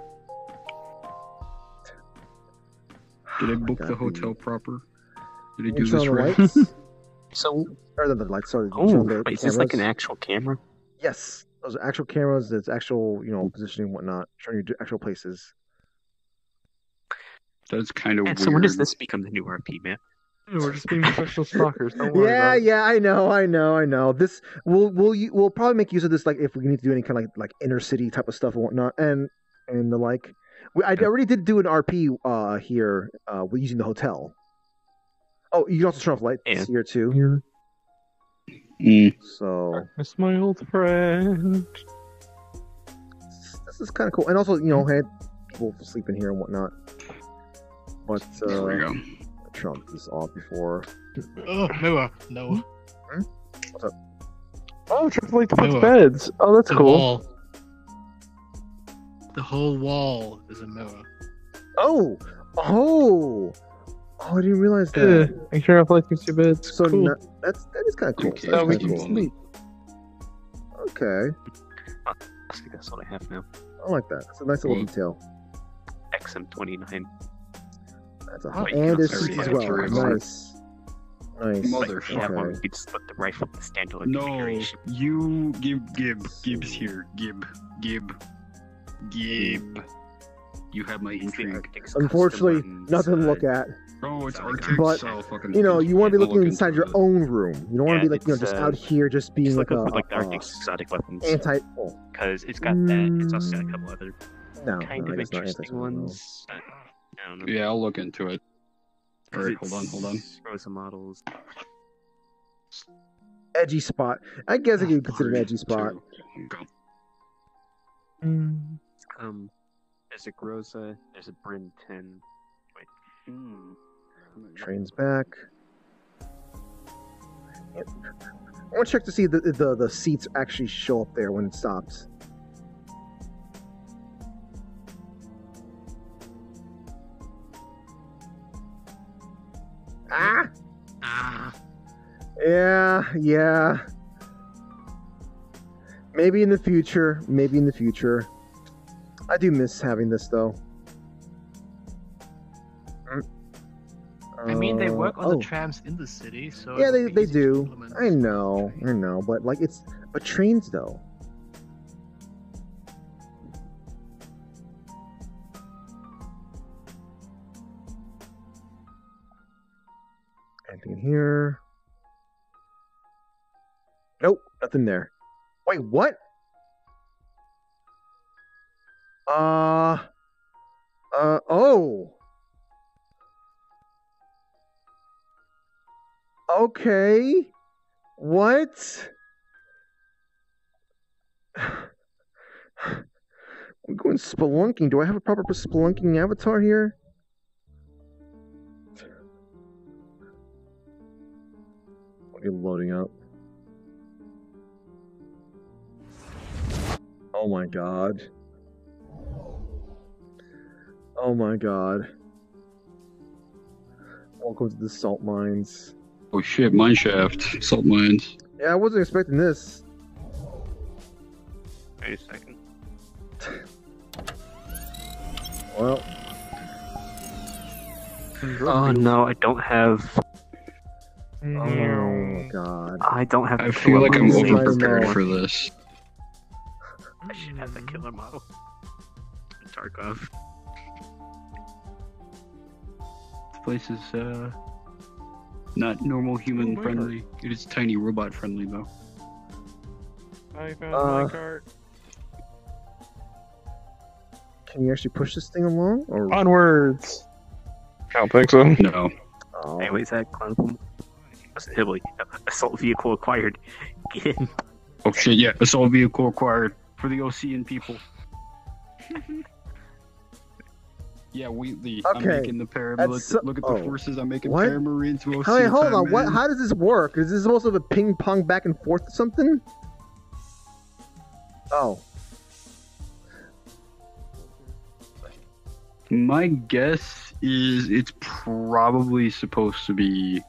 Did I book the hotel proper? Did I do this right? So, or the, the lights. Sorry, oh, turn the, the is this like an actual camera? Yes, those are actual cameras. That's actual, you know, positioning and whatnot, showing you actual places. That's kind of Man, weird. so when does this become the new RP, man? We're just being professional stalkers. Don't worry Yeah, about yeah, I know, I know, I know. This we'll we'll we'll probably make use of this like if we need to do any kind of like like inner city type of stuff and whatnot, and and the like. We, I already did do an RP uh here uh with using the hotel. Oh, you can also turn off lights Yeah. here too. Mm. So It's my old friend. this is kind of cool, and also you know had people sleep in here and whatnot. But uh, There we go. Trump this off before. Oh, Noah, no. What's up? Oh, triple eight puts Noah. beds. Oh, that's the cool. Wall. The whole wall is a Noah. Oh, oh, oh! I didn't realize Yeah, that. make sure I like your beds. So cool. no- that's that is kind of cool. Okay, That's Oh, we can cool. sleep. Okay, I think that's all I have now. I like that. It's a nice little Cool. detail. XM29. That's a Oh, and can there's also as well. Nice, nice. Mother- Yeah, one Okay. you could split the rifle with the standalone No, configuration. you Gib Gib Gibbs here. Gib Gib Gib. You have my It's the intrigue. Arctic's custom Unfortunately, runs, nothing to uh, look at. Oh, it's But, so fucking. You know, you want to be I'll looking look inside into your it. own room. You don't want Yeah, to be like you know it's, just uh, out here, just being Just like look a, up for like the uh, Arctic's exotic weapons. anti. Oh, Because it's got that. It's also got a couple other no, kind no, I of guess not interesting anti- ones. I, I don't know. Yeah, I'll look into it. Alright, hold on, hold on. Rosa models. Edgy spot. I guess I could consider an edgy spot. Two, go. Um, there's a Groza. There's a Bren 10. Wait. Hmm. Trains back. I want to check to see if the, the the seats actually show up there when it stops. Ah, Ah, yeah, yeah. Maybe in the future. Maybe in the future. I do miss having this though. I mean, they work on oh. the trams in the city, so Yeah, they, they do. I know, I know, but like it's but trains though. Here? Nope, nothing there. Wait, what? Uh, uh, oh. Okay. What? I'm going spelunking. Do I have a proper spelunking avatar here? What are loading up? Oh my god. Oh my god. Welcome to the salt mines. Oh shit, mineshaft, salt mines. Yeah, I wasn't expecting this. Wait a second. Well, Oh no, I don't have. oh my god. I don't have. I feel like I'm model. over prepared for this. I should have the killer model. Tarkov. This place is uh not normal human friendly. It is tiny robot friendly though. I found Uh, my cart. Can you actually push this thing along? Or Onwards. I don't think so. No. oh, Hey, wait, is that Glenville? Listen, Hibbley, assault vehicle acquired. Get in. Oh shit, yeah, assault vehicle acquired for the Ocean people. yeah, Wheatley. I'm making the paramilitary. so- Look at the oh. forces I'm making What? paramarines to Hey, hold time, on. What? How does this work? Is this supposed to be a ping pong back and forth or something? Oh, My guess is it's probably supposed to be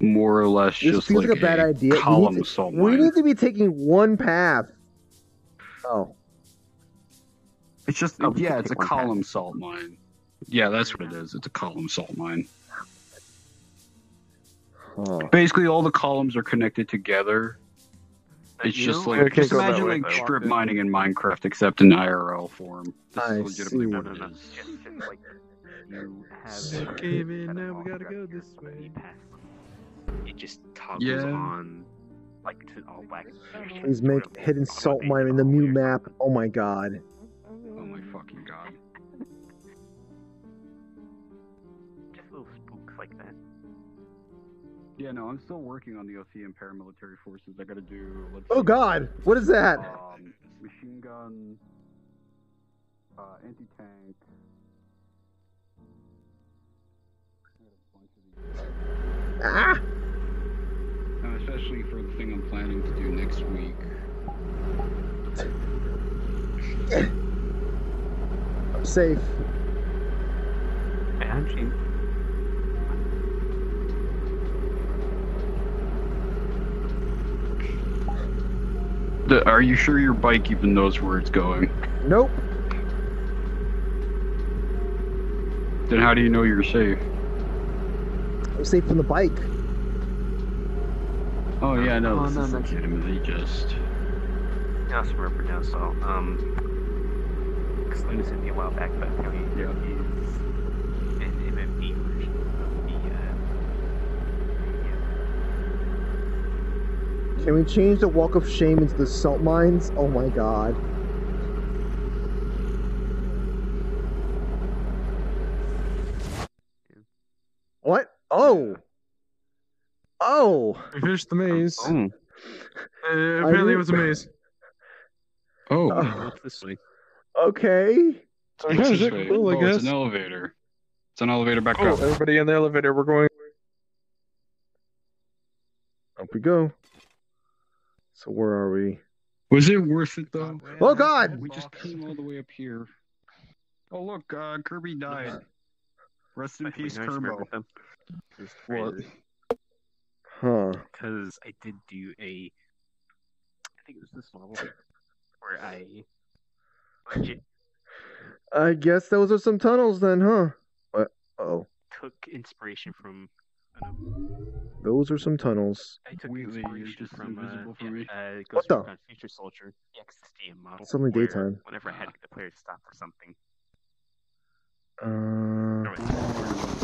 more or less this just feels like, like a bad idea. We need, to, we need to be taking one path. Oh, It's just Oh, yeah, it's a take one column salt mine. Yeah, that's what it is. It's a column salt mine. oh. Basically, all the columns are connected together. It's You just know, like just imagine like though. strip mining in Minecraft, except in IRL form. This I is legitimately see. what No, it no, no. is. Yes, just like you have. So a- came in, now we gotta go this way. You pass. It just toggles Yeah. on, like to all black. Please make hidden salt mine in the new map. Oh my god. Oh my fucking god. Just little spooks like that. Yeah, no, I'm still working on the Ocean paramilitary forces. I gotta do. Let's Oh see, god. What is that? Um, machine gun, uh, anti-tank. Ah. Uh, especially for the thing I'm planning to do next week. I'm safe. Actually, The, are you sure your bike even knows where it's going? Nope. Then how do you know you're safe? I'm safe from the bike. Oh yeah, no, Oh, this no, is no. legitimately just. I also remember now. So, um, because Luna sent me a while back, but apparently there is an MMD version of the. Uh, Can we change the walk of shame into the salt mines? Oh my god. What? Oh. Oh. We finished the maze. Oh. Uh, apparently, it was a maze. Oh. What's this way? Okay. So yeah, this is way? cool, I oh, it's an elevator. It's an elevator back Oh, up. everybody in the elevator. We're going. Up we go. So where are we? Was it worth it though? Oh god! We just came all the way up here. Oh look, uh, Kirby died. Rest in I think peace, I just Kerbo. remembered them. It's crazy. Huh. Because I did do a. I think it was this level where I legit I guess those are some tunnels then, huh? What? Oh. took inspiration from. Those are some tunnels. I took Wheatley, you're inspiration from invisible uh, for me. uh, What the? Future Soldier, the XSDM model. It's only daytime. Whenever I had to get the player to stop for something. Uh, I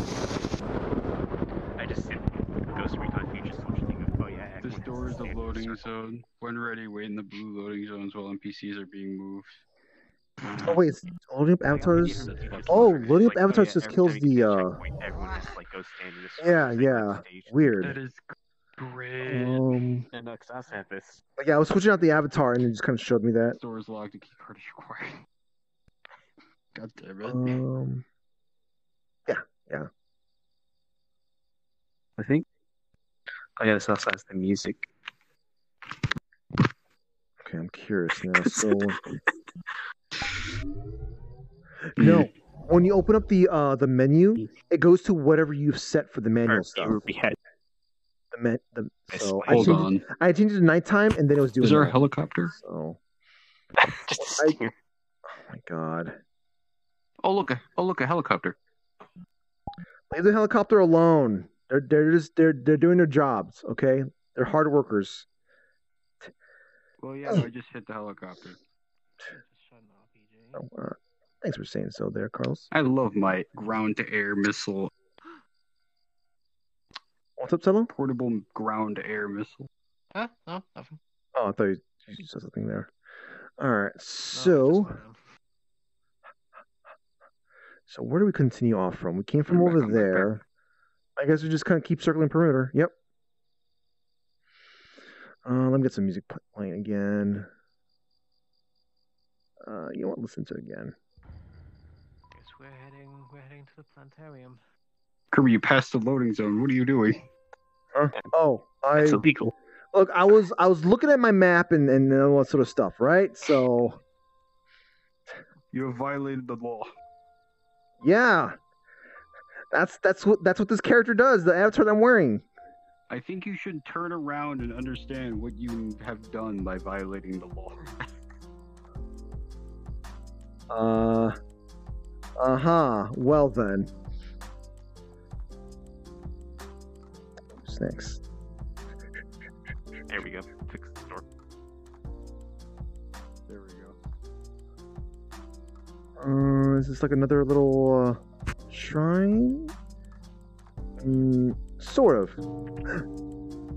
just did Ghost Recon Future Soldier thing of, oh yeah, This door is to a stand in a loading circle. zone. When ready, wait in the blue loading zones while NPCs are being moved. oh wait, it's loading up avatars. Oh, loading up avatars just kills the. uh Everyone just like goes stand in a Yeah, yeah. Weird. That is great. Um. And 'cause I also had this. Yeah, I was switching out the avatar and it just kind of showed me that. This door is locked. A key card is required. God damn it. Um. Yeah, yeah. I think. Oh yeah, this also has the music. Okay, I'm curious now. So, no, when you open up the uh the menu, it goes to whatever you've set for the manual stuff. behead. The, me- the so I Hold changed, on. It, I changed it to nighttime, and then it was doing. Is there a helicopter? So, Just I, oh my god! Oh look! A, oh look! A helicopter. Leave the helicopter alone. They're they're just they're they're doing their jobs. Okay, they're hard workers. Well, yeah, I just hit the helicopter. So, uh, thanks for saying so, there, Carlos. I love my ground-to-air missile, What's up, Solo? portable ground-to-air missile. Huh? No, nothing. Oh, I thought you, you said something there. All right, so so where do we continue off from? We came from Back over on, back, there. I guess we just kind of keep circling perimeter. Yep. Uh, let me get some music playing again. Uh, you know what? Listen to it again. Guess we're heading we're heading to the planetarium. Kirby, you passed the loading zone. What are you doing? Huh? Oh, I It's illegal. look. I was I was looking at my map and and all that sort of stuff, right? So You have violated the law. yeah, that's that's what that's what this character does. The avatar that I'm wearing. I think you should turn around and understand what you have done by violating the law. Uh, uh huh. Well then. What's next? There we go. Fix the door. There we go. Uh, is this like another little uh, shrine? Mm, sort of.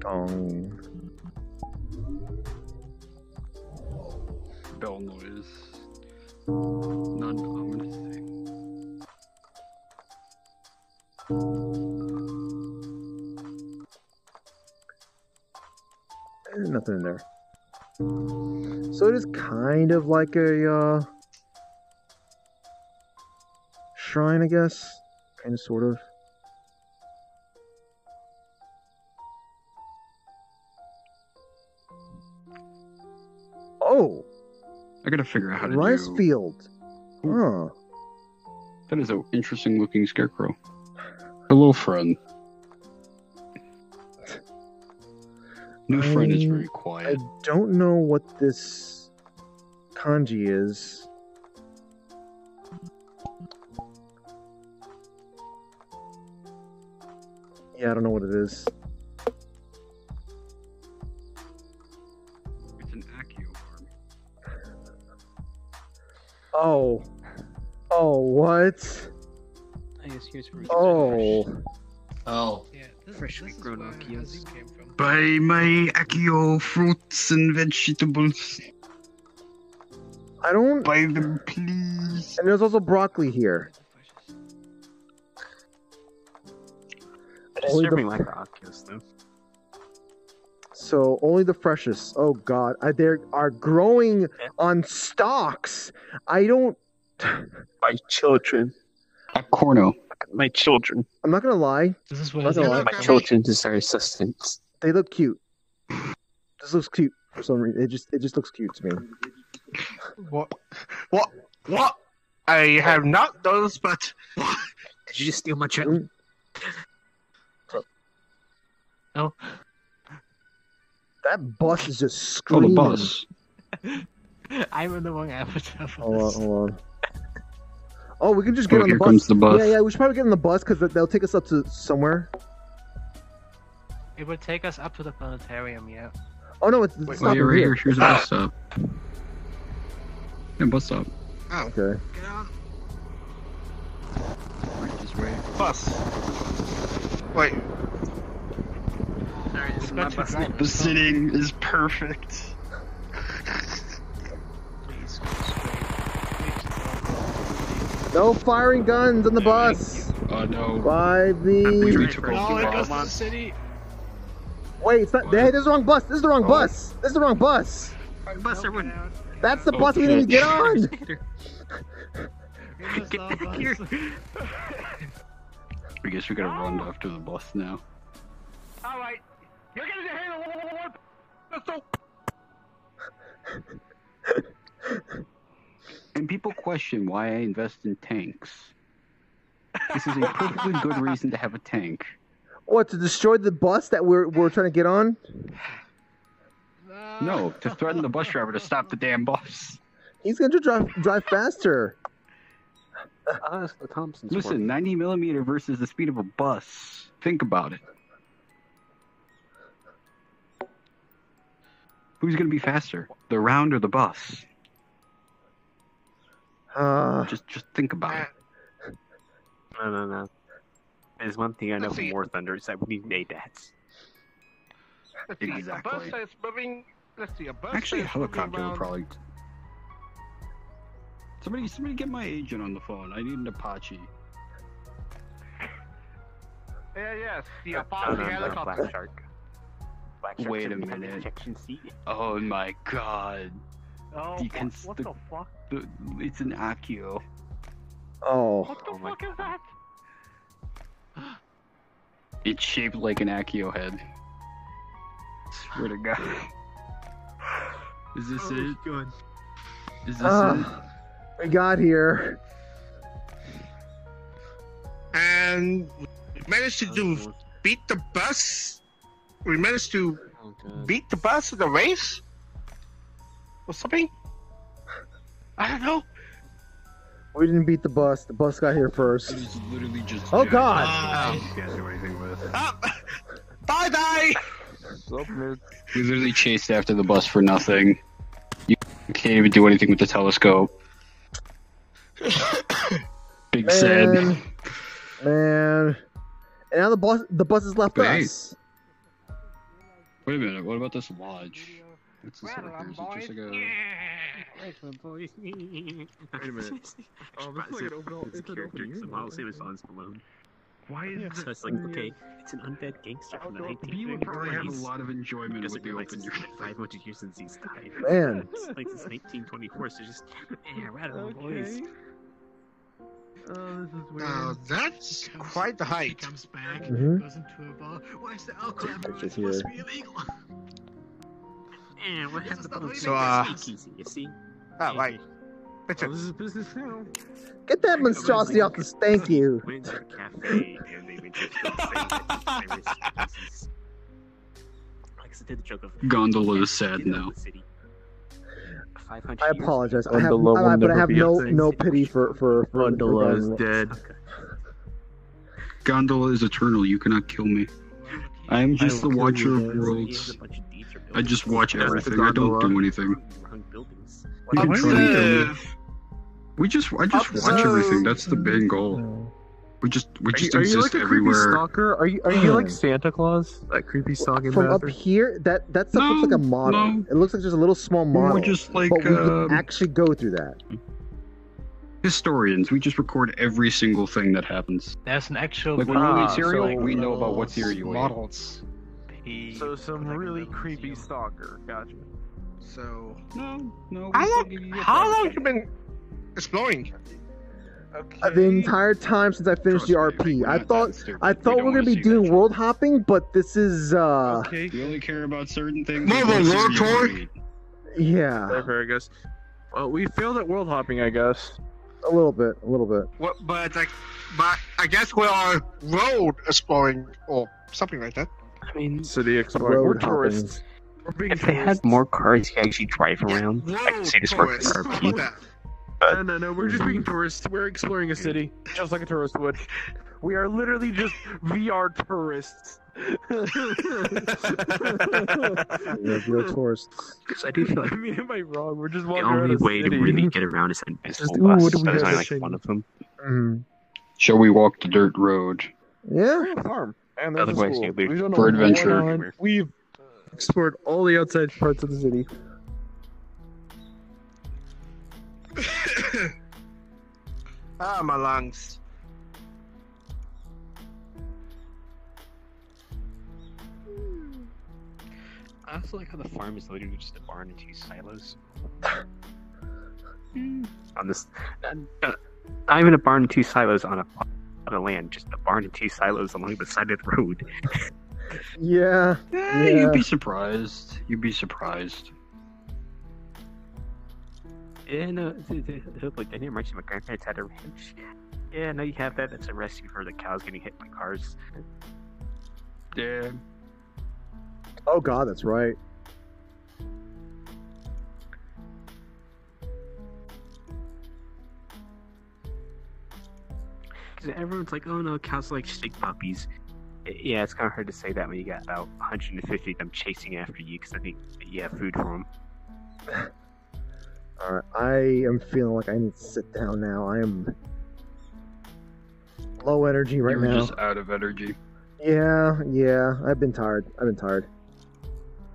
Gong. Bell noise. Non-ominous thing. There's nothing in there. So it is kind of like a uh, shrine, I guess. Kind of, sort of. Oh, I gotta figure out how to rice do. field. Huh. That is an interesting looking scarecrow. Hello, friend. New friend is very quiet. I don't know what this kanji is. Yeah, I don't know what it is. It's an Accio arm. Oh. Oh, what? I guess here's where Oh. Oh. Yeah, this, Freshly this is grown where Akios. Came from. Buy my Accio fruits and vegetables. I don't. Buy them, please. And there's also broccoli here. Only the Disturbing like Oculus though. So only the freshest. Oh God, I, they are growing on stalks. I don't. My children. At Corno. My children. I'm not gonna lie. This is what I'm what not gonna lie. My children desire sustenance. They look cute. This looks cute for some reason. It just it just looks cute to me. What? What? What? I have not those, but Did you just steal my mm. child? No. That bus is just screaming. Oh, the bus. I'm in the wrong avatar for Hold on, hold on. Oh, we can just get Oh, on the here bus. comes the bus. Yeah, yeah, we should probably get on the bus because they'll take us up to somewhere. It would take us up to the planetarium, yeah. Oh no, it's, it's Oh, not yeah, right here. here. Here's a bus stop. Yeah, bus stop. Oh, okay. Get on. Right this way. Bus. Wait. Sorry, My got to. The sitting is perfect. Please go straight. No firing guns on the bus. Oh no. By the. took No, oh, it goes to the city. Wait, it's not. Hey, this is the wrong bus. This is the wrong Oh. bus. This is the wrong bus. Bus, everyone. That's the Oh, bus we didn't even shit. get on. Get back here. I guess we gotta run after the bus now. Alright. You're gonna handle one pistol. And people question why I invest in tanks. This is a perfectly good reason to have a tank. What to destroy the bus that we're we're trying to get on? No, to threaten the bus driver to stop the damn bus. He's gonna drive drive faster. Ask the Thompsons. Listen, me. 90 millimeter versus the speed of a bus. Think about it. Who's going to be faster, the round or the bus? Uh, just, just think about it. No, no, no. There's one thing I know Let's from. War Thunder is that we need ADATs. Let's see, a bus Exactly. that's moving. Let's see, a bus Actually, a helicopter would probably. Somebody, somebody, get my agent on the phone. I need an Apache. Yeah, yes, the Apache no, no, helicopter. Black Shark. Black Shark's Wait a gonna be on the minute. ejection seat. Oh my god. Oh, The what, what the- the fuck? The, it's an Accio. Oh. What the Oh my fuck is that? It's shaped like an Accio head. Swear to God. Is this Oh, it? Good. Is this Uh, we got here. And managed to do beat the bus. We managed to Oh, beat the bus in the race or something. I don't know. We didn't beat the bus. The bus got here first. it? It's literally just. Oh God! Ah, Can't do anything with it. ah, bye bye. We literally chased after the bus for nothing. You can't even do anything with the telescope. Big sad. Man, man. And now the bus the bus has left Hey. us. Wait a minute. What about this lodge? What's this Well, over here? It just like a? Wait a minute. Oh, this is like an open- His it's an character open somehow universe. same as Hans Malone. Why is So it's like, okay, it's an undead gangster from the Outdoor 1930s. He would probably have a lot of enjoyment Because with it the relates open to universe. 500 years since he's died. Man. It's like since 1924, so just, yeah, radical boys. Oh, this is weird. Now that's quite the He height. comes back, Mhm. goes into a bar. Why is the alcohol everywhere? It's supposed to be illegal. And what This happened is about not those So, uh, speakeasy, you see? Ah, right. Oh, this is business now. Get that monstrosity off the thank you. Went to cafe and they made jokes saying that Irish species. Like I did the joke of Gondola is sad Get out of now. the city. 500 I apologize. I have, Gondola will I, but I have be no thing. no pity for for, for for Gondola is Gondola. dead. Gondola is eternal. You cannot kill me. I am just the watcher of guys. He has worlds. a bunch of deeds or I just watch Yeah, everything. I don't do anything. Wrong buildings. We can try and kill me. We just, I just watch Observe. everything. That's the main goal. Oh. We just, we Are just you, are you like a creepy stalker? Are you are you like Santa Claus? That creepy stalking From up here, that that stuff looks like a model. no. It looks like just a little small model. We're just like but we um, can actually go through that. historians. We just record every single thing that happens. There's an actual Like when you eat cereal, so- we know about what cereal you ate. models. So some really creepy stalker. Gotcha. so No, no. how we still long? give you your How long privacy. you been exploring? Uh, The entire time since I finished the Trust me, RP, we're I thought. I thought don't we were wanna gonna be doing that. world hopping, but this is uh Okay. We only care about certain things. More of a world tour? yeah, Fair, I guess. Well, we failed at world hopping, I guess. a little bit, a little bit. What? But like, but I guess we are road exploring or something like that. I mean, City exploring. We're tourists. We're being if they had more cars you could actually drive around, I could say this works for How RP. About that? No, no, no. We're just being tourists. We're exploring a city, just like a tourist would. We are literally just VR tourists. Yeah, real tourists. Because I do feel like I mean, am I wrong? We're just the walking around only a way to city. really get around is an invisible Ooh, bus. what do we only like one of them. Mhm. Shall we walk the dirt road? Yeah, farm. And there's a Otherwise, school. you'll be- We don't know For adventure. We've explored all the outside parts of the city. ah, my lungs. I also like how the farm is literally just a barn and two silos. on this, uh, uh, not even a barn and two silos on a on a land, just a barn and two silos along the side of the road. yeah, Eh, Yeah. You'd be surprised. You'd be surprised. Yeah, no, it's- it's- it's- like, that reminds me, my grandparents had a ranch. Yeah, no, you have that. That's a recipe for the cows getting hit by cars. Yeah. Oh God, that's right. Because everyone's like, oh no, cows are like stick puppies. Yeah, it's kind of hard to say that when you got about 150 of them chasing after you because I think you have food for them. All right, I am feeling like I need to sit down now. I am low energy right you were now. just out of energy. Yeah, yeah. I've been tired. I've been tired.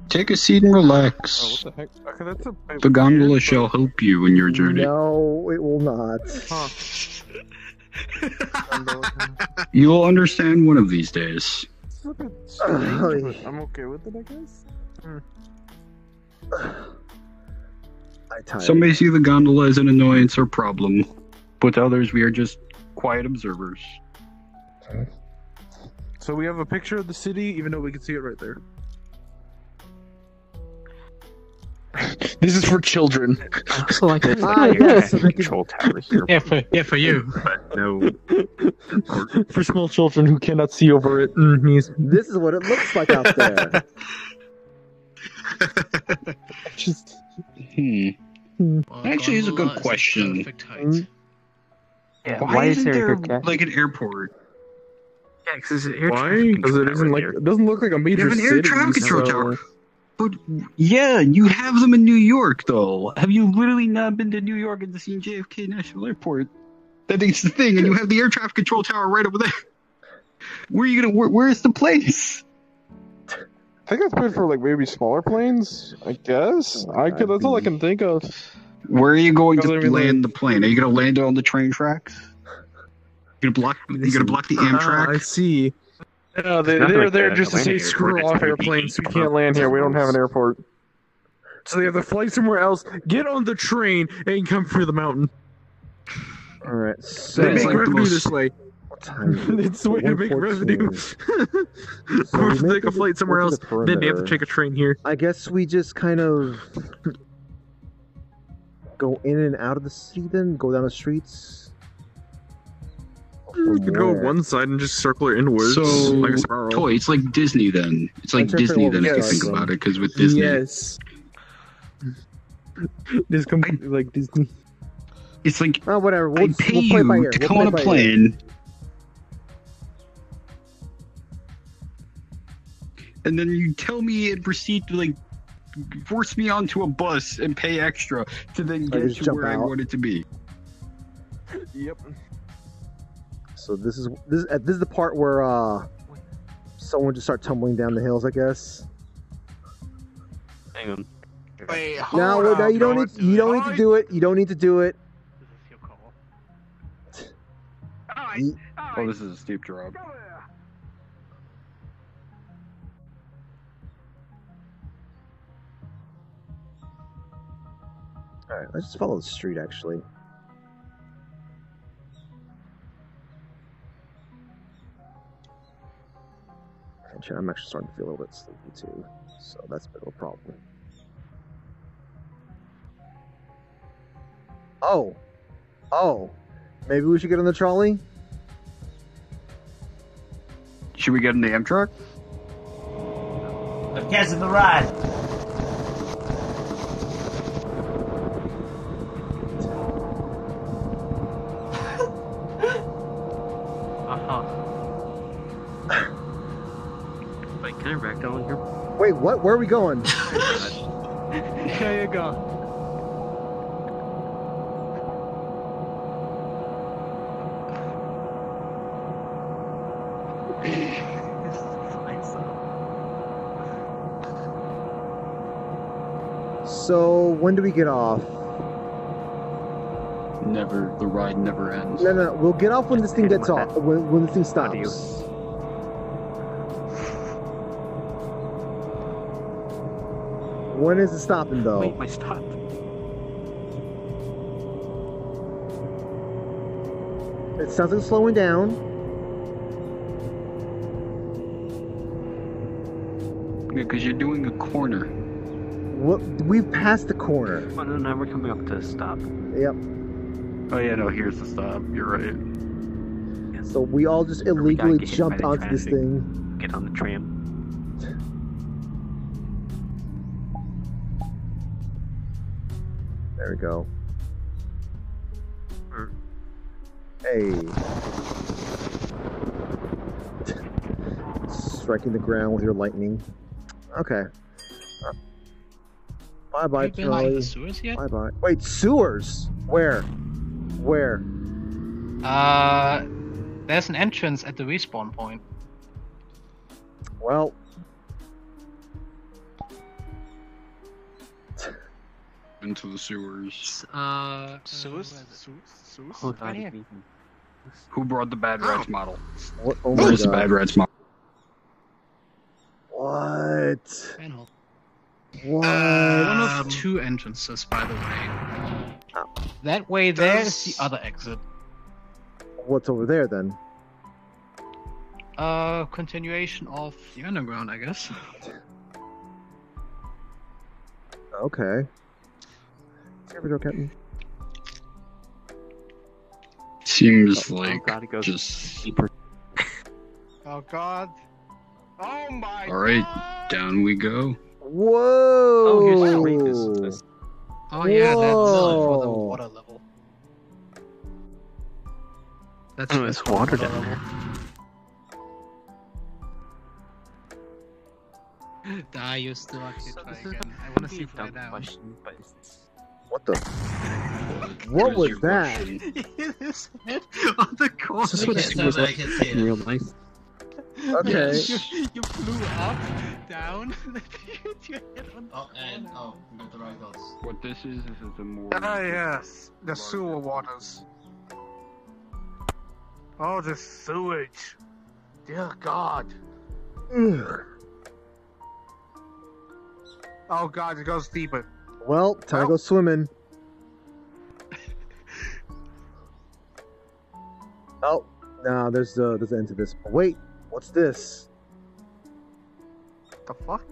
Take a seat and relax. Oh, what the heck? Okay, that's a. The gondola shall help you in your journey. No, it will not. Huh. You will understand one of these days. It's a bit strange, but I'm okay with it, I guess. Hmm. I tired. Some may see the gondola as an annoyance or problem, but to others we are just quiet observers. So we have a picture of the city, even though we can see it right there. this is for children. I also like this. Ah, like, yes, so they control towers here. Yeah, for, yeah, for you. But no. for small children who cannot see over it. Mm, he's- This is what it looks like out there. Just Hmm. Well, Actually, it's a good gondola is question. perfect height. Yeah, Why, why, is isn't there, there like an airport? Yeah, because air why? Because it isn't like there. it doesn't look like a major You have an air traffic control so- tower. But yeah, you have them in New York though. Have you literally not been to New York and seen JFK National Airport? That is the thing, and you have the air traffic control tower right over there. Where are you gonna? Where, where's the place? I think that's good for like maybe smaller planes. I guess. I God, could. That's all I can think of. Where are you going to Because I like- land the plane? Are you gonna land it on the train tracks? You gonna block? You gonna block the Ah, I Amtrak? see. No, they, Nothing they're like there that. just to Atlanta say airport screw is off very airplanes. We can't land here. We don't have an airport. So they have to fly somewhere else, get on the train, and come through the mountain. All right. They So That's make like the revenue most- this way. What time it's the way to make revenue. So we First, make take a flight somewhere else, the then they have to take a train here. I guess we just kind of go in and out of the city. Then go down the streets. You could go one side and just circle it inwards, So, like a spiral. toy. It's like Disney then. It's like Disney then we if you think about it, because with Disney, Yes. This completely like Disney. it's like Oh, whatever. We'll, I just- pay we'll play by you to We'll come on a by ear. plane, and then you tell me and proceed to like force me onto a bus and pay extra to then get to jump where I wanted to be. Yep. So this is this uh, this is the part where uh someone just start tumbling down the hills. I guess. Hang on. Wait, No, hold no, up, you don't don't need you don't need to do it. You don't need to do it. Ye- Oh, this is a steep drop. All right, let's just follow the street. Actually. Actually, I'm actually starting to feel a little bit sleepy too, so that's a bit of a problem. Oh, oh, maybe we should get on the trolley. Should we get in the Amtrak? I'm canceling the ride. What? Where are we going? There you go. So when do we get off? Never. The ride never ends. No, no, no. We'll get off when this thing gets off. When, when this thing audio. stops. When is it stopping though? Wait, my stop. It sounds like slowing down. Because you're doing a corner. What? We've passed the corner. Oh no, now we're coming up to a stop. Yep. Oh yeah, no, here's the stop. You're right. So we all just illegally jumped by the onto this thing. Get on the tram. There we go. Hey. Striking the ground with your lightning. Okay. Bye bye, Have you been Charlie. sewers? Bye bye. Wait, sewers? Where? Where? Uh, there's an entrance at the respawn point. Well, Into the sewers. Uh, Sewers? Sewers? Oh, Right here. Who brought the bad rats model? what? Oh my Where's the bad rats model? What? Manhole. What? One of two entrances, by the way. That way, there is the other exit. What's over there then? Uh, continuation of the underground, I guess. Okay. Here we go, Captain. Seems Oh, oh like God, it goes just. super. Oh god. Oh my All right, down we go. Whoa! Oh, here's the rate this, this. Oh yeah, that's for the water level. That's Oh, it's water down there. Die, you still have to So try again. I a wanna see pretty fly down. question, but it's What the? What What is was that? question? His head on the corner. Is this what it Yes, was like can see it. in real life? Okay. You, you flew up, down, hit your head on the Oh, and oh, we got the right dots. What this is, this is a more. Ah yes, the sewer waters. Oh, the sewage. Dear God. Ugh. Oh God, it goes deeper. Well, time to go swimming. Oh, no, there's uh, there's an end to this. Wait, what's this? The fuck?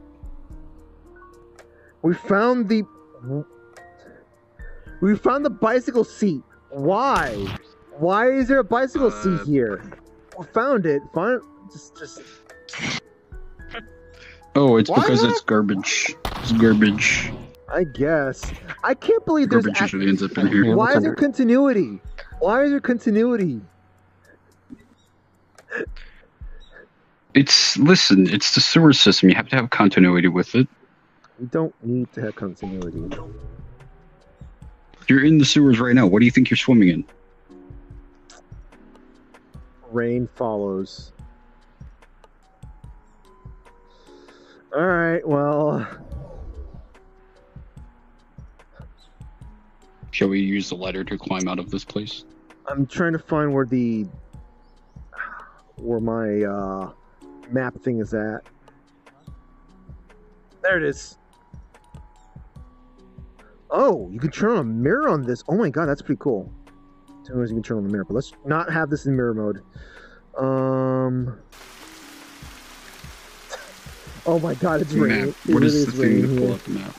We found the. We found the bicycle seat. Why? Why is there a bicycle Uh, seat here? We found it. Find just just. Oh, it's Why because not? it's garbage. It's garbage. I guess. I can't believe there's. Garbage act- ends up in here. Why is there continuity? Why is there continuity? It's listen. It's the sewer system. You have to have continuity with it. We don't need to have continuity. You're in the sewers right now. What do you think you're swimming in? Rain follows. All right. Well, Shall we use the ladder to climb out of this place? I'm trying to find where the where my uh, map thing is at. There it is. Oh, you can turn on a mirror on this. Oh my god, that's pretty cool. Two ways you can turn on the mirror, but let's not have this in mirror mode. Um. Oh my god, it's raining. Map. It What is really the thing to pull up the map?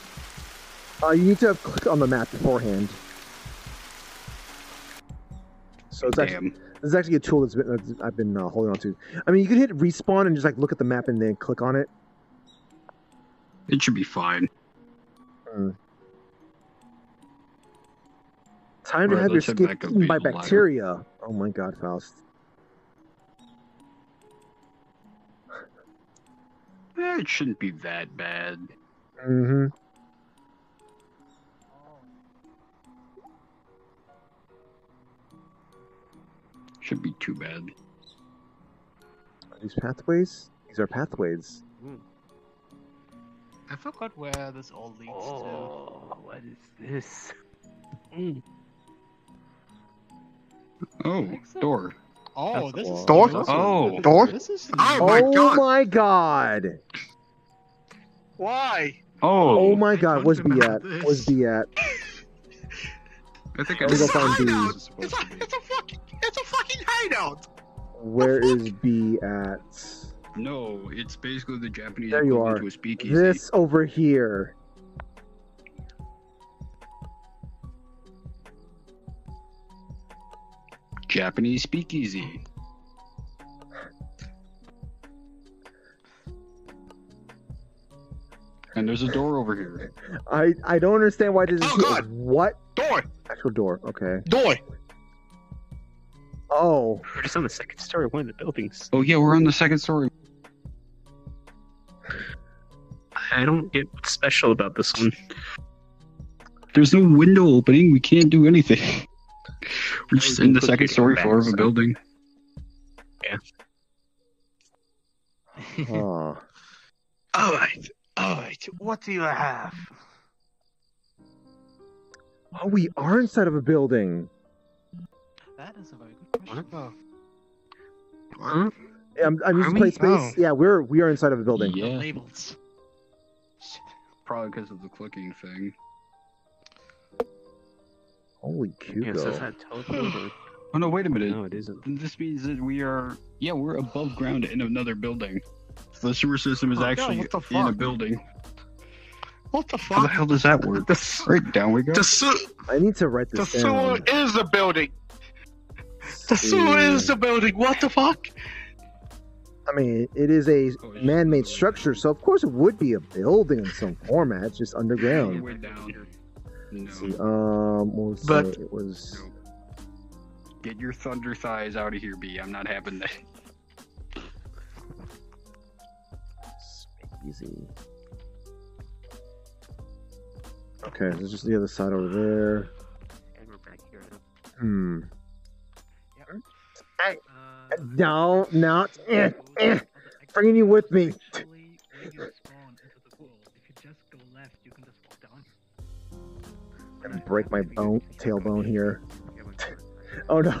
Uh, you need to have clicked on the map beforehand. So it's actually this is actually a tool that's been that's, I've been uh, holding on to. I mean, you can hit respawn and just like look at the map and then click on it. It should be fine. Mm. Time to have your skin eaten by bacteria. Oh my god, Faust. Eh, it shouldn't be that bad. Mm-hmm. Should be too bad. Are these pathways? These are pathways. Hmm. I forgot where this all leads Oh, what is this? Hmm. Oh, door. Oh, oh, this is Door? new. Oh. Door? This is Oh my oh god! my god! Why? Oh Oh, my god, don't where's B at? this. Where's B at? I think I Let me go know find B. this It's a, it's a fucking, it's I. Where is B at? No, it's basically the Japanese there you are. to a speakeasy. This over here. Japanese speakeasy. And there's a door over here. I I don't understand why this. Oh is God! What door? Actual door. Okay. Door. Oh, We're just on the second story of one of the buildings. Oh yeah, we're on the second story. I don't get what's special about this one. There's no window opening. We can't do anything. We're just in the second story floor of a so- building. huh. All right. All right. What do you have? oh, we are inside of a building. That is a very good question. Oh. Huh? Yeah, I'm, I'm using we? play space. Oh. Yeah, we're we are inside of a building. Yeah, Labels. probably because of the clicking thing. Holy Yeah, so Kugo. is that? Oh no, wait a minute. no, it isn't. This means that we are, yeah, we're above ground in another building. So the sewer system is Oh, God, actually what the in a building. What the How the fuck? hell does that work? The, s- Right, down we go. the, su- I need to write this the this sewer is a building. The sewer is the building. What the fuck? I mean, it is a Oh, man-made structure, so of course it would be a building in some format. It's just underground. Way down. No. See, um, what was But- it? it was No. Get your thunder thighs out of here, B. I'm not having that. easy. Okay, this is just the other side over there. And we're back here. Hmm. Uh, No, no, eh, eh, bringing you with me. actually, where you spawn into the pool, if you just go left, you can just walk down. And break my bone, tailbone here. Oh no.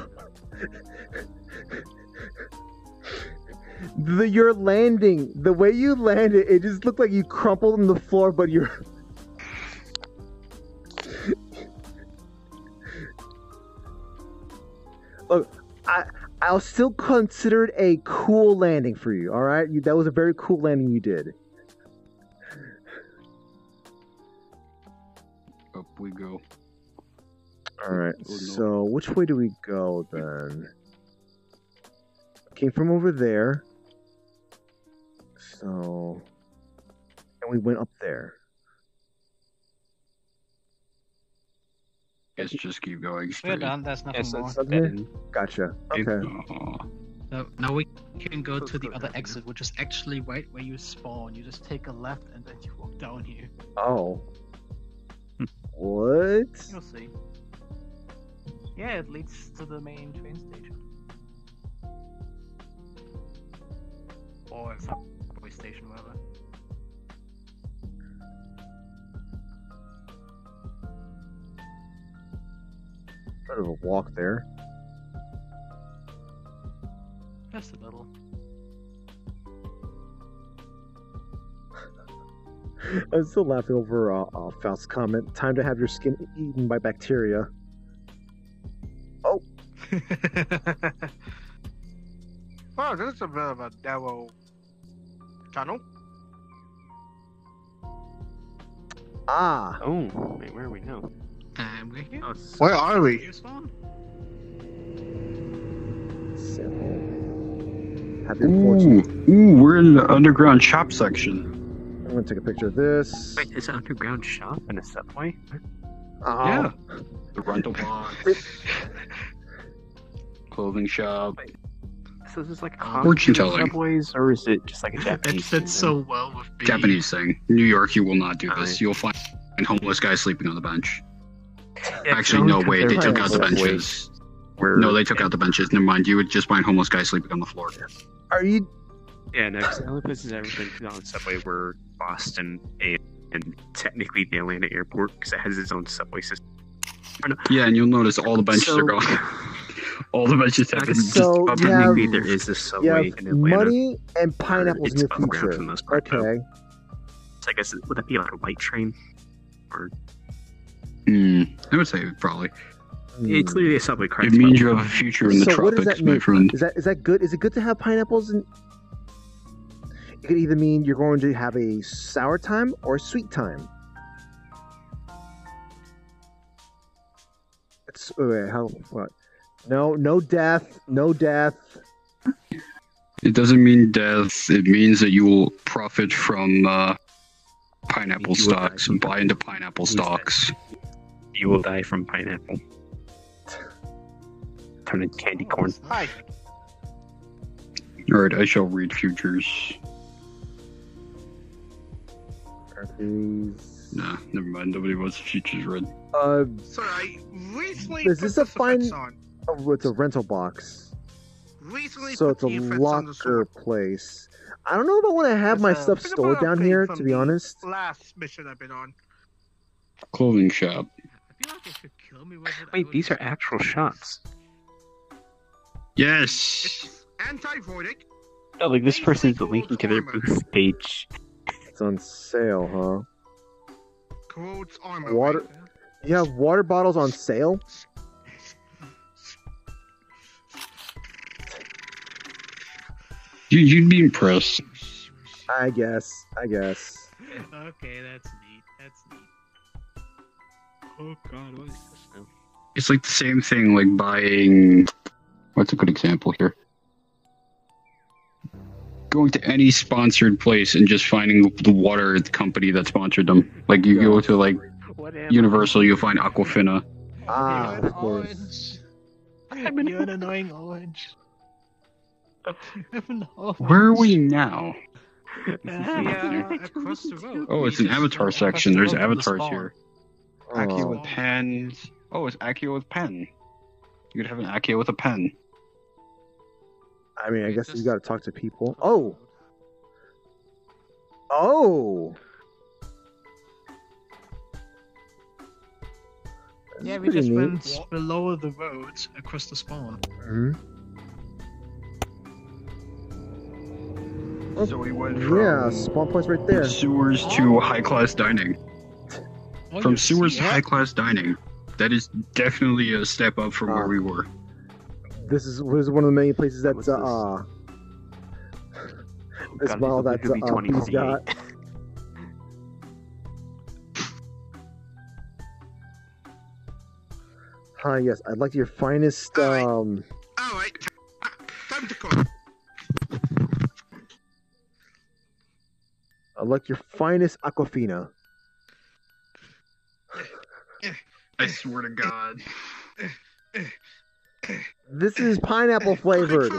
The your landing, the way you landed, it just looked like you crumpled on the floor, but you're. Look, I I'll still consider it a cool landing for you. All right, you, that was a very cool landing you did. Up we go. All right, Oh, no. so which way do we go then? Came from over there. So, and we went up there. Let's just keep going We're done, there's nothing so more. it's Okay. Gotcha. Okay. Aw. Now, now we can go to the other exit, which is actually right where you spawn. You just take a left and then you walk down here. Oh. what? You'll see. Yeah, it leads to the main train station. Or subway station, whatever. Sort of a walk there. Just a little. I'm still laughing over uh, uh, Faust's comment. Time to have your skin eaten by bacteria. Oh, wow, this is a bit of a narrow tunnel. Ah. Oh, wait, where are we now? And we're here. Oh, Where are we? Happy. Ooh, ooh, we're in the underground shop section. I'm gonna take a picture of this. Wait, it's an underground shop in a subway? Oh, Yeah. The rental box. Clothing shop. So this is this like a uh, Fortune common thing telling. subways, or is it just like a Japanese? It fits thing? so well with B. Japanese thing. New York, you will not do this. Alright. You'll find homeless guys sleeping on the bench. Yeah, Actually, no, because wait, they took out the benches. Where, No, they took out the benches. Never mind. You would just find homeless guys sleeping on the floor. Are you? Yeah, no, 'cause the only places I've ever been on the subway were Boston and, and technically the Atlanta airport because it has its own subway system. Yeah, and you'll notice all the benches So- are gone. all the benches have been just So up you and have- there is a You subway have in Atlanta. money and pineapples in it's your above ground future. for the part, though. Okay. So I guess would that be like a white train? Or Hmm, I would say probably. it's literally a subway car. It means you have a future in the so what does tropics, that my mean? friend. Is that is that good? Is it good to have pineapples? And it could either mean you're going to have a sour time or a sweet time. It's wait, wait, how what? No, no death, no death. It doesn't mean death. It means that you will profit from uh, pineapple You will die stocks and buy into pineapple stocks. You will die from pineapple. Turn into candy corn. Hi. Alright, I shall read futures. Please. Nah, never mind. Nobody wants futures read. Uh, Sorry, I recently is this a fine? Oh, it's a rental box, Recently so it's a the effects on the locker place. I don't know if I want to have my It's a- stuff stored down here. To be honest, Last mission I've been on. Clothing shop. Wait, these are actual shots. Yes. Anti-voidic. Oh, like this person's linking to their booth page. it's on sale, huh? Quotes armor. Water. You have water bottles on sale? You, you'd be impressed. I guess. I guess. okay, that's neat. That's neat. Oh god, what is this now? It's like the same thing like buying. What's a good example here? Going to any sponsored place and just finding the water company that sponsored them. Like you go to like Universal, you'll find Aquafina. Ah, of course. I'm an, You're an annoying orange. Where are we now? Yeah, across the road. Oh, it's an Avatar section. There's avatars spawn. here. Accio Oh. with pens. Oh, it's Accio with pen. You could have an Accio with a pen. I mean, I guess you got to talk to people. Oh. Oh. Yeah, we just neat. went below the road across the spawn. Mhm. So we went from Yeah, spawn points right there. sewers to high class dining. Oh, From you sewers to high class dining. That is definitely a step up from where Ah. we were. This is, this is one of the many places that's uh, uh this God, model this that's will uh, he's 2048. got. Hi, yes, I'd like your finest. Um, Alright. Time to call. I'd like your finest Aquafina. I swear to God. This is pineapple flavored.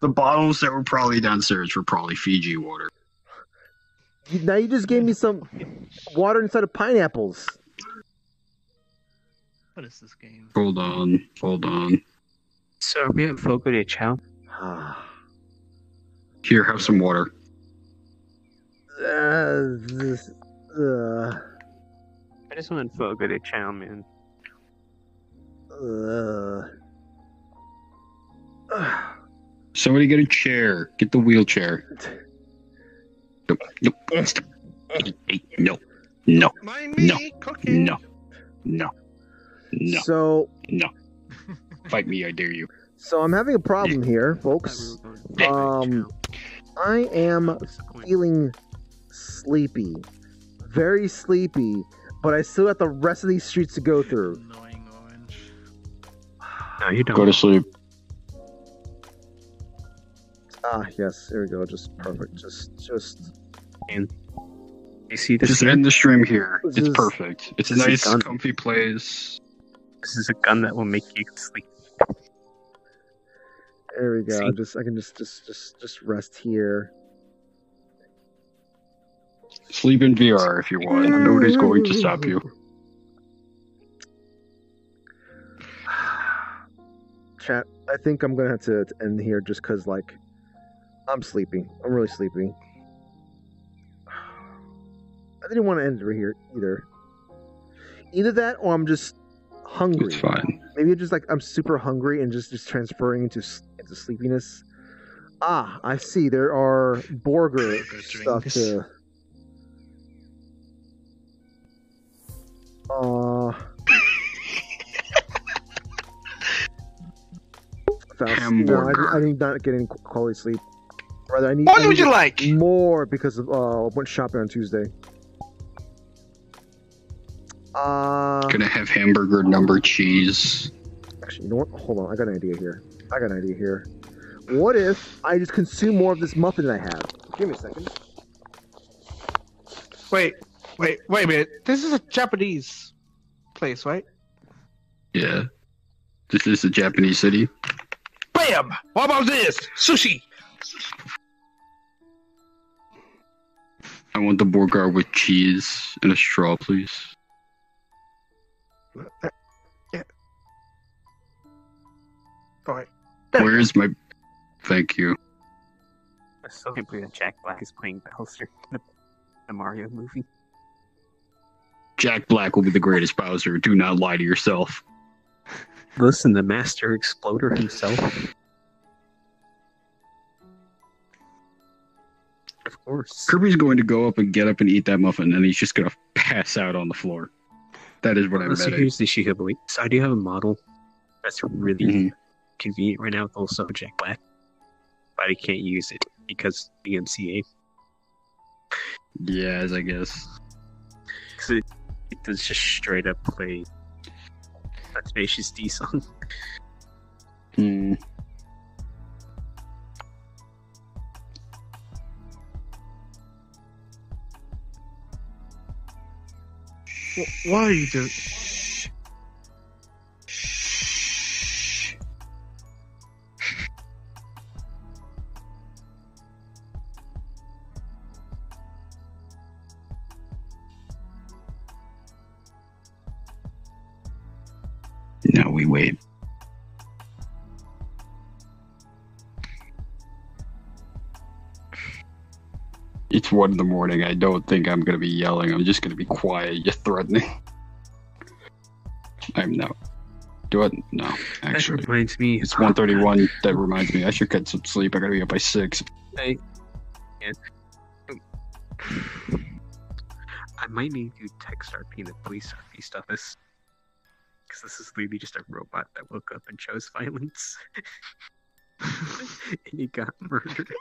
The bottles that were probably downstairs were probably Fiji water. Now you just gave me some water inside of pineapples. What is this game? Hold on, hold on. So are we at Fogo de Chao? Here, have some water. Uh, this, uh, I just want Fogo de Chao, man. uh, Somebody get a chair. Get the wheelchair. Nope. Nope. Stop. Hey, No. No. No. No. No. No. So, No. Fight me, I dare you. so I'm having a problem here, folks. Um, I am feeling sleepy, very sleepy, but I still got the rest of these streets to go through. No, you don't. Go to sleep. Ah, yes, Here we go. Just perfect. Just, just. And you see this? Just here? end the stream here. This It's is- perfect. It's a nice, done. comfy place. This is a gun that will make you sleep. There we go. See? Just, I can just, just, just, just rest here. Sleep in VR if you want. Nobody's going to stop you. Chat. I think I'm gonna have to, to end here just cause like, I'm sleepy. I'm really sleepy. I didn't want to end it right here either. Either that, or I'm just hungry. It's fine. Maybe it's just like I'm super hungry and just just transferring into into sleepiness. Ah, I see. There are Borger stuff drinks. to. Uh. Faust, no, I, Hamburger. I need not getting quality sleep. Rather, I need. What I would need you like? More because of uh, I went shopping on Tuesday. Uh, Gonna have hamburger number cheese. Actually, you know what? Hold on. I got an idea here. I got an idea here. What if I just consume more of this muffin than I have? Give me a second. Wait, wait, wait a minute. This is a Japanese place, right? Yeah. This is a Japanese city. Bam! What about this? Sushi! I want the burger with cheese and a straw, please. Yeah. Alright. Where's my? Thank you. I still can't believe that Jack Black is playing Bowser in the, the Mario movie. Jack Black will be the greatest Bowser. Do not lie to yourself. Listen, the Master Exploder himself. Of course. Kirby's going to go up and get up and eat that muffin, and he's just gonna pass out on the floor. That is what I'm So here's the issue here, but wait. So I do have a model that's really Mm-hmm. convenient right now with also Jack Black, but I can't use it because DMCA. Yes, I guess. Because it, it does just straight up play a Tenacious D song. Hmm. Why are you doing? One in the morning. I don't think I'm gonna be yelling. I'm just gonna be quiet. You're threatening. I'm no. Do it? No, actually. That reminds me. It's 1:31. That reminds me. I should get some sleep. I gotta be up by six. I, yeah. I might need to text RP the police RP stuff this because this is literally just a robot that woke up and chose violence, and he got murdered.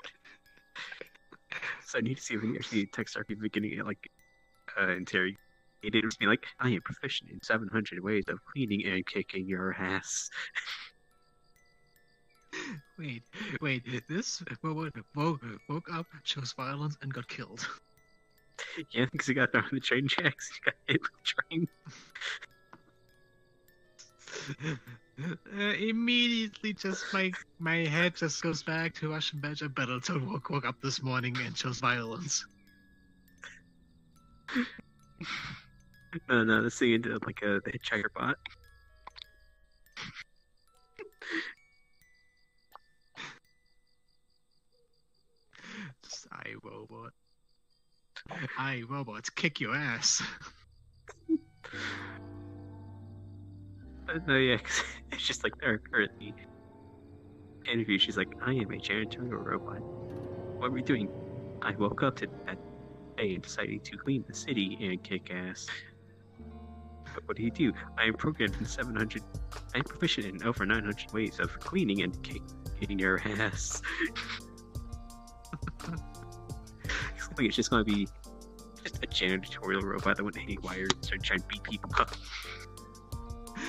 so I need to see if we can actually text RP beginning it like uh, interrogate it was me like I am proficient in 700 ways of cleaning and kicking your ass. Wait, wait, this woke, woke, woke up, chose violence, and got killed. yeah, because he got thrown in the train tracks. He got hit with the train. Uh, immediately, just my my head just goes back to Russian Badger Battletoad woke, woke up this morning and chose violence. No, no, this thing ended up like a the hitchhiker bot. Just, I robot. I robots kick your ass. Uh, no, yeah, 'cause it's just like there currently interview. She's like, I am a janitorial robot. What are we doing? I woke up to that day and decided to clean the city and kick ass. But what do you do? I am programmed in 700. I am proficient in over 900 ways of cleaning and kicking your ass. It's just gonna be just a janitorial robot that went haywire and started trying to beat people up.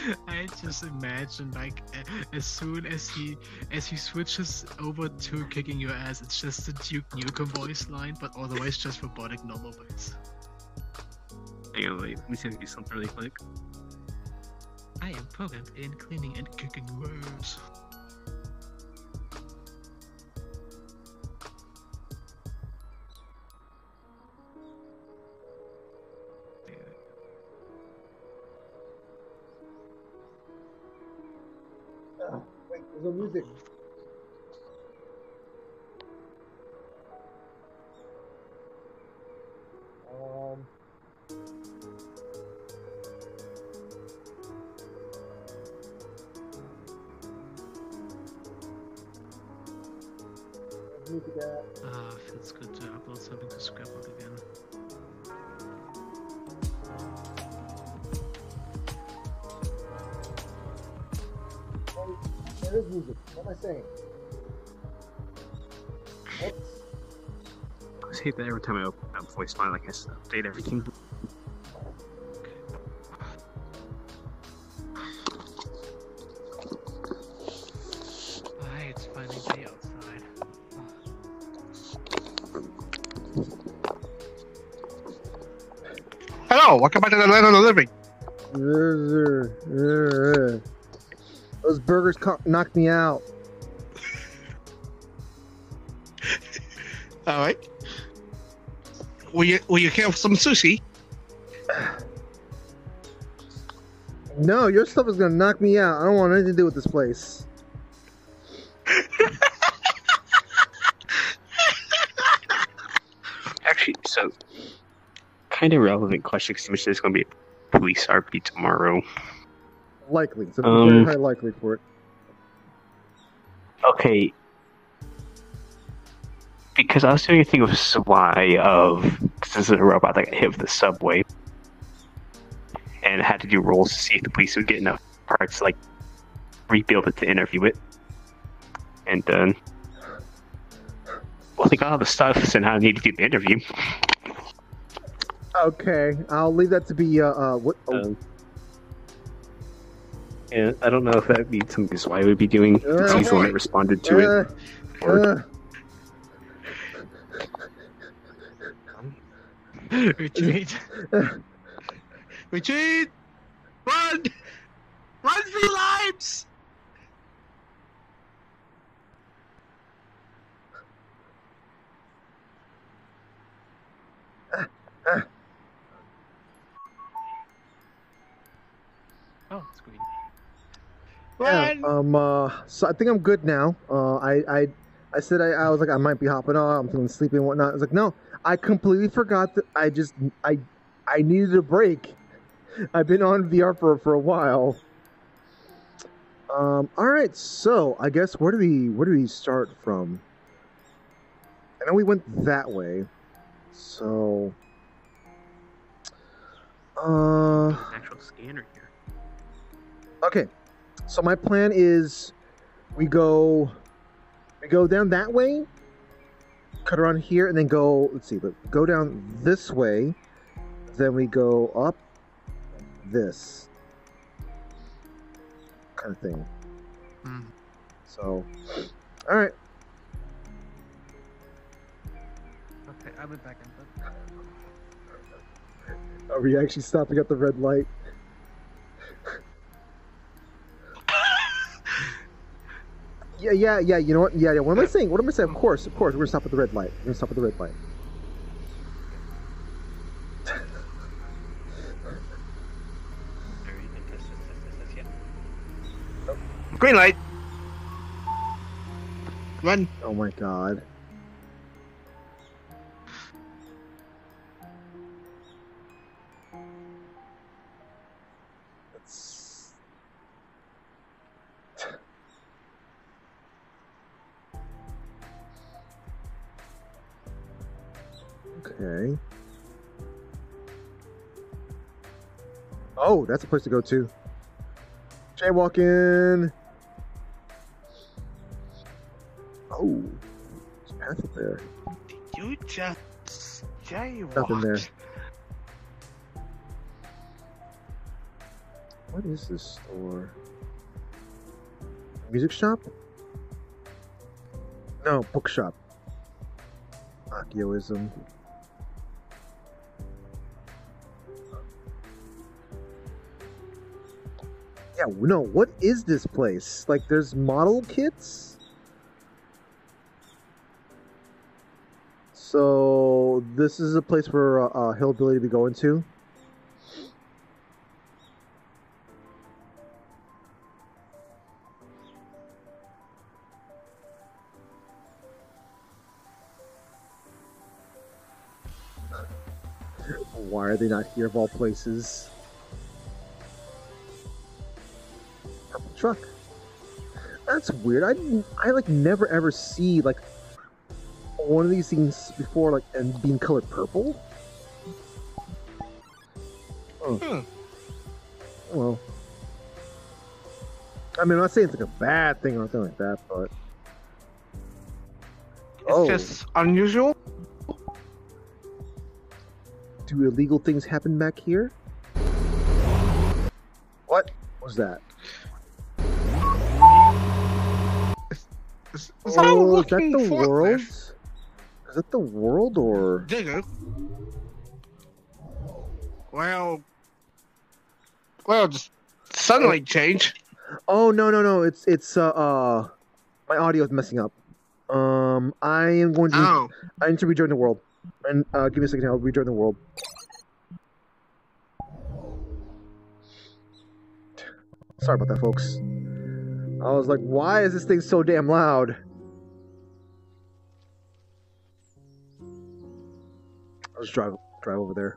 I just imagine like as soon as he as he switches over to kicking your ass, it's just the Duke Nukem voice line, but otherwise just robotic normal voice. Hang on, wait, let me if I something really quick. I am programmed in cleaning and kicking your no music. every time I open up voice like I said, update everything. Hi, it's finally day outside. Hello, welcome back to the land of the living. Those burgers knocked me out. All right. Will you will you have some sushi? No, your stuff is gonna knock me out. I don't want anything to do with this place. Actually, so kind of relevant question because there's going to be a police RP tomorrow. Likely. so Um, very high likely for it. Okay. Because I was doing a thing with Sly of because this is a robot that got hit with the subway, and had to do rolls to see if the police would get enough parts to like rebuild it to interview it. And then, well, they got all the stuff, so now I need to do the interview. Okay, I'll leave that to be. Uh, uh what? Oh, Um, and I don't know if that means something Sly would be doing. Since he's the one that responded to uh, it. uh, Retreat. Retreat. Run. Run for your lives. Oh, it's green. yeah, um. Uh. So I think I'm good now. Uh. I. I. I said I, I was like I might be hopping off. I'm feeling sleepy and whatnot. I was like, no, I completely forgot that I just I I needed a break. I've been on VR for for a while. Um. All right. So I guess where do we where do we start from? I know we went that way. So. Uh. Actual scanner here. Okay, so my plan is we go we go down that way, cut around here, and then go. Let's see, but go down this way, then we go up this kind of thing. Hmm. So, all right. Okay, I'll be back in. Are we actually stopping at the red light? Yeah, yeah, yeah. You know what? Yeah, yeah. What am I saying? What am I saying? Of course, of course. We're gonna stop at the red light. We're gonna stop at the red light. Green light. Run. Oh my god. Okay. Oh, that's a place to go to. Jaywalking. Oh, there's a path up there. You just jaywalked. Nothing there. What is this store? Music shop? No, bookshop. Akioism. Yeah, no, what is this place? Like, there's model kits? So, this is a place for uh, uh, Hillbilly to be going to? Why are they not here of all places? Purple truck. That's weird. I I like never ever see like one of these things before, like and being colored purple. Oh. Hmm. Well, I mean, I'm not saying it's like a bad thing or anything like that, but It's oh, just unusual. do illegal things happen back here? What was that? Is Oh, that is that the forklift? world? Is that the world or? Digger. Well, well, just suddenly change. Oh no no no! It's it's uh, uh my audio is messing up. Um, I am going to. Oh. I need to rejoin the world. And uh, give me a second. I'll rejoin the world. Sorry about that, folks. I was like, why is this thing so damn loud? I'll just drive drive over there.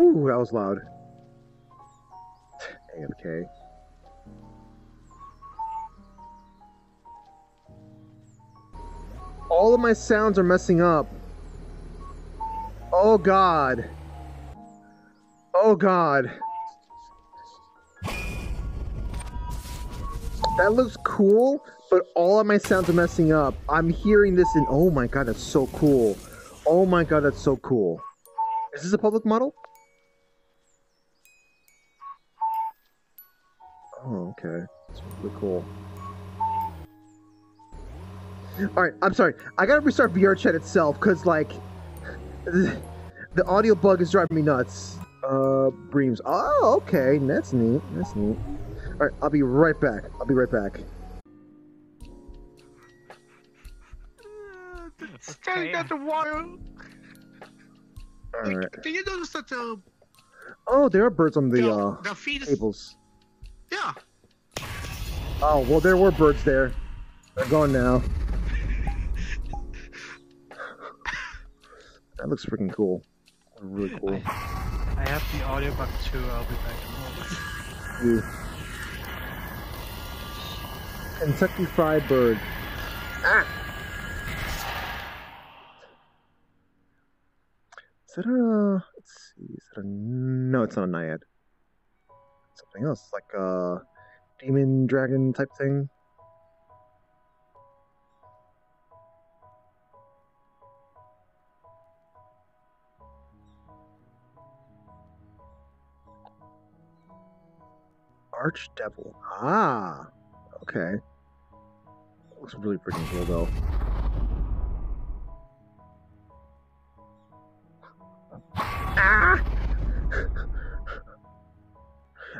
Ooh, that was loud. AFK. All of my sounds are messing up. Oh god. Oh god. That looks cool, but all of my sounds are messing up. I'm hearing this in. Oh my god, that's so cool. Oh my god, that's so cool. Is this a public model? Oh, okay. That's really cool. Alright, I'm sorry. I gotta restart VRChat itself, because, like, the, the audio bug is driving me nuts. Uh, Breams. Oh, okay. That's neat. That's neat. Alright, I'll be right back. I'll be right back. Staring at the water. Alright. Did you notice that the Oh, there are birds on the, uh, the fetus? tables. Yeah. Oh, well, there were birds there. They're gone now. That looks freaking cool. Really cool. I have the audio bug too. I'll be back in a moment. Kentucky Fried Bird. Ah! Is that a. Let's see. Is that a. No, it's not a Naiad. Something else. Like a demon dragon type thing. Archdevil. Ah, okay. Looks really freaking cool though.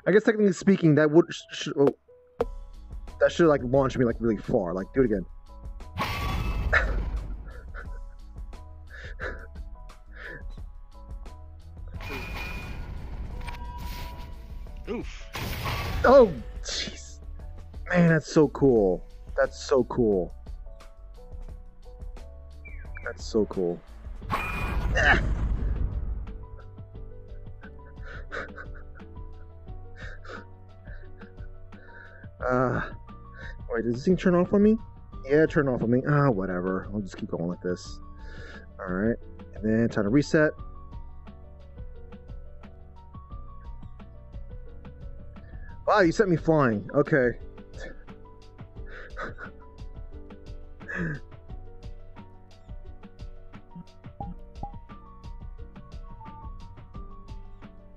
I guess technically speaking, that would sh- sh- oh, that should like launch me like really far. Like, do it again. Oof. Oh, jeez. Man, that's so cool. That's so cool. That's so cool. Ah. Wait, does this thing turn off on me? Yeah, turn off on me. Ah, whatever. I'll just keep going like this. Alright. And then time to reset. Wow, you sent me flying. Okay.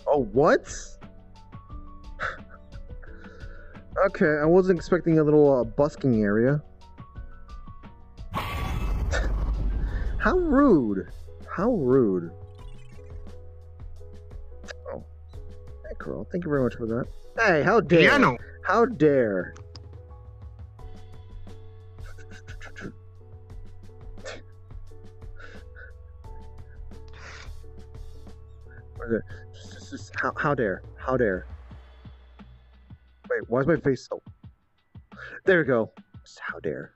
oh, what? Okay, I wasn't expecting a little uh, busking area. How rude. How rude. Oh. Hey, Carl. Thank you very much for that. Hey, how dare? Piano. How dare? How, how dare? How dare? Wait, why is my face so? There we go. How dare?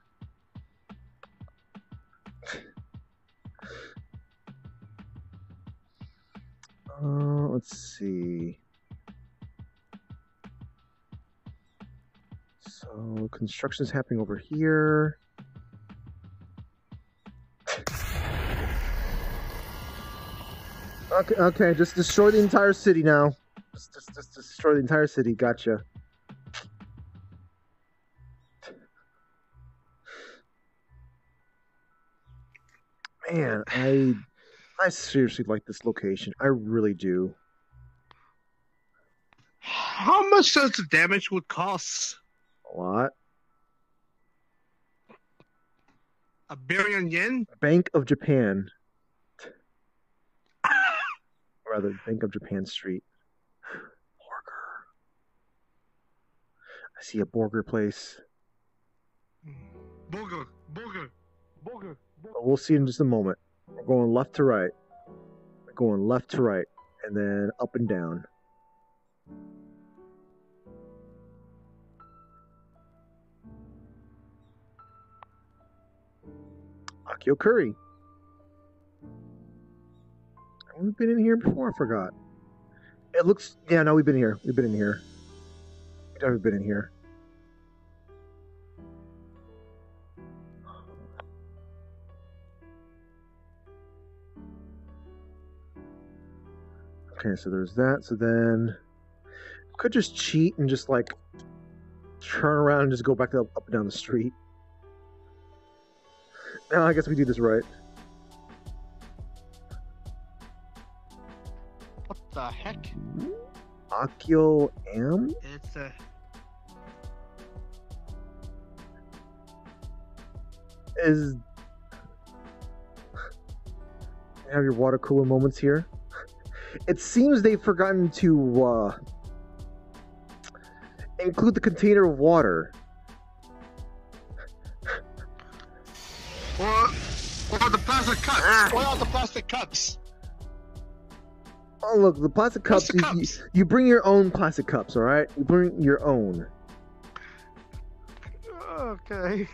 Uh, let's see. So construction is happening over here. Okay, okay, just destroy the entire city now. Just, just, just destroy the entire city. Gotcha. Man, I I seriously like this location. I really do. How much does the damage would cost? A lot. A billion yen? Bank of Japan. Or rather, Bank of Japan Street. Burger. I see a burger place. Burger, burger, burger. But we'll see in just a moment. We're going left to right. We're going left to right, and then up and down. Akio Curry. We've been in here before? I forgot. It looks. Yeah, no, we've been here. We've been in here. We've been in here. Okay, so there's that. So then could just cheat and just like turn around and just go back up, up and down the street. Now I guess we do this right. What the heck? Akio M? It's a. Is have your water cooler moments here. It seems they've forgotten to uh, include the container of water. What or the plastic cups. What are the plastic cups? Oh look, the plastic cups. Plastic you- You, you bring your own plastic cups, all right? You bring your own. Okay.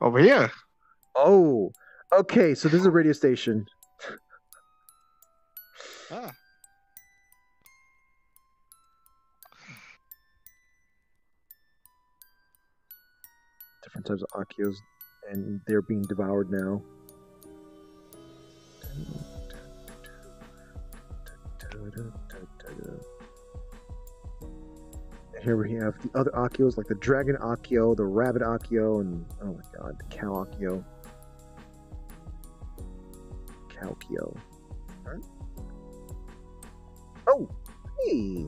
Over here. Oh, okay. So this is a radio station. Ah. Different types of Akios, and they're being devoured now. And Here we have the other Akios, like the Dragon Akio, the Rabbit Akio, and oh my god, the Cow Akio. Cowkio. Huh? Oh, hey!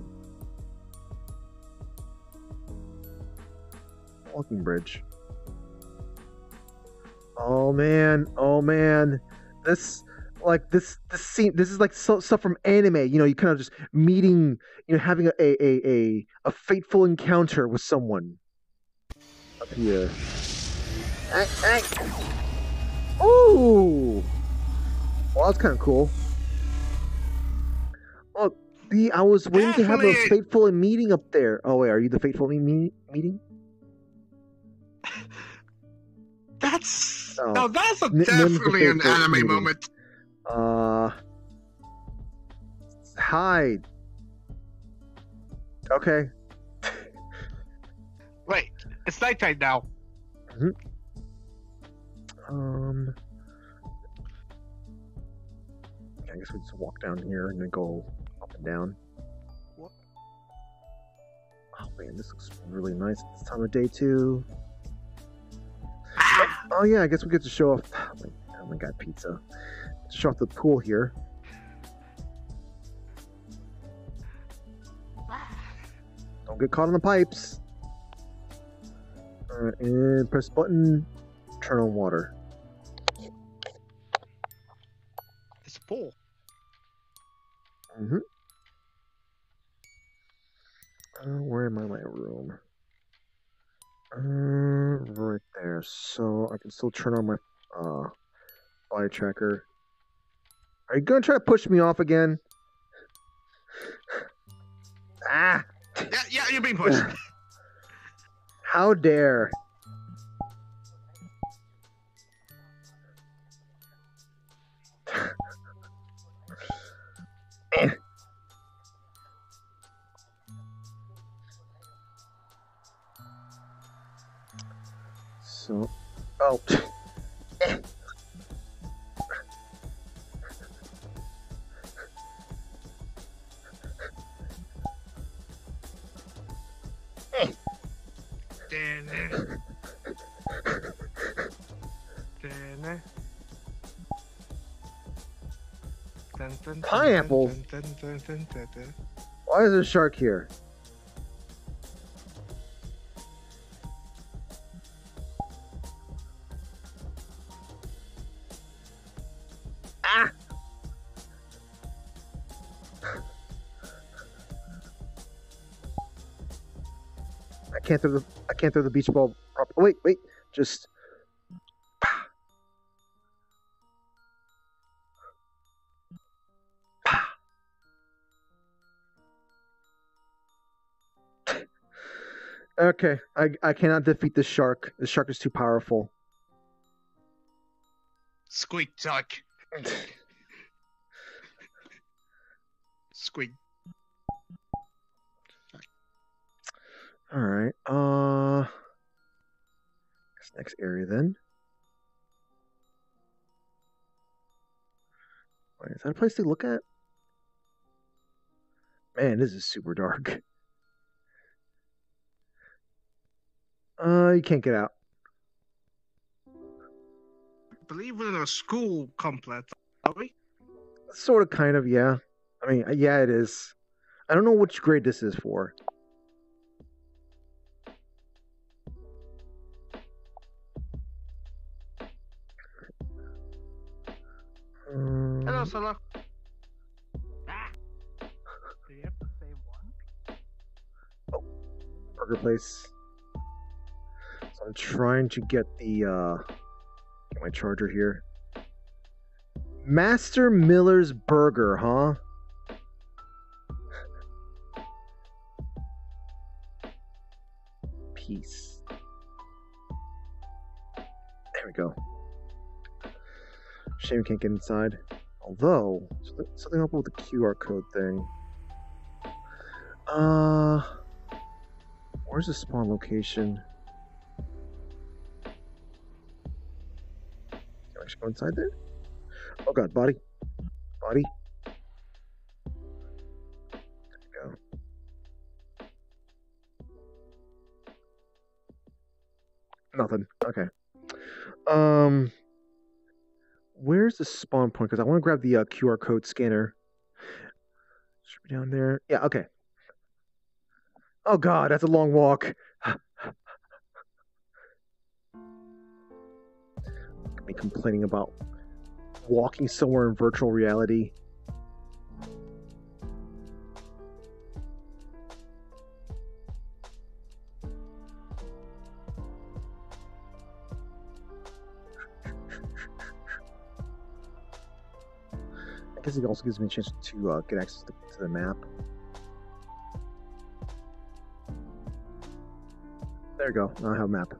Walking bridge. Oh man, oh man, this like this this scene. This is like so, stuff from anime. You know, you kind of just meeting, you know, having a a a a, a fateful encounter with someone. Up here. Ooh. Well, that's kind of cool. Oh, the I was waiting to have a fateful meeting up there. Oh wait, are you the fateful me- me- meeting? That's Oh. now that's a, N- definitely an anime meeting. moment. Uh, hide. Okay. Wait, it's nighttime now. Um, I guess we just walk down here and then go up and down. What? Oh man, this looks really nice at this time of day too. Ah! Oh yeah, I guess we get to show off. Oh my, oh my god, pizza! To show off the pool here. Don't get caught on the pipes. Alright, and press button. Turn on water. It's a pool. Mm-hmm. Uh, where am I in my room? Uh, right there. So I can still turn on my uh body tracker. Are you gonna try to push me off again? ah! Yeah, yeah, you're being pushed. How dare! So, oh. Eh. Pineapples? Why is there a shark here? Can't throw the I can't throw the beach ball proper. Oh, wait, wait, just okay. I I cannot defeat the shark. The shark is too powerful. Squeak duck. Squid. All right. Uh, guess next area then. Wait, is that a place to look at? Man, this is super dark. Uh, you can't get out. I believe we're in a school complex, are we? Sort of, kind of, yeah. I mean, yeah, it is. I don't know which grade this is for. Hello, Solo. Do you have the same one? burger place. So I'm trying to get the uh get my charger here. Master Miller's Burger, huh? Peace. There we go. Shame we can't get inside. Although, something- up with the QR code thing. Uh, where's the spawn location? Can I just go inside there? Oh god, body. Body. Go. Nothing. Okay. Um, where's the spawn point? Because I want to grab the uh, QR code scanner. Should be down there. Yeah. Okay. Oh god, that's a long walk. Me complaining about walking somewhere in virtual reality. It also gives me a chance to uh, get access to, to the map. There we go. Now I have a map.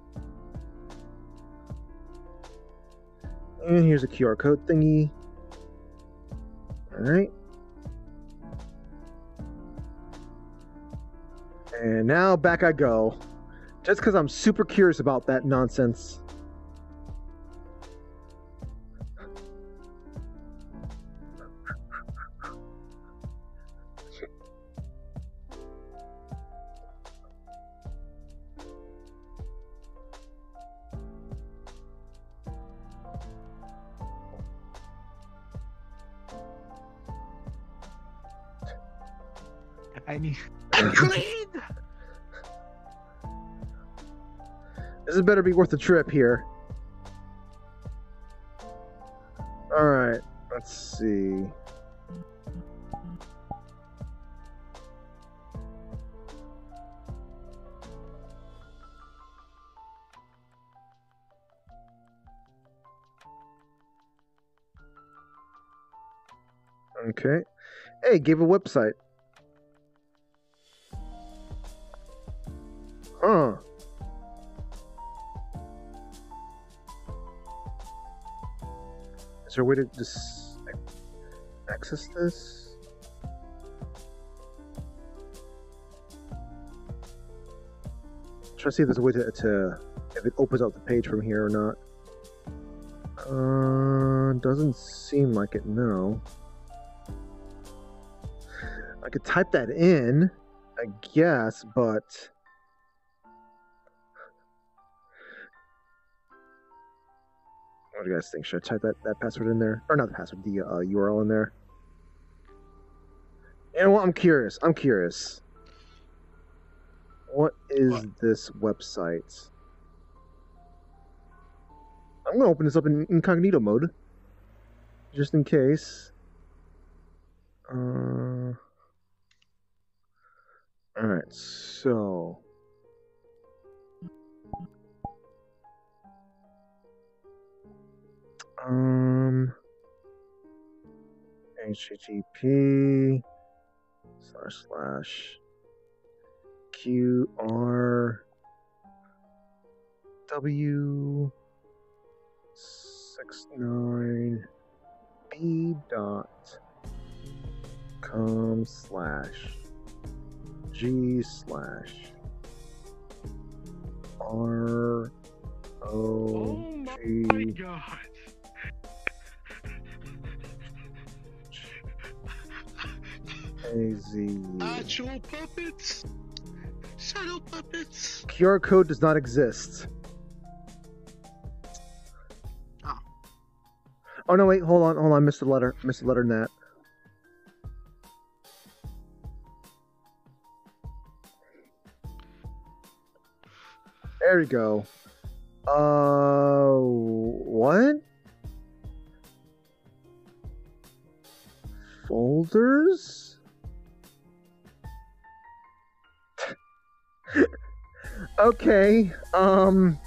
And here's a QR code thingy. Alright. And now back I go. Just because I'm super curious about that nonsense. Better be worth the trip here. Alright, let's see. Okay. Hey, gave a website. There a way to just access this? Try to see if there's a way to, to if it opens up the page from here or not. Uh, doesn't seem like it. No. I could type that in, I guess, but What do you guys think? Should I type that, that password in there? Or not the password, the uh, URL in there? You know what? I'm curious. I'm curious. What is this website? I'm gonna open this up in incognito mode, just in case. Uh. All right, so. Um. HTTP slash slash Q R W six nine B dot com slash G slash R O G God. Z. Actual puppets. Shadow puppets. QR code does not exist. Oh. Oh no! Wait, hold on, hold on. Missed the letter. Missed the letter in that. There we go. Uh, what? Folders? okay. Um.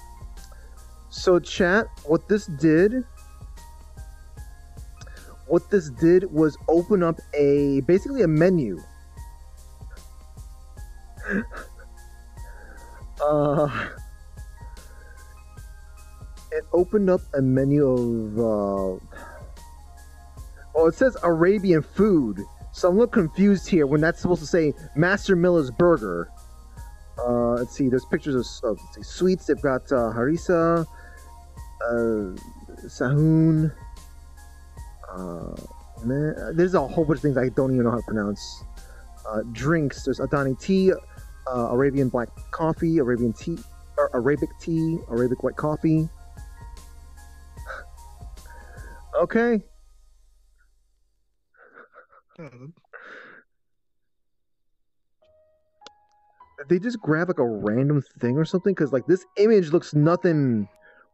So chat, what this did, what this did was open up a basically a menu. uh. It opened up a menu of. Uh, oh, it says Arabian food. So I'm a little confused here when that's supposed to say Master Miller's Burger. Uh, let's see. There's pictures of, of see, sweets. They've got uh, harissa, uh, sahun. Uh, man, there's a whole bunch of things I don't even know how to pronounce. Uh, drinks. There's Adani tea, uh, Arabian black coffee, Arabian tea, Arabic tea, Arabic white coffee. okay. They just grab like a random thing or something? Because like this image looks nothing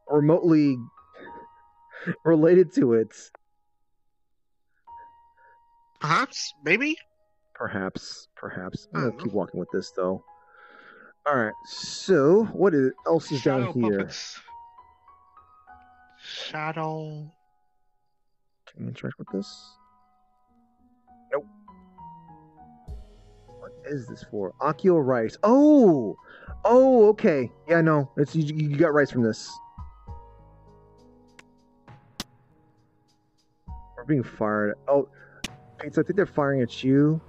remotely related to it. Perhaps, maybe. Perhaps, perhaps. I'm gonna oh. keep walking with this though. All right. So what is else is down Shadow here? puppets. Shadow. Can we interact with this? Is this for? Akio rice. Oh, oh, okay. Yeah, no, it's you, you got rice from this. We're being fired. Oh, so I think they're firing at you.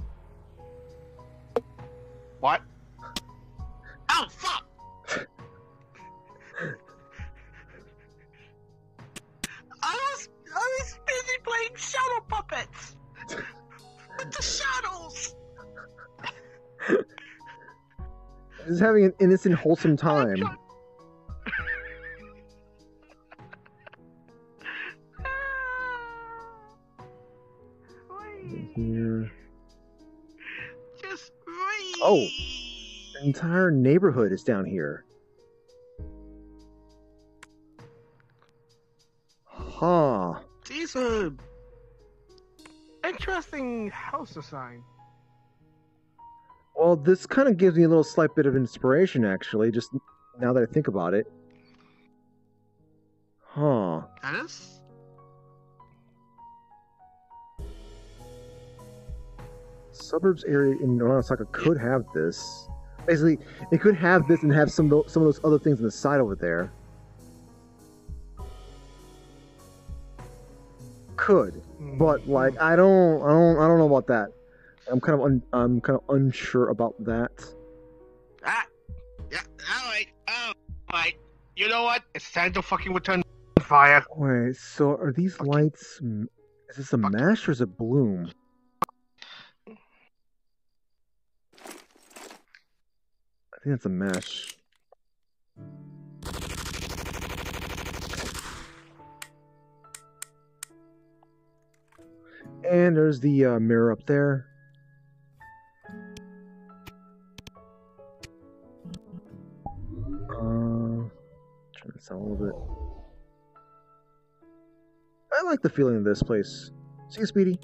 What? Just having an innocent, wholesome time. Ah, here. Just Oh, the entire neighborhood is down here. Huh. These are interesting house design. Well, this kind of gives me a little slight bit of inspiration, actually, just now that I think about it. Huh. That is? Suburbs area in Osaka could have this. Basically, it could have this and have some of those, some of those other things on the side over there. Could, but like I don't, I don't, I don't know about that. I'm kind of un, I'm kind of unsure about that. Ah, yeah. All right. Um, all right. You know what? It's time to fucking return fire. Wait. So are these lights? Is this a Fuck. mash or is it bloom? I think that's a mash. And there's the uh, mirror up there. Turn this down a little bit. I like the feeling of this place. See you, Speedy.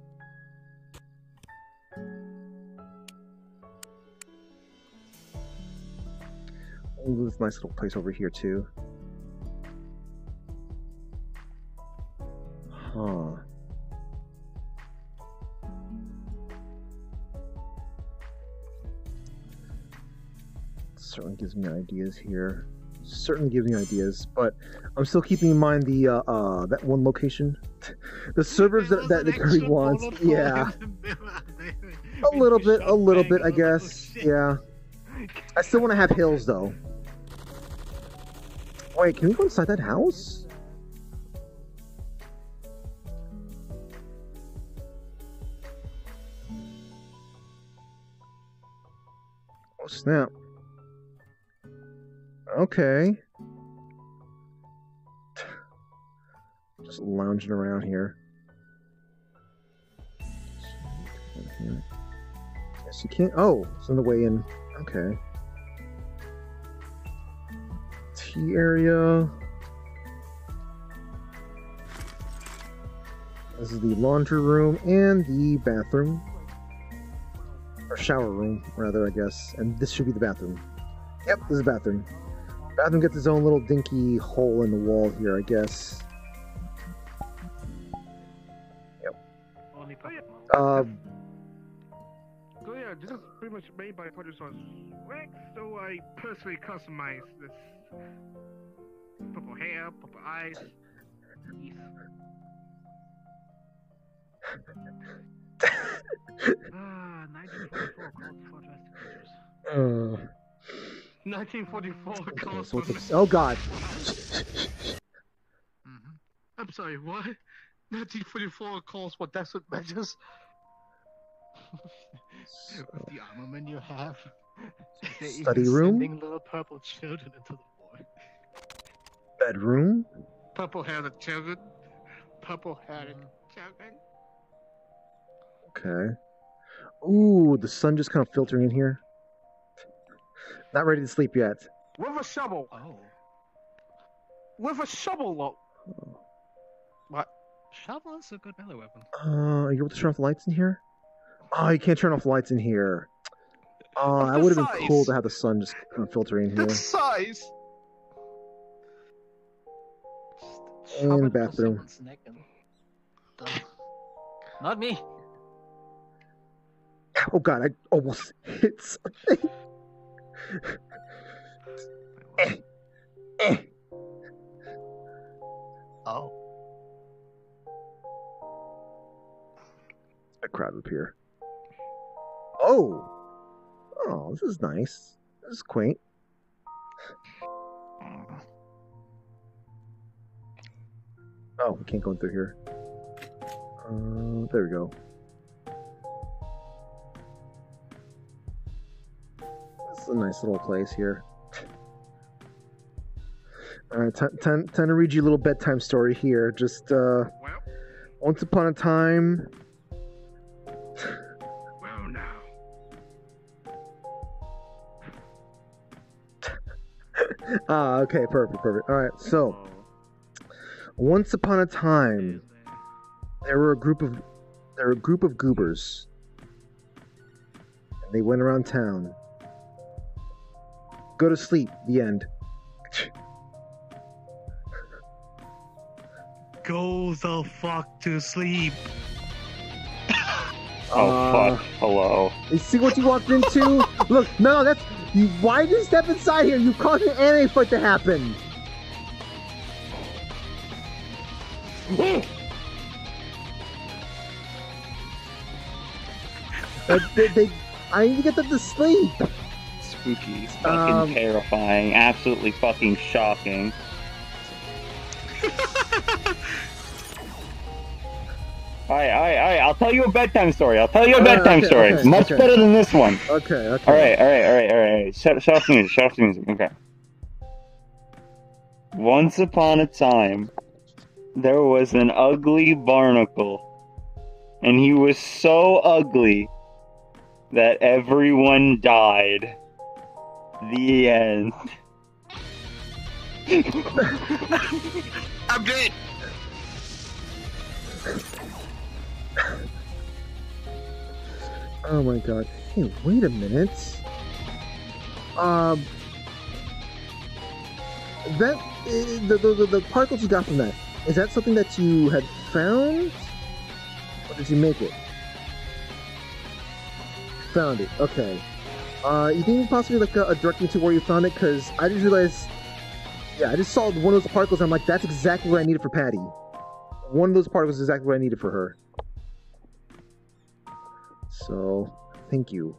Oh, this nice little place over here too. Huh. Certainly gives me ideas here. Certainly gives me ideas, but I'm still keeping in mind the uh, uh that one location, the servers that that the Kirby wants. Yeah, a little bit, a little bit, I guess. Yeah, I still want to have hills though. Wait, can we go inside that house? Oh snap. Okay. Just lounging around here. Yes, you can't. Oh, it's on the way in. Okay. Tea area. This is the laundry room and the bathroom. Or shower room, rather, I guess. And this should be the bathroom. Yep, this is the bathroom. Bathroom gets his own little dinky hole in the wall here, I guess. Yep. Uh, So yeah, this is pretty much made by producer Rex, so I personally customized this purple hair, purple eyes. teeth. ah, 1944 called for drastic measures. uh, 1944 okay, calls so for. what's this- oh god. Mm-hmm. I'm sorry, what? 1944 calls for desperate measures. With the armament you have, Study room? sending little purple children into the war. Bedroom. Purple haired children. Purple haired mm. children. Okay. Ooh, the sun just kind of filtering in here. Not ready to sleep yet. With a shovel. Oh. With a shovel, look. What? Shovel is a good melee weapon. Uh, are you able to turn off the lights in here? Oh, you can't turn off the lights in here. Uh, Of that would have been cool to have the sun just kind of filter in here. The size. And bathroom. And Not me. Oh god, I almost hit something. Oh. A up here. Oh! Oh, this is nice. This is quaint. Oh, we can't go in through here. Uh, there we go. Is a nice little place here. All right, time, time, time to read you a little bedtime story here. Just uh, once upon a time, Well, now. ah, okay, perfect, perfect. All right, so once upon a time, there were a group of there were a group of goobers. And they went around town. Go to sleep. The end. Go the fuck to sleep. Oh Uh, fuck! Hello. You see what you walked into? Look, no, that's. You, why did you step inside here? You caused an anime fight to happen. Uh, they, they, I need to get them to sleep. Spooky. Fucking Um, terrifying. Absolutely fucking shocking. Alright, alright, alright. I'll tell you a bedtime story. I'll tell you a Alright, bedtime okay, story. okay, Much okay. better than this one. Okay, okay. Alright, alright, alright, alright. Shut, shut off the music. Shut off the music. Okay. Once upon a time, there was an ugly barnacle and he was so ugly that everyone died. The end. I'm dead. Oh my god. Hey, wait a minute. Um, that the, the the the particles you got from that is that something that you had found, or did you make it? Found it. Okay. Uh, you think possibly like a, a directing to where you found it? Because I just realized. Yeah, I just saw one of those particles. And I'm like, that's exactly what I needed for Patty. One of those particles is exactly what I needed for her. So, thank you.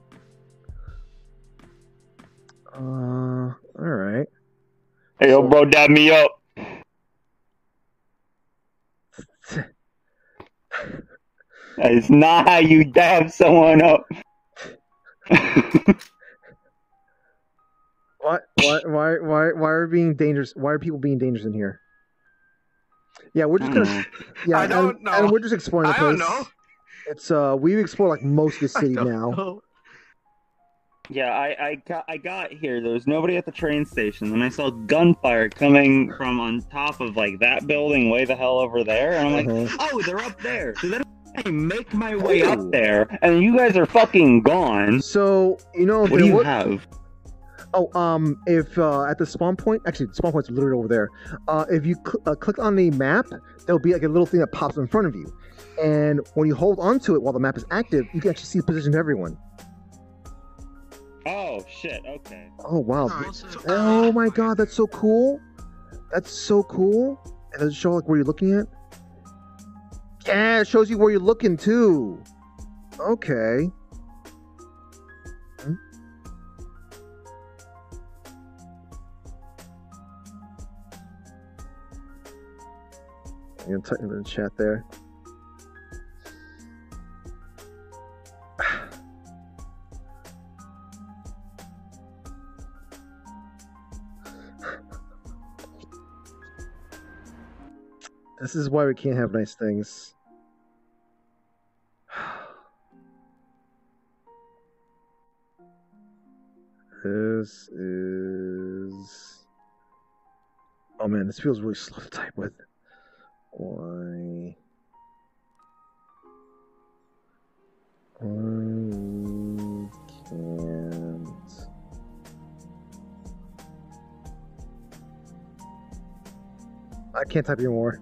Uh, alright. Hey, yo, bro, dab me up. It's not how you dab someone up. What? Why? Why? Why? Why are being dangerous? Why are people being dangerous in here? Yeah, we're just gonna. Yeah, I don't and, know. and we're just exploring the I place. don't know. It's uh, we've explored like most of the city now. Yeah, I, I got I got here. There was nobody at the train station, and I saw gunfire coming from on top of like that building, way the hell over there. And I'm like, Uh-huh. oh, they're up there. So then I make my way Ooh. up there, and you guys are fucking gone. So you know, What do you wa- have? Oh, um, if uh, at the spawn point, actually, the spawn point's literally over there. Uh, if you cl- uh, click on the map, there'll be like a little thing that pops in front of you, and when you hold onto it while the map is active, you can actually see the position of everyone. Oh shit. Okay. Oh wow! Oh my god, that's so cool! That's so cool. And does it show like where you're looking at? Yeah, it shows you where you're looking too. Okay. I'm gonna type into the chat there. This is why we can't have nice things. This is. Oh man, this feels really slow to type with. Why? Why can't. I can't type anymore.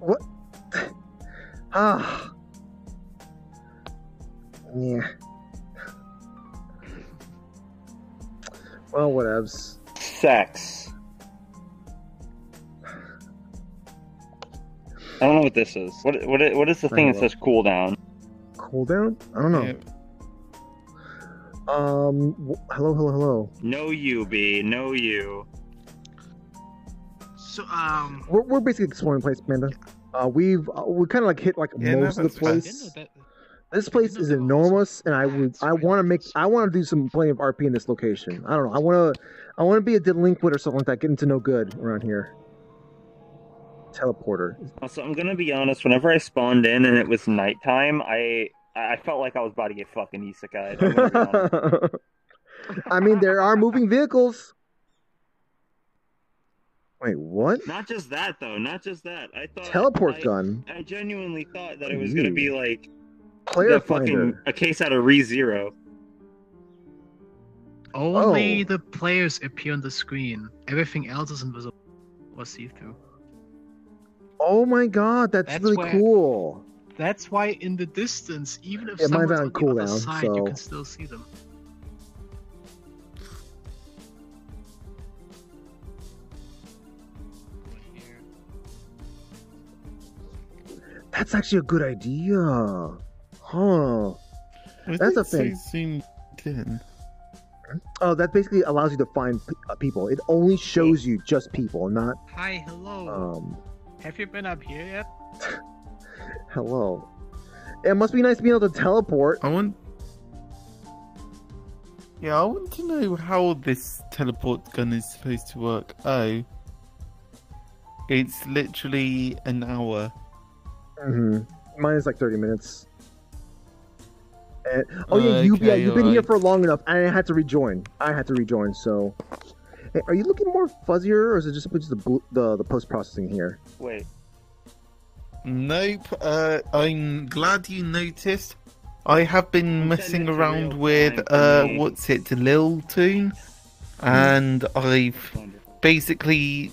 What? Ah. Yeah. Well, whatevs. Sex. I don't know what this is. What what what is the thing that says cooldown? Cooldown? I don't know. Um. w- hello, hello, hello. No you, B. No you. So, um, We're, we're basically exploring the place, Panda. Uh, we've uh, we kind of like hit like Yeah, no, most of the that's fine. place. This place is enormous, and I would I want to make I want to do some plenty of RP in this location. I don't know. I want to I want to be a delinquent or something like that, getting to no good around here. Teleporter. Also, I'm gonna be honest. Whenever I spawned in and it was nighttime, I I felt like I was about to get fucking isekai'd. I'm gonna. I mean, there are moving vehicles. Wait, what? Not just that though. Not just that. I thought Teleport I, gun? I genuinely thought that it was gonna be like Player the fucking a case out of Re Zero. only Oh. the players appear on the screen. Everything else is invisible or see through. Oh my god, that's, That's really where- cool. That's why in the distance, even if Yeah, mine's someone's on on the other cooldown, side, you can still see them. That's actually a good idea. Huh. That's a thing. Seem in. Oh, that basically allows you to find p- uh, people. It only shows you just people, not Hi, hello. um. Have you been up here yet? Hello. It must be nice being able to teleport. I want. Yeah, I want to know how this teleport gun is supposed to work. Oh, it's literally an hour. hmm Mine is like 30 minutes. And, oh yeah, you yeah, you've been here for long enough. I had to rejoin. I had to rejoin. So, hey, are you looking more fuzzier, or is it just just the the, the post processing here? Wait. Nope. Uh, I'm glad you noticed. I have been messing around with uh, what's it, lilToon, and I've basically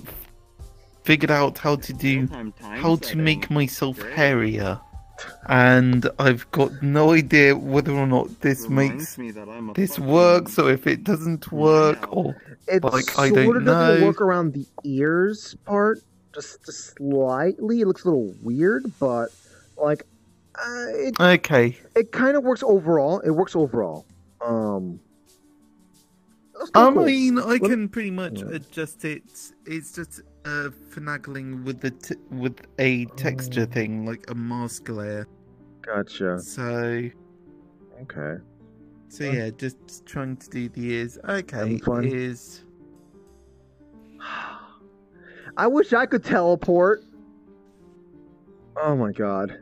figured out how to do how to make myself hairier. And I've got no idea whether or not this makes me that I'm a this works or if it doesn't work or It like I sort don't of doesn't know. work around the ears part, just, just slightly. It looks a little weird, but like, uh, it Okay. it kind of works overall. It works overall. Um, I cool. mean, I Let me- can pretty much adjust it. It's just uh, finagling with the t- with a texture thing, like a mask layer. Gotcha. So, okay. so yeah, just trying to do the ears. Okay, ears. I wish I could teleport. Oh my god.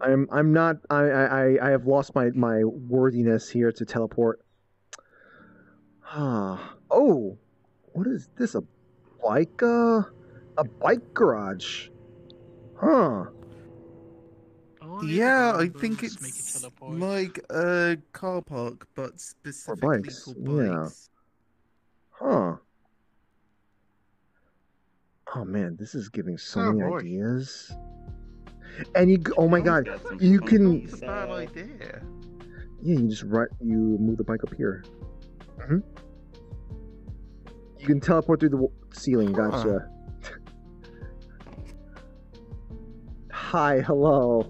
I'm I'm not I I I- I have lost my my worthiness here to teleport. Ah. oh. What is this? A bike uh a bike garage. Huh. Yeah, I think it's like a car park, but specifically bikes, for yeah. bikes. Huh. Oh man, this is giving so Oh, many boy. ideas. And you, oh my god, you can, It's a bad idea. yeah, you just right, you move the bike up here. hmm You can teleport through the w- ceiling. Gotcha. Hi, hello.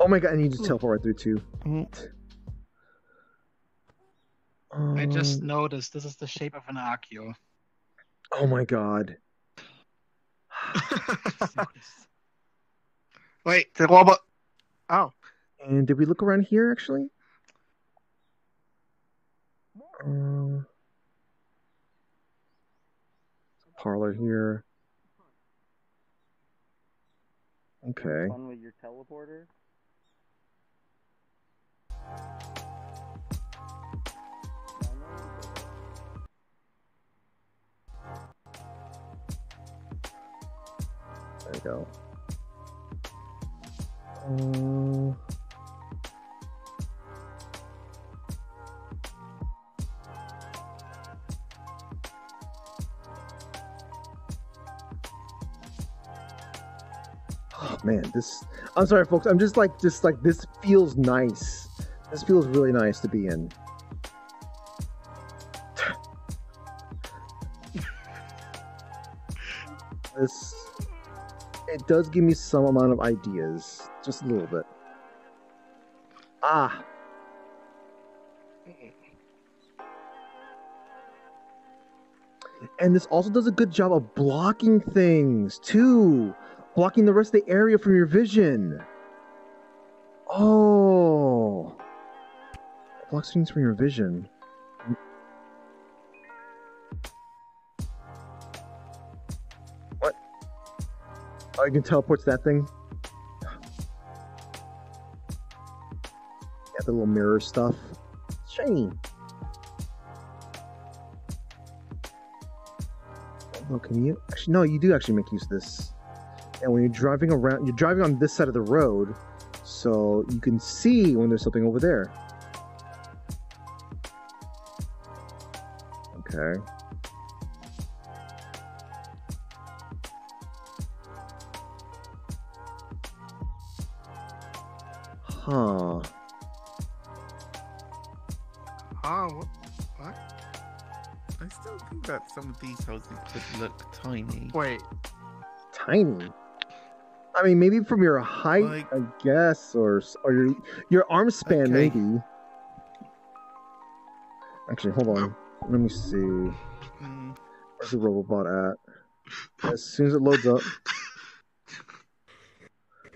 Oh my god, and need to teleport right through too. I just Um, noticed this is the shape of an Archeo. Oh my god. Wait, the robot. Oh. And did we look around here actually? Um, parlor here. Okay. Fun with your teleporter? There you go. Um, man, this. I'm sorry, folks. I'm just like, just like this feels nice. This feels really nice to be in. this it does give me some amount of ideas, just a little bit. Ah. And this also does a good job of blocking things too, blocking the rest of the area from your vision. Oh, blocks things from your vision. What? Oh, you can teleport to that thing? Got the little mirror stuff. Shiny. Oh, can you? Actually, no, you do actually make use of this. And when you're driving around, you're driving on this side of the road, so you can see when there's something over there. Okay. Huh. Oh, what? what? I still think that some of these houses could look tiny. Wait. Tiny. I mean, maybe from your height, I guess, or or your your arm span, Okay. maybe. Actually, hold on. Let me see. Where's the robot at? As soon as it loads up.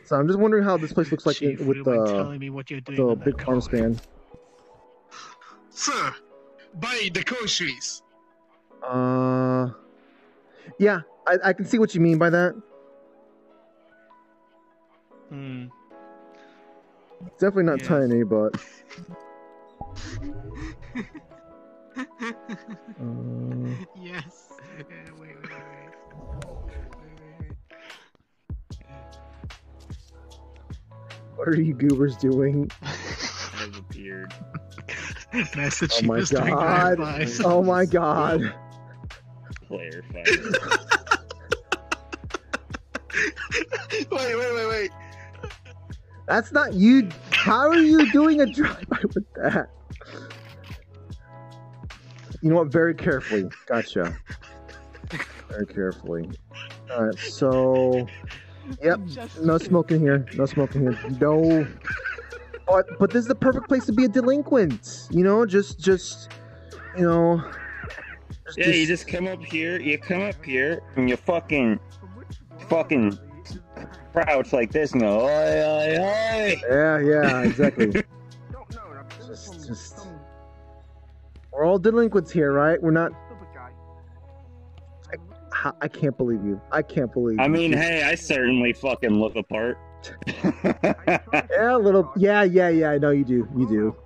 So I'm just wondering how this place looks like in- with you telling the me what you're doing the big arm span. Sir, buy the groceries. Uh, Yeah, I, I can see what you mean by that. Hmm. It's definitely not Yeah. tiny, but. Uh, yes. Uh, wait, wait, what are you goobers doing? I have a beard. wait. Master Oh my Chief is god! Oh my god! Player fighter. wait, wait, wait, wait. That's not you. How are you doing a drive-by with that? You know what? Very carefully. Gotcha. Very carefully. All right. So, yep. No smoking here. No smoking here. No. But but this is the perfect place to be a delinquent. You know, just just you know. just- Yeah, you just come up here, you come up here, and you fucking, fucking crouch like this and go, oi, oi, oi. Yeah, yeah, exactly. just, just. We're all delinquents here, right? We're not. I, I can't believe you. I can't believe. I you. mean, hey, I certainly fucking look apart. Yeah, a little. Yeah, yeah, yeah. I know you do. You do.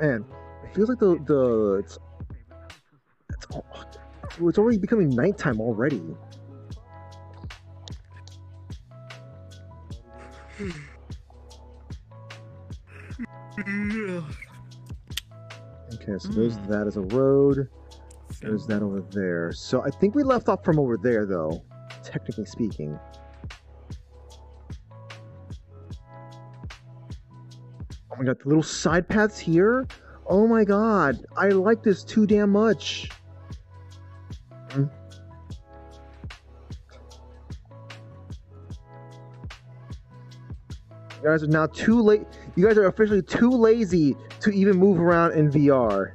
Man, it feels like the the it's it's, al- oh, it's already becoming nighttime already. Okay, so there's hmm. that as a road. There's that over there. So I think we left off from over there, though. Technically speaking. Oh my god, the little side paths here. Oh my god, I like this too damn much. You guys are now too late. You guys are officially too lazy to even move around in VR.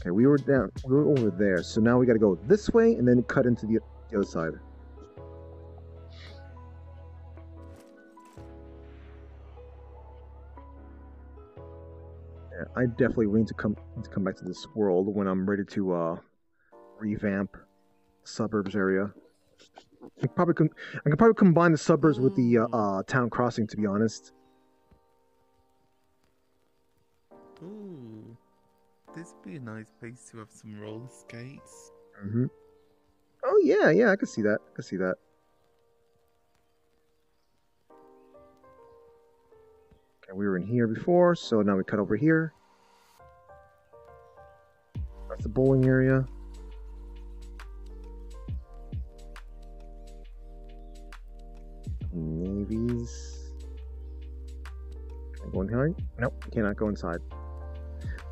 Okay, we were down. We were over there. So now we got to go this way and then cut into the, the other side. I definitely need to come to come back to this world when I'm ready to uh, revamp suburbs area. I could probably I can probably combine the suburbs with the uh, uh, town crossing. To be honest. Ooh, this would be a nice place to have some roller skates. hmm Oh yeah, yeah, I can see that. I can see that. Okay, we were in here before, so now we cut over here. The bowling area. Navies. Can I go inside? Nope, cannot go inside.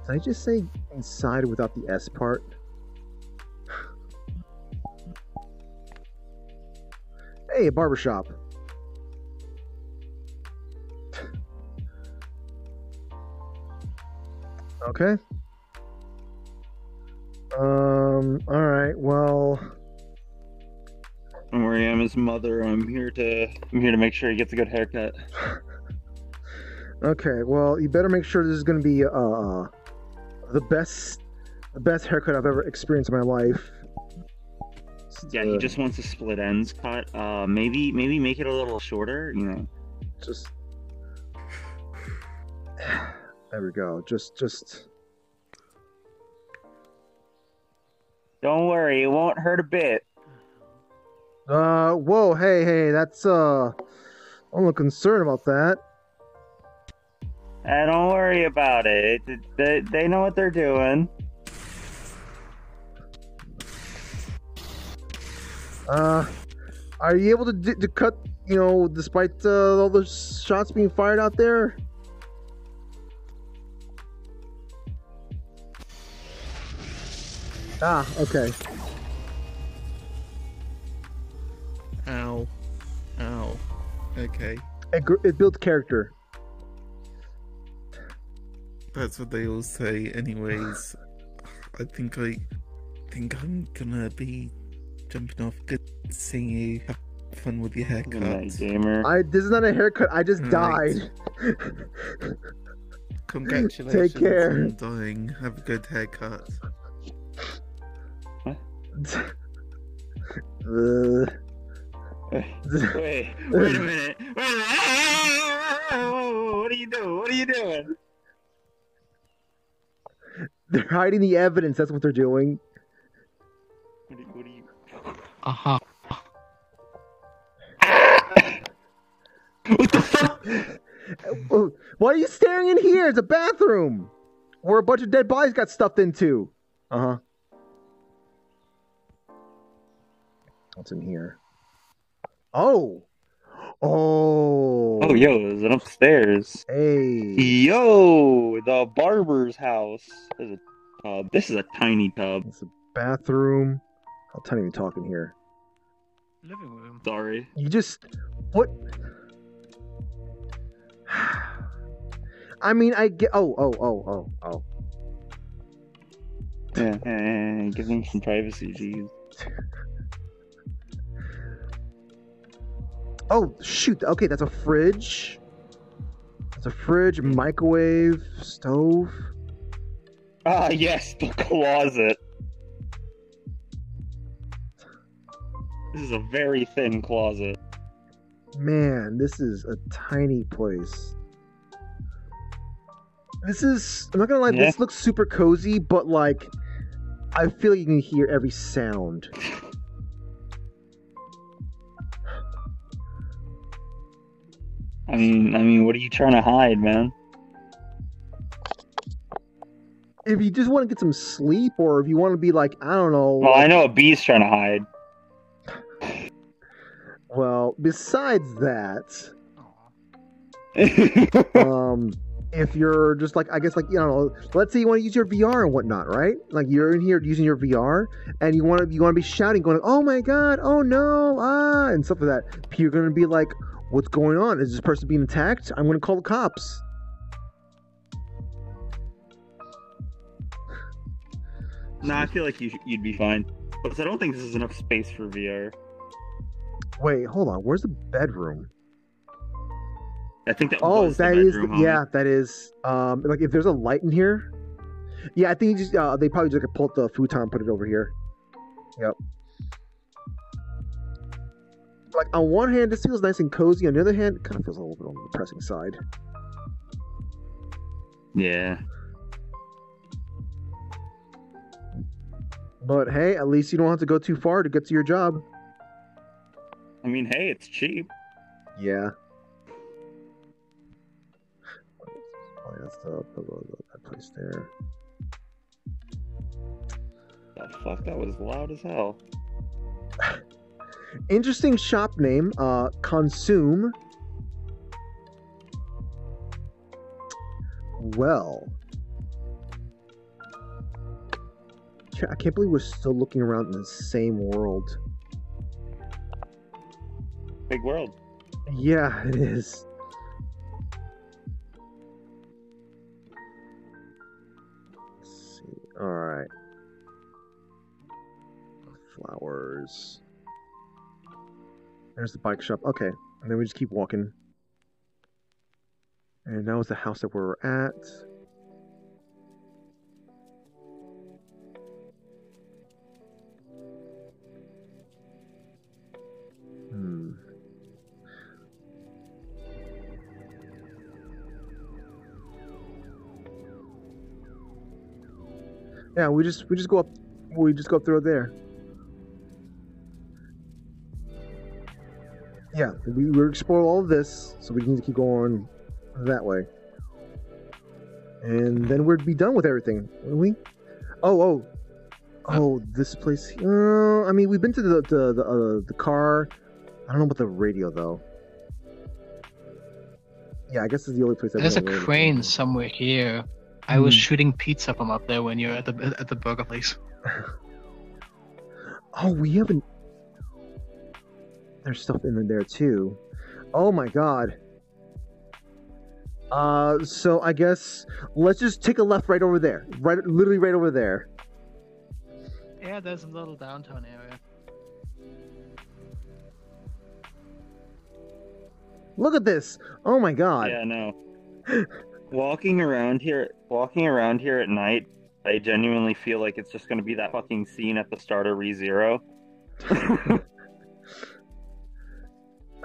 Did I just say inside without the S part? Hey, a barbershop. Okay. Um, alright, well. Don't worry, I'm his mother. I'm here to, I'm here to make sure he gets a good haircut. Okay, well, you better make sure this is going to be uh, uh, the best, the best haircut I've ever experienced in my life. Yeah, he just wants a split ends cut. Uh, maybe, maybe make it a little shorter. You know, Just there we go. Just, just don't worry, it won't hurt a bit. uh, whoa, hey, hey, that's uh, I'm a little concerned about that. Uh, don't worry about it. They, they know what they're doing. Uh, are you able to d- to cut? You know, despite uh, all the shots being fired out there. Ah, okay. Ow. Ow. Okay. It, gr- it built character. That's what they all say, anyways. I think I think I'm gonna be jumping off. Good seeing you. Have fun with your haircut. night, gamer. I this is not a haircut. I just Right. died. Congratulations Take care. on dying. Have a good haircut. Uh, Wait, wait a minute. Wait a minute. What are you doing? What are you doing? they're hiding the evidence. That's what they're doing. What are? What are you... Uh huh. Oh, Why are you staring in here? It's a bathroom where a bunch of dead bodies got stuffed into. Uh huh. What's in here? Oh. Oh. Oh, yo, is it upstairs. Hey. Yo, the barber's house. There's a tub. This is a tiny tub. It's a bathroom. How tiny are we talking here? Living room. Sorry. You just what? I mean, I get. Oh, oh, oh, oh, oh. Yeah, yeah, yeah, yeah, give them some privacy, jeez. Oh, shoot. Okay, that's a fridge. That's a fridge, microwave, stove. Ah, yes, the closet. This is a very thin closet. Man, this is a tiny place. This is. I'm not gonna lie. Yeah. This looks super cozy, but like, I feel you can hear every sound. I mean, I mean, what are you trying to hide, man? If you just want to get some sleep, or if you want to be like, I don't know. Well, I know a bee's trying to hide. Well, besides that, um, if you're just like, I guess, like, you know, let's say you want to use your VR and whatnot, right? Like, you're in here using your VR, and you want to, you want to be shouting, going, "Oh my god! Oh no! Ah!" and stuff like that. You're gonna be like, "What's going on? Is this person being attacked? I'm gonna call the cops." Nah, I feel like you you'd be fine. But I don't think this is enough space for VR. Wait, hold on. Where's the bedroom? I think that Oh, was the that is homie. yeah, that is. Um, like if there's a light in here, yeah, I think you just uh, they probably just like pull up the futon, and put it over here. Yep. Like on one hand, this feels nice and cozy. On the other hand, it kind of feels a little bit on the depressing side. Yeah. But hey, at least you don't have to go too far to get to your job. I mean, hey, it's cheap. Yeah. Oh, that's the, that place there. The fuck, that was loud as hell. Interesting shop name. Uh, consume. Well. I can't believe we're still looking around in the same world. Big world. Yeah, it is. Let's see. All right. Flowers. There's the bike shop. Okay. And then we just keep walking. And now is the house that we're at. Hmm. Yeah, we just we just go up we just go up through there. Yeah, we we explore all of this, so we need to keep going that way. And then we'd be done with everything, wouldn't we? Oh, oh, oh! This place. Uh, I mean, we've been to the the the, uh, the car. I don't know about the radio though. Yeah, I guess it's the only place. I've There's a crane somewhere here. I was Hmm. shooting pizza from up there when you were at the at the burger place. Oh, we haven't. There's stuff in there too. Oh my god. Uh, so I guess let's just take a left right over there. Right, literally right over there. Yeah, there's a little downtown area. Look at this. Oh my god. Yeah, no. walking around here, walking around here at night, I genuinely feel like it's just going to be that fucking scene at the start of ReZero.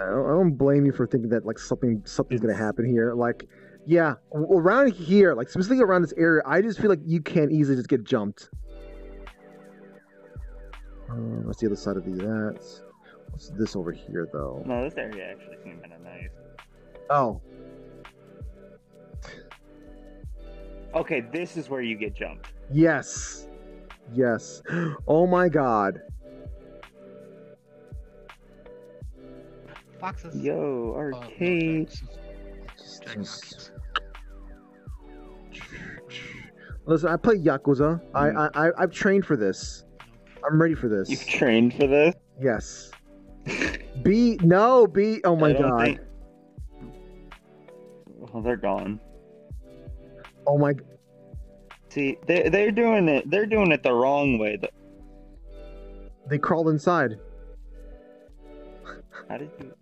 I don't, I don't blame you for thinking that like something something's gonna happen here. Like, yeah, around here, like specifically around this area, I just feel like you can't easily just get jumped. Um, what's the other side of the that? What's this over here though? No, this area actually seems kind of nice. Oh, Okay, this is where you get jumped. yes, yes. Oh my god. Foxes. Yo, oh, arcade. Listen, I play Yakuza. I, hmm. I I I've trained for this. I'm ready for this. You've trained for this? Yes. B no B. Oh my god. think- Well, they're gone. Oh my. See, they they're doing it. They're doing it the wrong way. The- They crawled inside. How did you?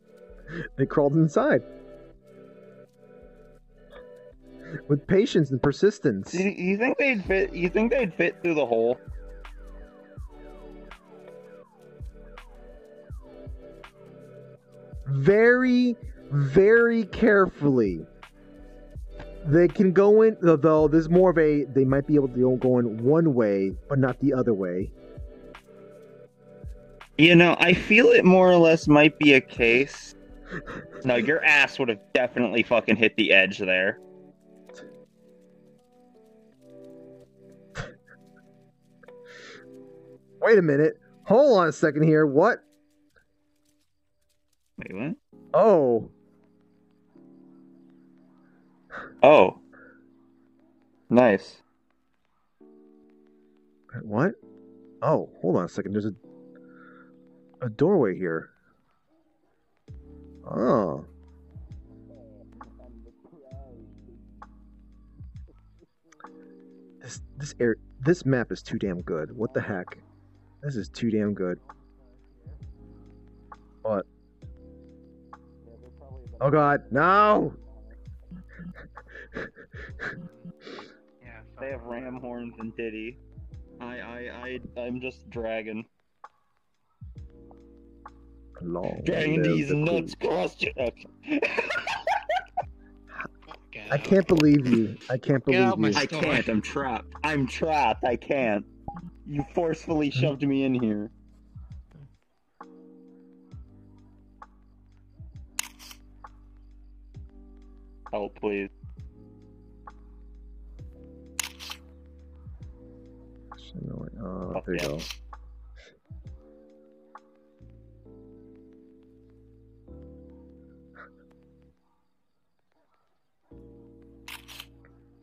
They crawled inside. With patience and persistence. Do you, you think they'd fit? You think they'd fit through the hole? Very, very carefully. They can go in, though there's more of a, they might be able to go in one way, but not the other way. You know, I feel it more or less might be a case. No, your ass would have definitely fucking hit the edge there. Wait a minute. Hold on a second here. What? Wait, what? Oh. Oh. Nice. What? Oh, hold on a second. There's a a doorway here. Oh. This this air this map is too damn good. What the heck? This is too damn good. What? Oh god, no! yeah, They have ram horns and titty. I, I, I, I'm just dragging. Long Dragging these nuts queen. across your. Okay. I can't believe you. I can't believe you. I can't. I'm trapped. I'm trapped. I can't. You forcefully hmm? shoved me in here. Help, please. Oh, there you go.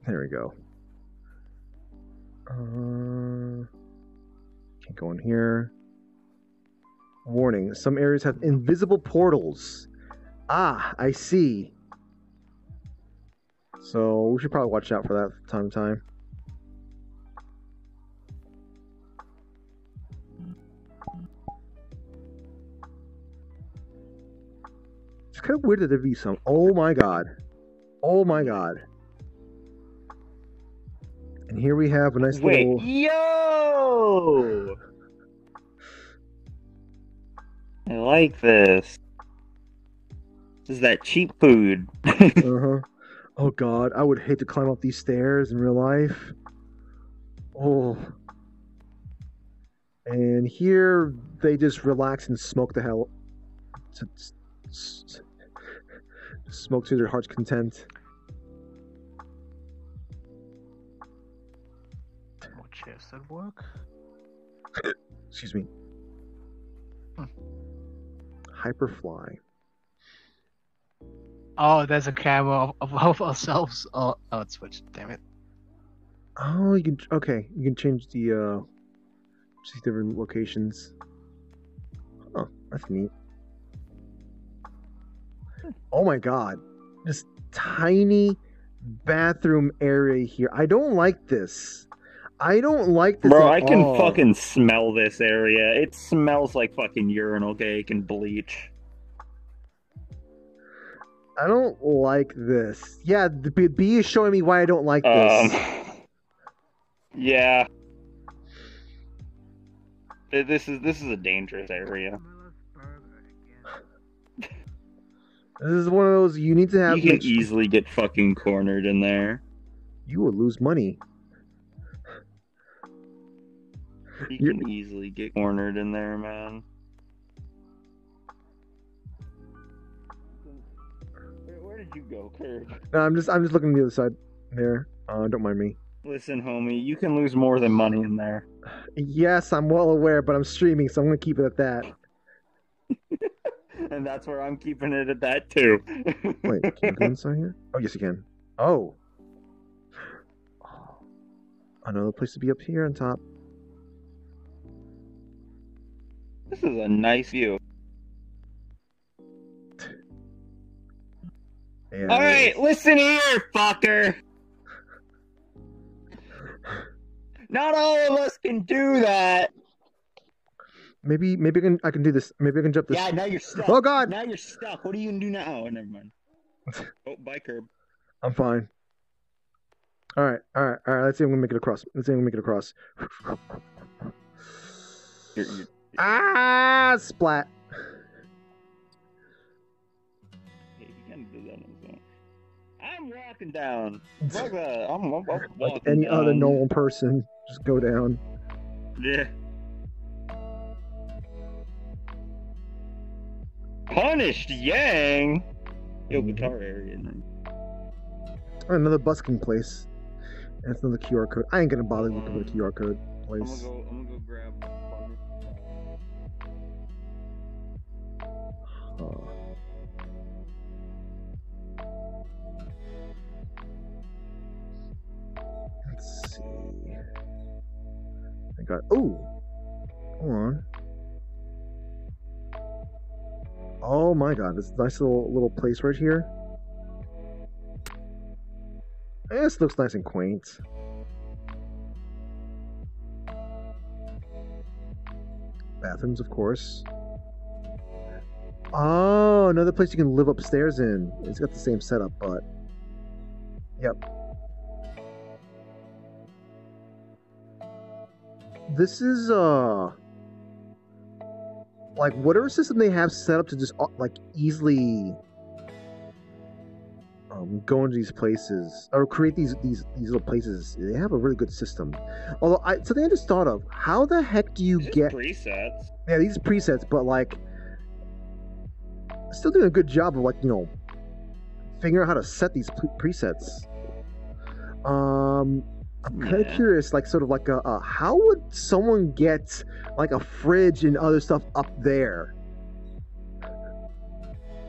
There we go. Uh, can't go in here. Warning: Some areas have invisible portals. Ah, I see. So we should probably watch out for that from time to time. It's kind of weird that there'd be some. Oh my god. Oh my god. And here we have a nice Wait, little. yo! I like this. This is that cheap food. uh huh. Oh god, I would hate to climb up these stairs in real life. Oh. And here they just relax and smoke the hell. Smoke to their heart's content. Chairs that work. Excuse me. Hyperfly. Oh, there's a camera of, of ourselves. Oh, oh, it's switched. Damn it. Oh, you can. Okay, you can change the uh, see different locations. Oh, that's neat. Oh my god, this tiny bathroom area here. I don't like this. I don't like this. Bro, I can all. fucking smell this area. It smells like fucking urinal cake and bleach. I don't like this. Yeah, the B, B is showing me why I don't like this. Um, yeah. This is this is a dangerous area. This is one of those you need to have. You can easily get fucking cornered in there. you will lose money. You can easily get cornered in there, man. Where, where did you go, Kurt? No, I'm just I'm just looking the other side. There. Uh, don't mind me. Listen, homie, you can lose more than money in there. Yes, I'm well aware, but I'm streaming, so I'm gonna keep it at that. and that's where I'm keeping it at that too. Wait, can you go inside here? Oh, yes, you can. Oh. Another place to be up here on top. This is a nice view. All right, listen here, fucker. Not all of us can do that. Maybe maybe I can I can do this. Maybe I can jump this. Yeah, now you're stuck. Oh God! Now you're stuck. What are you gonna do now? Oh, never mind. Oh, curb. I'm fine. All right, all right, all right. Let's see if we can make it across. Let's see if we can make it across. Ah, splat. Yeah, you can do that on his own. I'm walking down. Fuck that. I'm, I'm, I'm Like any down. other normal person, just go down. Yeah. Punished Yang. Yo, mm-hmm. guitar area. Oh, another busking place. And it's another QR code. I ain't gonna bother looking for the um, QR code I'm place. gonna go. I'm gonna Oh. Let's see. I got. Oh, hold on. Oh my God! This nice little little place right here. Eh, This looks nice and quaint. Bathrooms, of course. Oh, another place you can live upstairs in. It's got the same setup, but. Yep. This is, uh. Like, whatever system they have set up to just, uh, like, easily. Um, go into these places or create these these these little places. They have a really good system. Although I something I just thought of: how the heck do you get presets? Yeah, these presets, but like, still doing a good job of like you know, figuring out how to set these pre- presets. Um, I'm kind of Yeah. curious, like sort of like a, uh, how would someone get like a fridge and other stuff up there?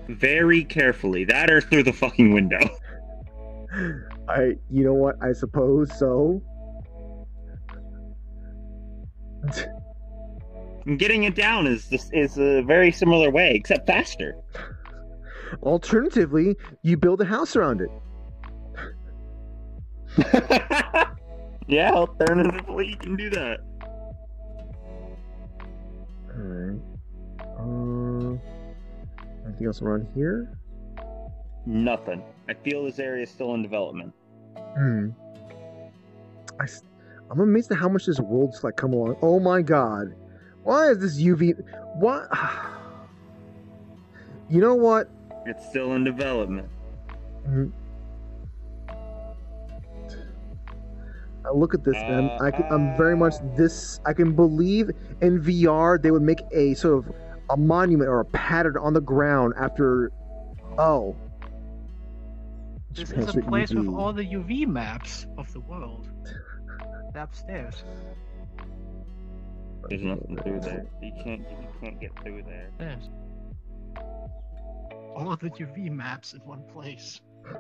Very carefully. That or through the fucking window. I, you know what? I suppose so. Getting it down is this is a very similar way, except faster. Alternatively, you build a house around it. Yeah, alternatively you can do that. Alright. Uh, anything else around here? Nothing. I feel this area is still in development. Hmm. I, I, am amazed at how much this world's like come along. Oh my god. Why is this UV? What? You know what? It's still in development. I look at this, man. I can, I'm very much uh, this. I can believe in VR they would make a sort of a monument or a pattern on the ground after. Oh. This Japan is a Street place with all the UV maps of the world. They're upstairs. There's nothing through there. You can't you can't get through there. Yes. All of the UV maps in one place.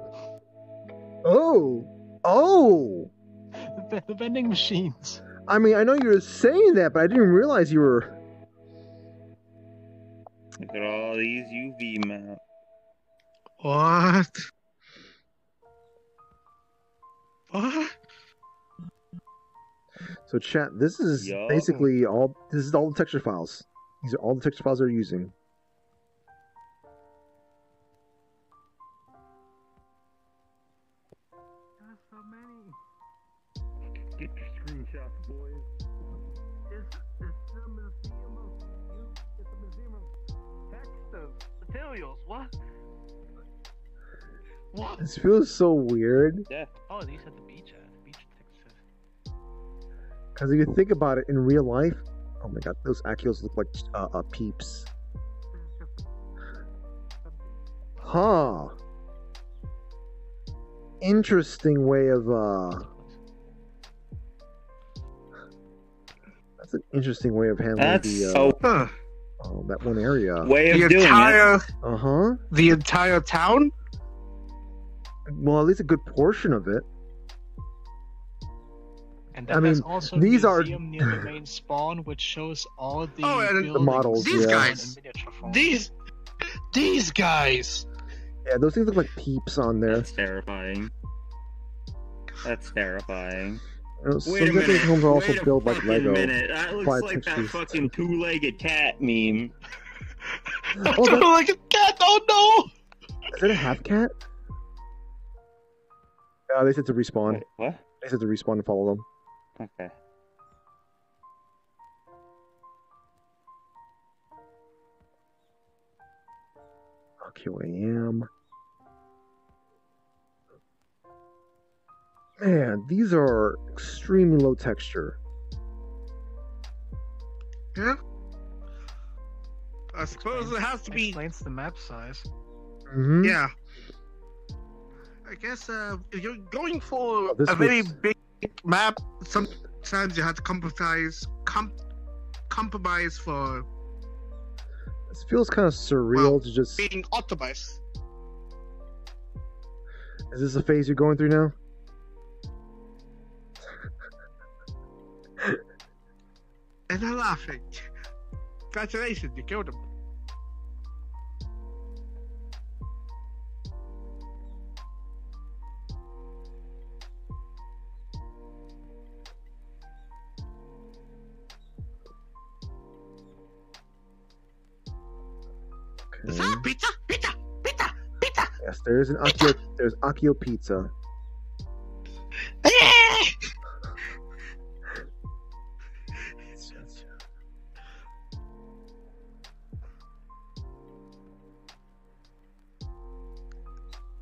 Oh. Oh. The, the vending machines. I mean, I know you were saying that, but I didn't realize you were. Look at all these UV maps. What? What? So chat, this is Yo. basically all. This is all the texture files. These are all the texture files they're using. There's so many. Get your screenshots, boys. It's there's some of the CMO. It's a museum of textiles, materials. What? What? This feels so weird. Yeah. Oh, these are the because if you think about it in real life, oh my god, those Akios look like uh, uh, peeps. Huh. Interesting way of uh. That's an interesting way of handling That's the uh, so oh, that one area. way of the doing entire, it. Uh huh. the entire town. Well, at least a good portion of it. And I then there's mean, also a these are- near the main spawn, which shows all the Oh, and the models, These yeah. guys. in miniature form. These, these guys. Yeah, those things look like peeps on there. That's terrifying. That's terrifying. You know, some Wait a minute. homes are also Wait a built like fucking Lego. minute. That looks Five like that textures. fucking two-legged cat meme. Oh, that- like a cat. Oh no! Is it a half cat? Uh, they said to respawn. Wait, what? They said to respawn and follow them. Okay. QAM. Man, these are extremely low texture. Yeah. I suppose it has to be. Explains the map size. Mm-hmm. Yeah. I guess uh, if you're going for Oh, this a very was- big map, sometimes you have to compromise, com- compromise for This feels kind of surreal to just. being optimized. Is this a phase you're going through now? And they're laughing. Congratulations, you killed him. Okay. Ah, pizza, pizza, pizza, pizza. Yes, there is an Akio. There's Akio Pizza.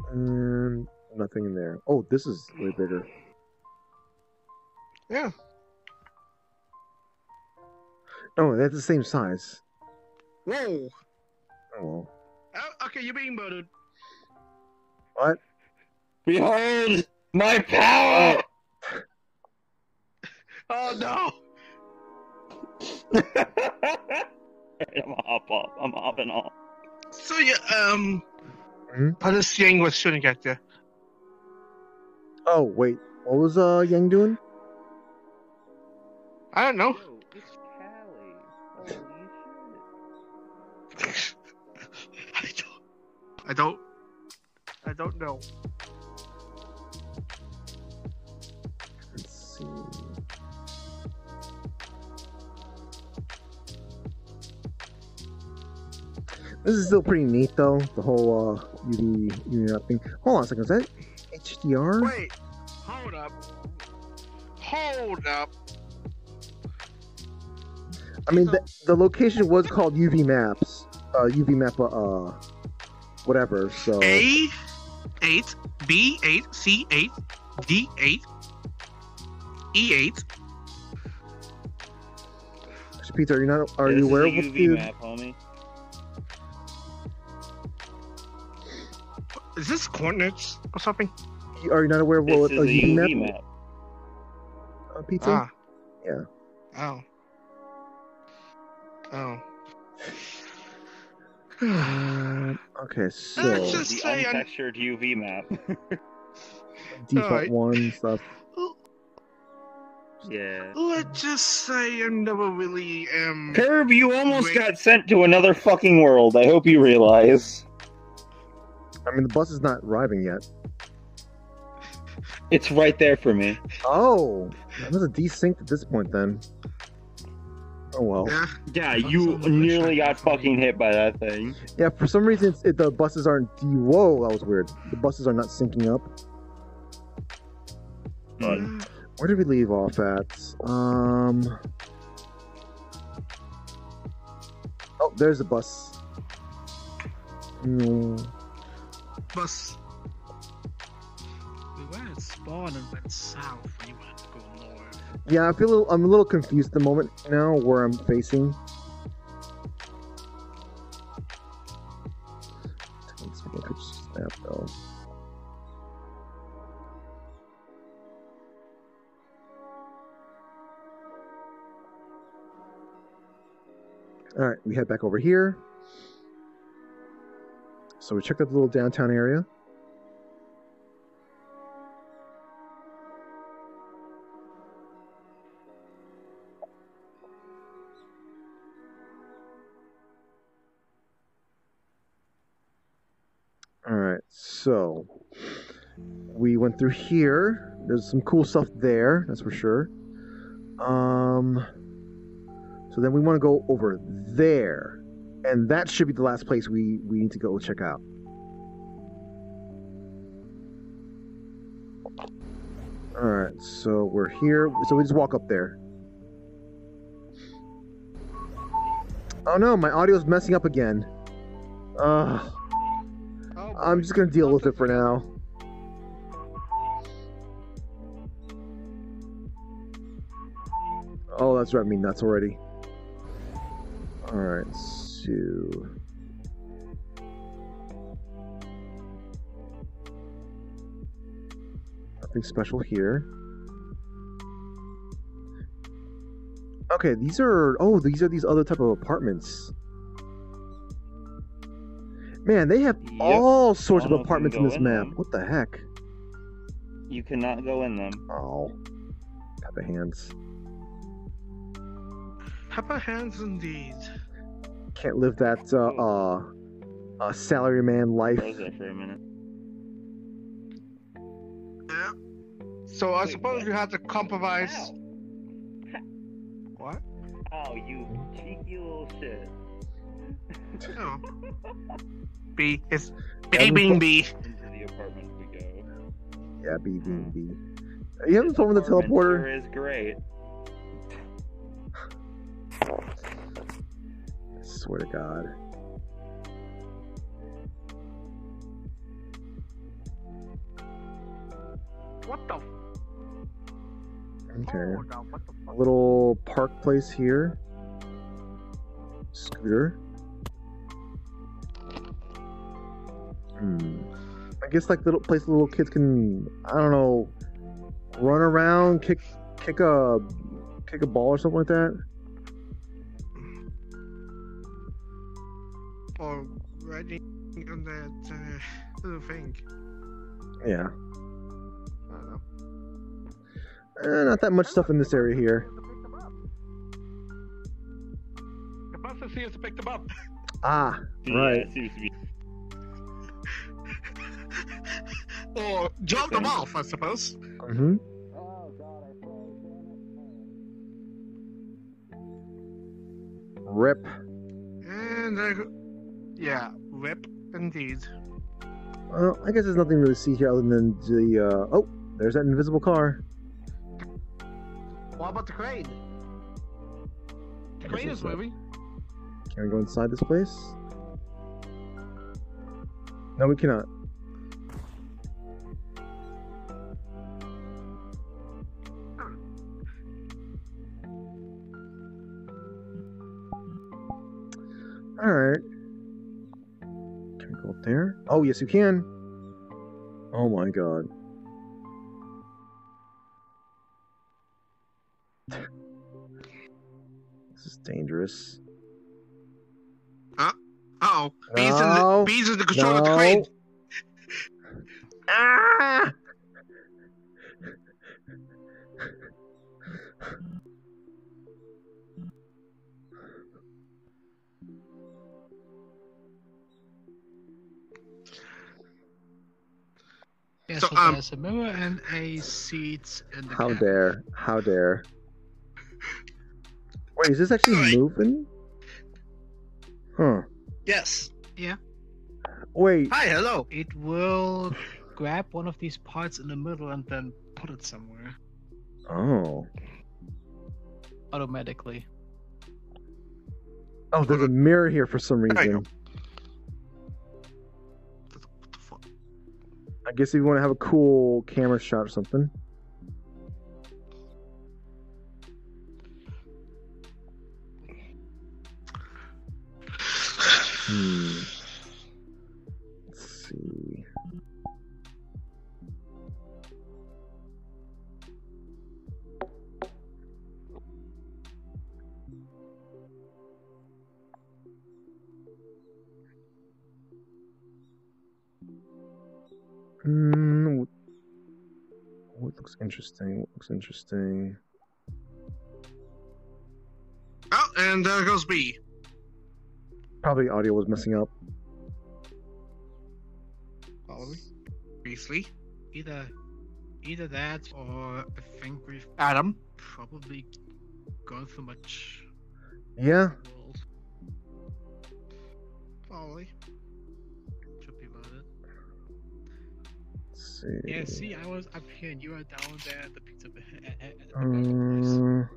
And nothing in there. Oh, this is way bigger. Yeah. Oh, that's the same size. Whoa. Oh. Oh, okay, you're being murdered. What? Behold my power! Oh no! I'm a hop off. I'm hopping off. So yeah, um, Hmm? what is Yang was shooting at you? Oh, wait. What was uh Yang doing? I don't know. I don't. I don't know. Let's see. This is still pretty neat, though. The whole uh, UV UV thing. Hold on a second. Is that HDR? Wait, hold up. Hold up. I mean, the, the location was called UV Maps. Uh, UV Map. Uh, uh, whatever. So. A eight, B eight, C eight, D eight, E eight. Peter, are you not? Are This you aware of what UV the? map, homie. Is this coordinates or something? Are you not aware of This a a UV, UV map? map. Uh, Pizza. Ah. Yeah. Oh. Oh. Okay, so Let's just the say I'm- untextured UV map. default Alright. one stuff. yeah. Let's just say I never really am. Curb, you almost Wait. got sent to another fucking world. I hope you realize. I mean, the bus is not arriving yet. It's right there for me. Oh, that was a desynced at this point then. Oh well. Yeah. Yeah, you nearly got fucking hit by that thing. Yeah, for some reason it's, it, the buses aren't. De- Whoa, that was weird. The buses are not syncing up. But where did we leave off at? Um. Oh, there's a bus. Hmm. Bus. We were at spawn and went south when you Yeah, I feel a little, I'm a little confused at the moment now where I'm facing. All right, we head back over here. So we checked out the little downtown area. So we went through here. There's some cool stuff there, that's for sure. Um, so then we want to go over there, and that should be the last place we we need to go check out. All right, so we're here. So we just walk up there. Oh no, my audio's messing up again. Ugh. I'm just gonna deal with it for now. Oh, that's driving me nuts already. Alright, so. Nothing special here. Okay, these are. Oh, these are these other type of apartments. Man, they have all sorts of I don't know if you can apartments in this in map. them. What the heck? You cannot go in them. Oh, Pepe hands. Pepe hands indeed. Can't live that uh uh, uh salaryman life. Froze there for a minute. Yeah. So I suppose you have to compromise. What? Oh, you cheeky little shit. Oh. B. It's Yeah, A we B. Into the apartment we go. Yeah, B B B. You having fun with the teleporter? Sure is great. I swear to God. What the? Okay. Oh, no, what the fuck? Little park place here. Scooter. Hmm. I guess like little place little kids can I don't know run around, kick kick a kick a ball or something like that. Or riding on that uh, little thing. Yeah. I don't. Eh, not that much stuff in this area here. The bus is here to pick them up. Ah, right. it seems to be. Or drop them off, I suppose. Mm-hmm. Rip. And uh, yeah, rip indeed. Well, I guess there's nothing really to see here other than the uh oh, there's that invisible car. What about the crane? The crane is moving. Can we go inside this place? No, we cannot. Alright. Can we go up there? Oh, yes, you can. Oh my god. This is dangerous. Uh oh. Bees in the bees in the control of the No. crane. Ah! Yeah, So, so, um, there's a mirror and a seat in the How cab. dare? How dare? Wait, is this actually moving? Huh. Yes. Yeah. Wait. Hi, hello. It will grab one of these parts in the middle and then put it somewhere Oh. automatically. Oh, there's a mirror here for some reason. I guess if you want to have a cool camera shot or something. Looks interesting? What looks interesting? Oh, and there goes B. Probably audio was messing up. Probably. Briefly. Either either that or I think we've Adam. probably gone through much Yeah. world. Probably. Let's see. Yeah, see, I was up here and you were down there at the pizza. At, at, at the Mhm.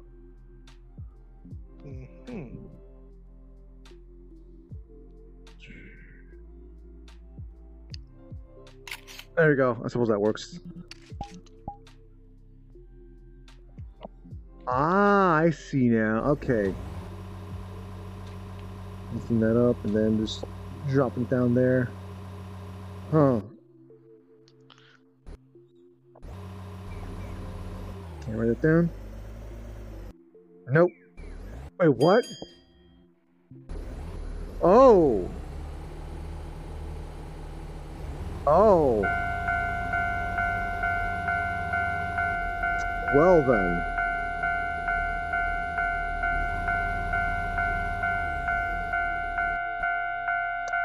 there you go. I suppose that works. Ah, I see now. Okay. Lifting that up and then just dropping down there. Huh. Can I write it down? Nope. Wait, what? Oh. Oh. Well then.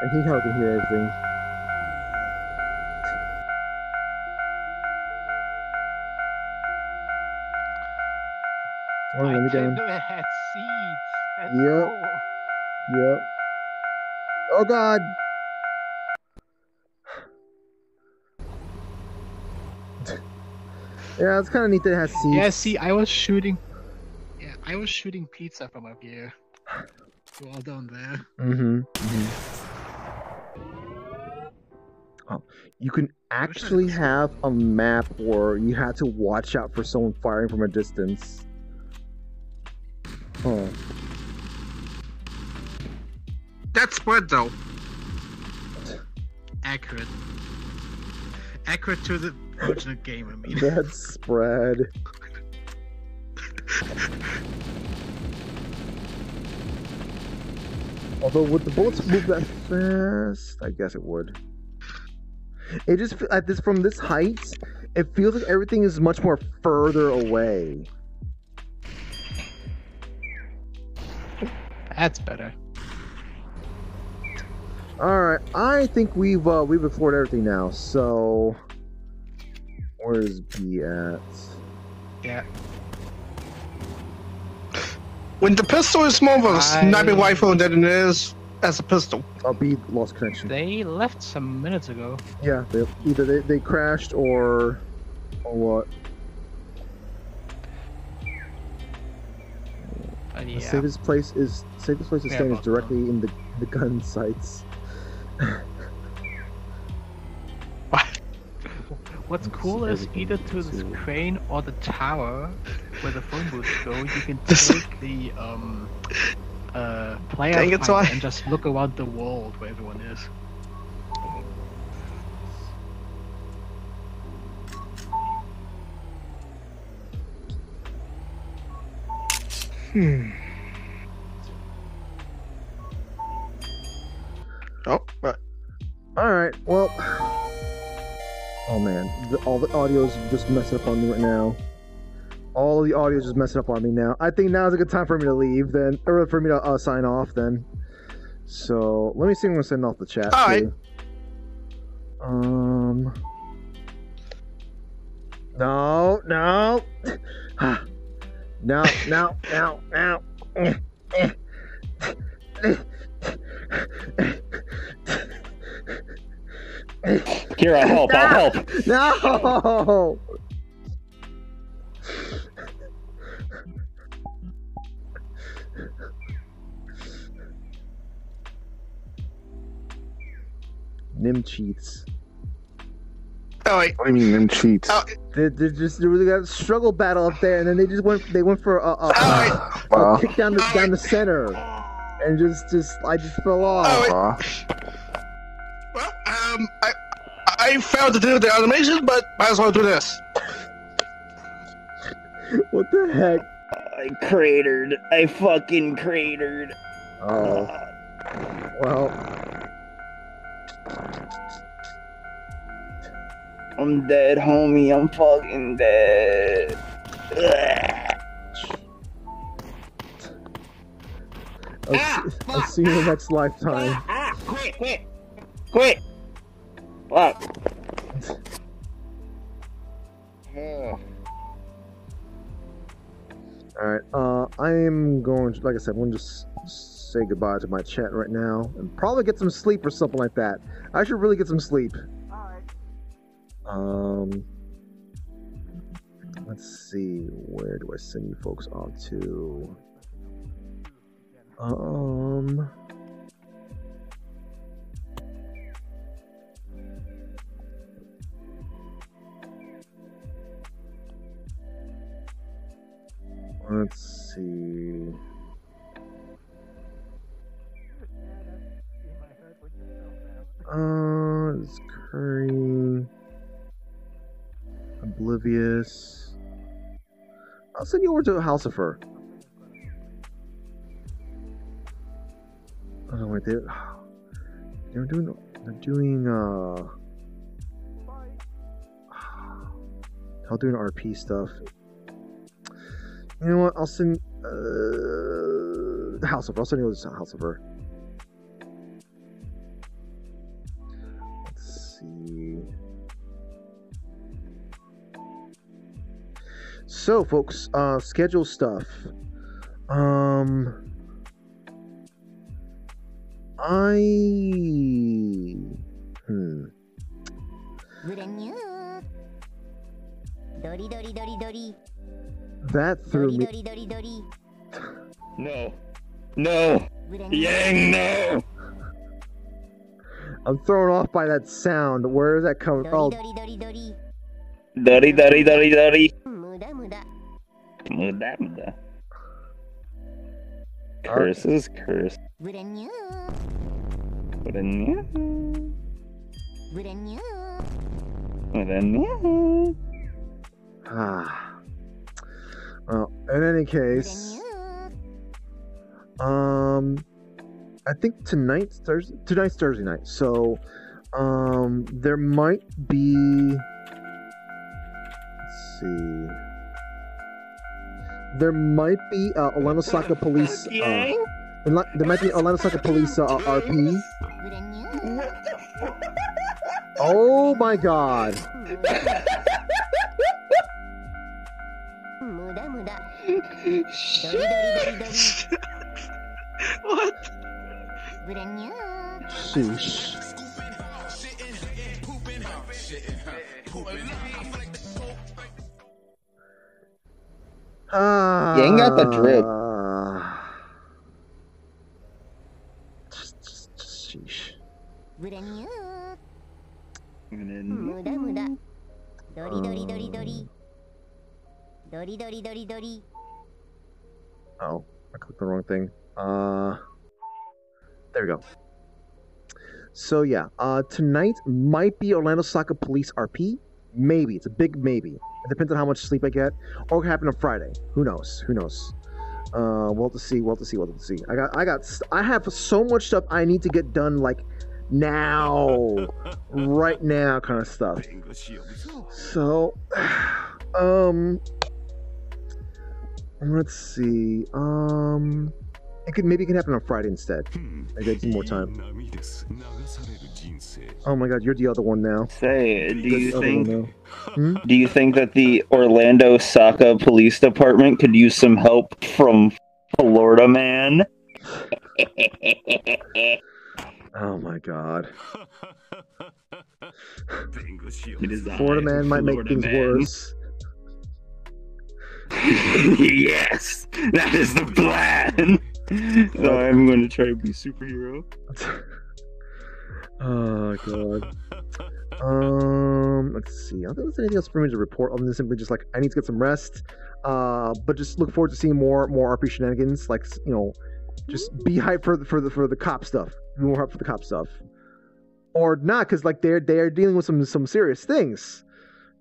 I how I can hear everything. Come on, let me down. had seeds. That's Yep. cool. Yep. Oh god. yeah, it's kind of neat that it has seeds. Yeah, see, I was shooting. Yeah, I was shooting pizza from up here. You all down there. Mm-hmm. Oh, you can actually have a map where you have to watch out for someone firing from a distance. Hmm. Oh. That's spread though. Accurate. Accurate to the original game, I mean. That's spread. Although would the bullets move that fast? I guess it would. It just at this from this height, it feels like everything is much more further away. That's better. All right, I think we've uh, we've explored everything now. So where's B at? Yeah. When the pistol is more of a I- sniping rifle than it is as a pistol. Oh, B lost connection. They left some minutes ago. Yeah, they, either they, they crashed or or what? Uh, The safest place is safest place to Yeah, stand is but- directly in the the gun sights. What's cool is either to this too. crane or the tower where the phone booths go, you can take the um uh player Dang it, and just look around the world where everyone is. Hmm. Oh, right. All right, well. Oh man, the, all the audio's just messing up on me right now. All the audio's just messing up on me now. I think now's a good time for me to leave then, or for me to uh, sign off then. So let me see. if I'm gonna send off the chat. All right. Um. No, no. no, no, no, no. Here, I'll help. I'll help. No. Nim cheats. Oh, wait. I mean Nim cheats. Oh. They, they just there was like a struggle battle up there, and then they just went they went for a, a, oh, a, a kick down the oh, down the center, and just just I just fell off. Oh, Oh, Um, I I failed to do the animation, but might as well do this. What the heck? I cratered. I fucking cratered. Oh. Well, I'm dead, homie. I'm fucking dead. I'll, see, I'll see you in the next lifetime. Ah, quit, quit, quit. Fuck. All right. Uh, I am going to, like I said, I'm going to just say goodbye to my chat right now and probably get some sleep or something like that. I should really get some sleep. Um, let's see. Where do I send you folks on to? Um. Let's see. Uh, it's Curry. Oblivious. I'll send you over to Halcifer. Oh no, wait, they they're doing they're doing uh they're doing RP stuff. You know what? I'll send uh, House of I'll send you a House of Her. Let's see. So, folks, uh, schedule stuff. Um, I hmm. Dori. That threw me. No. No. Yang, no. I'm thrown off by that sound. Where is that coming from? Dari dari dari dari. Muda muda. Muda muda. Curses, curse. Buranyu. Buranyu. Buranyu. Buranyu. Ah. Well, in any case, um, I think tonight's Thursday. Tonight's Thursday night, so um, there might be. Let's see. There might be uh, Alanosaka Police. Uh, there li- there might be Alanosaka Police uh, RP. Oh my god! 無駄無駄ドリドリドリドリ What? ブレニュー Sheesh. Ah. Yang got the drip. Sheesh. ブレニュー And then 無駄無駄ドリドリドリドリ Dory, dory, dory, dory. Oh, I clicked the wrong thing. Uh, there we go. So yeah, uh, tonight might be Orlando Soccer Police RP. Maybe it's a big maybe. It depends on how much sleep I get, or it could happen on Friday. Who knows? Who knows? Uh, we'll have to see. We'll have to see. We'll have to see. I got. I got. I have so much stuff I need to get done. Like now, right now, kind of stuff. So, um, let's see. Um, it could maybe it can happen on Friday instead. I get some more time. Oh my God, you're the other one now. Say, do You're you the other one think? now. Hmm? Do you think that the Orlando Saka Police Department could use some help from Florida Man? Oh my God. Florida man might make things worse. yes, that is the plan. so I'm going to try to be superhero. Oh god. Um, let's see. I don't think there's anything else for me to report other than simply just like I need to get some rest. Uh, but just look forward to seeing more more RP shenanigans. Like you know, just be hyped for the for the for the cop stuff. Be more hyped for the cop stuff, or not? Because like they're they're dealing with some some serious things,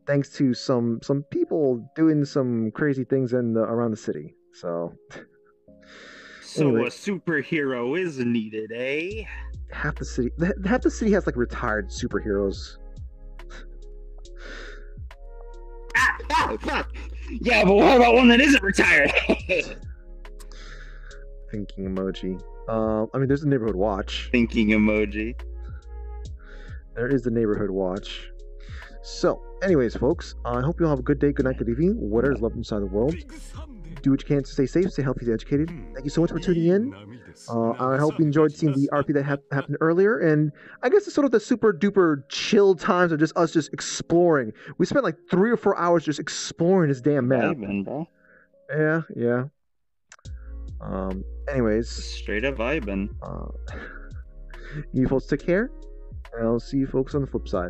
thanks to some some people doing some crazy things in the around the city. So So Anyway. a superhero is needed, eh? half the city half the city has like retired superheroes. Ah, fuck! Yeah, but what about one that isn't retired? Thinking emoji. Um, I mean, there's the neighborhood watch. Thinking emoji. There is the neighborhood watch. So, anyways, folks, I hope you all have a good day, good night, good evening, whatever's left inside the world. Do what you can to stay safe, stay healthy, stay educated. Thank you so much for tuning in. Uh, I hope you enjoyed seeing the RP that hap- happened earlier, and I guess it's sort of the super duper chill times of just us just exploring. We spent like three or four hours just exploring this damn map. Vibing. Yeah, yeah. Um. Anyways, Straight up vibing. uh, you folks take care, and I'll see you folks on the flip side.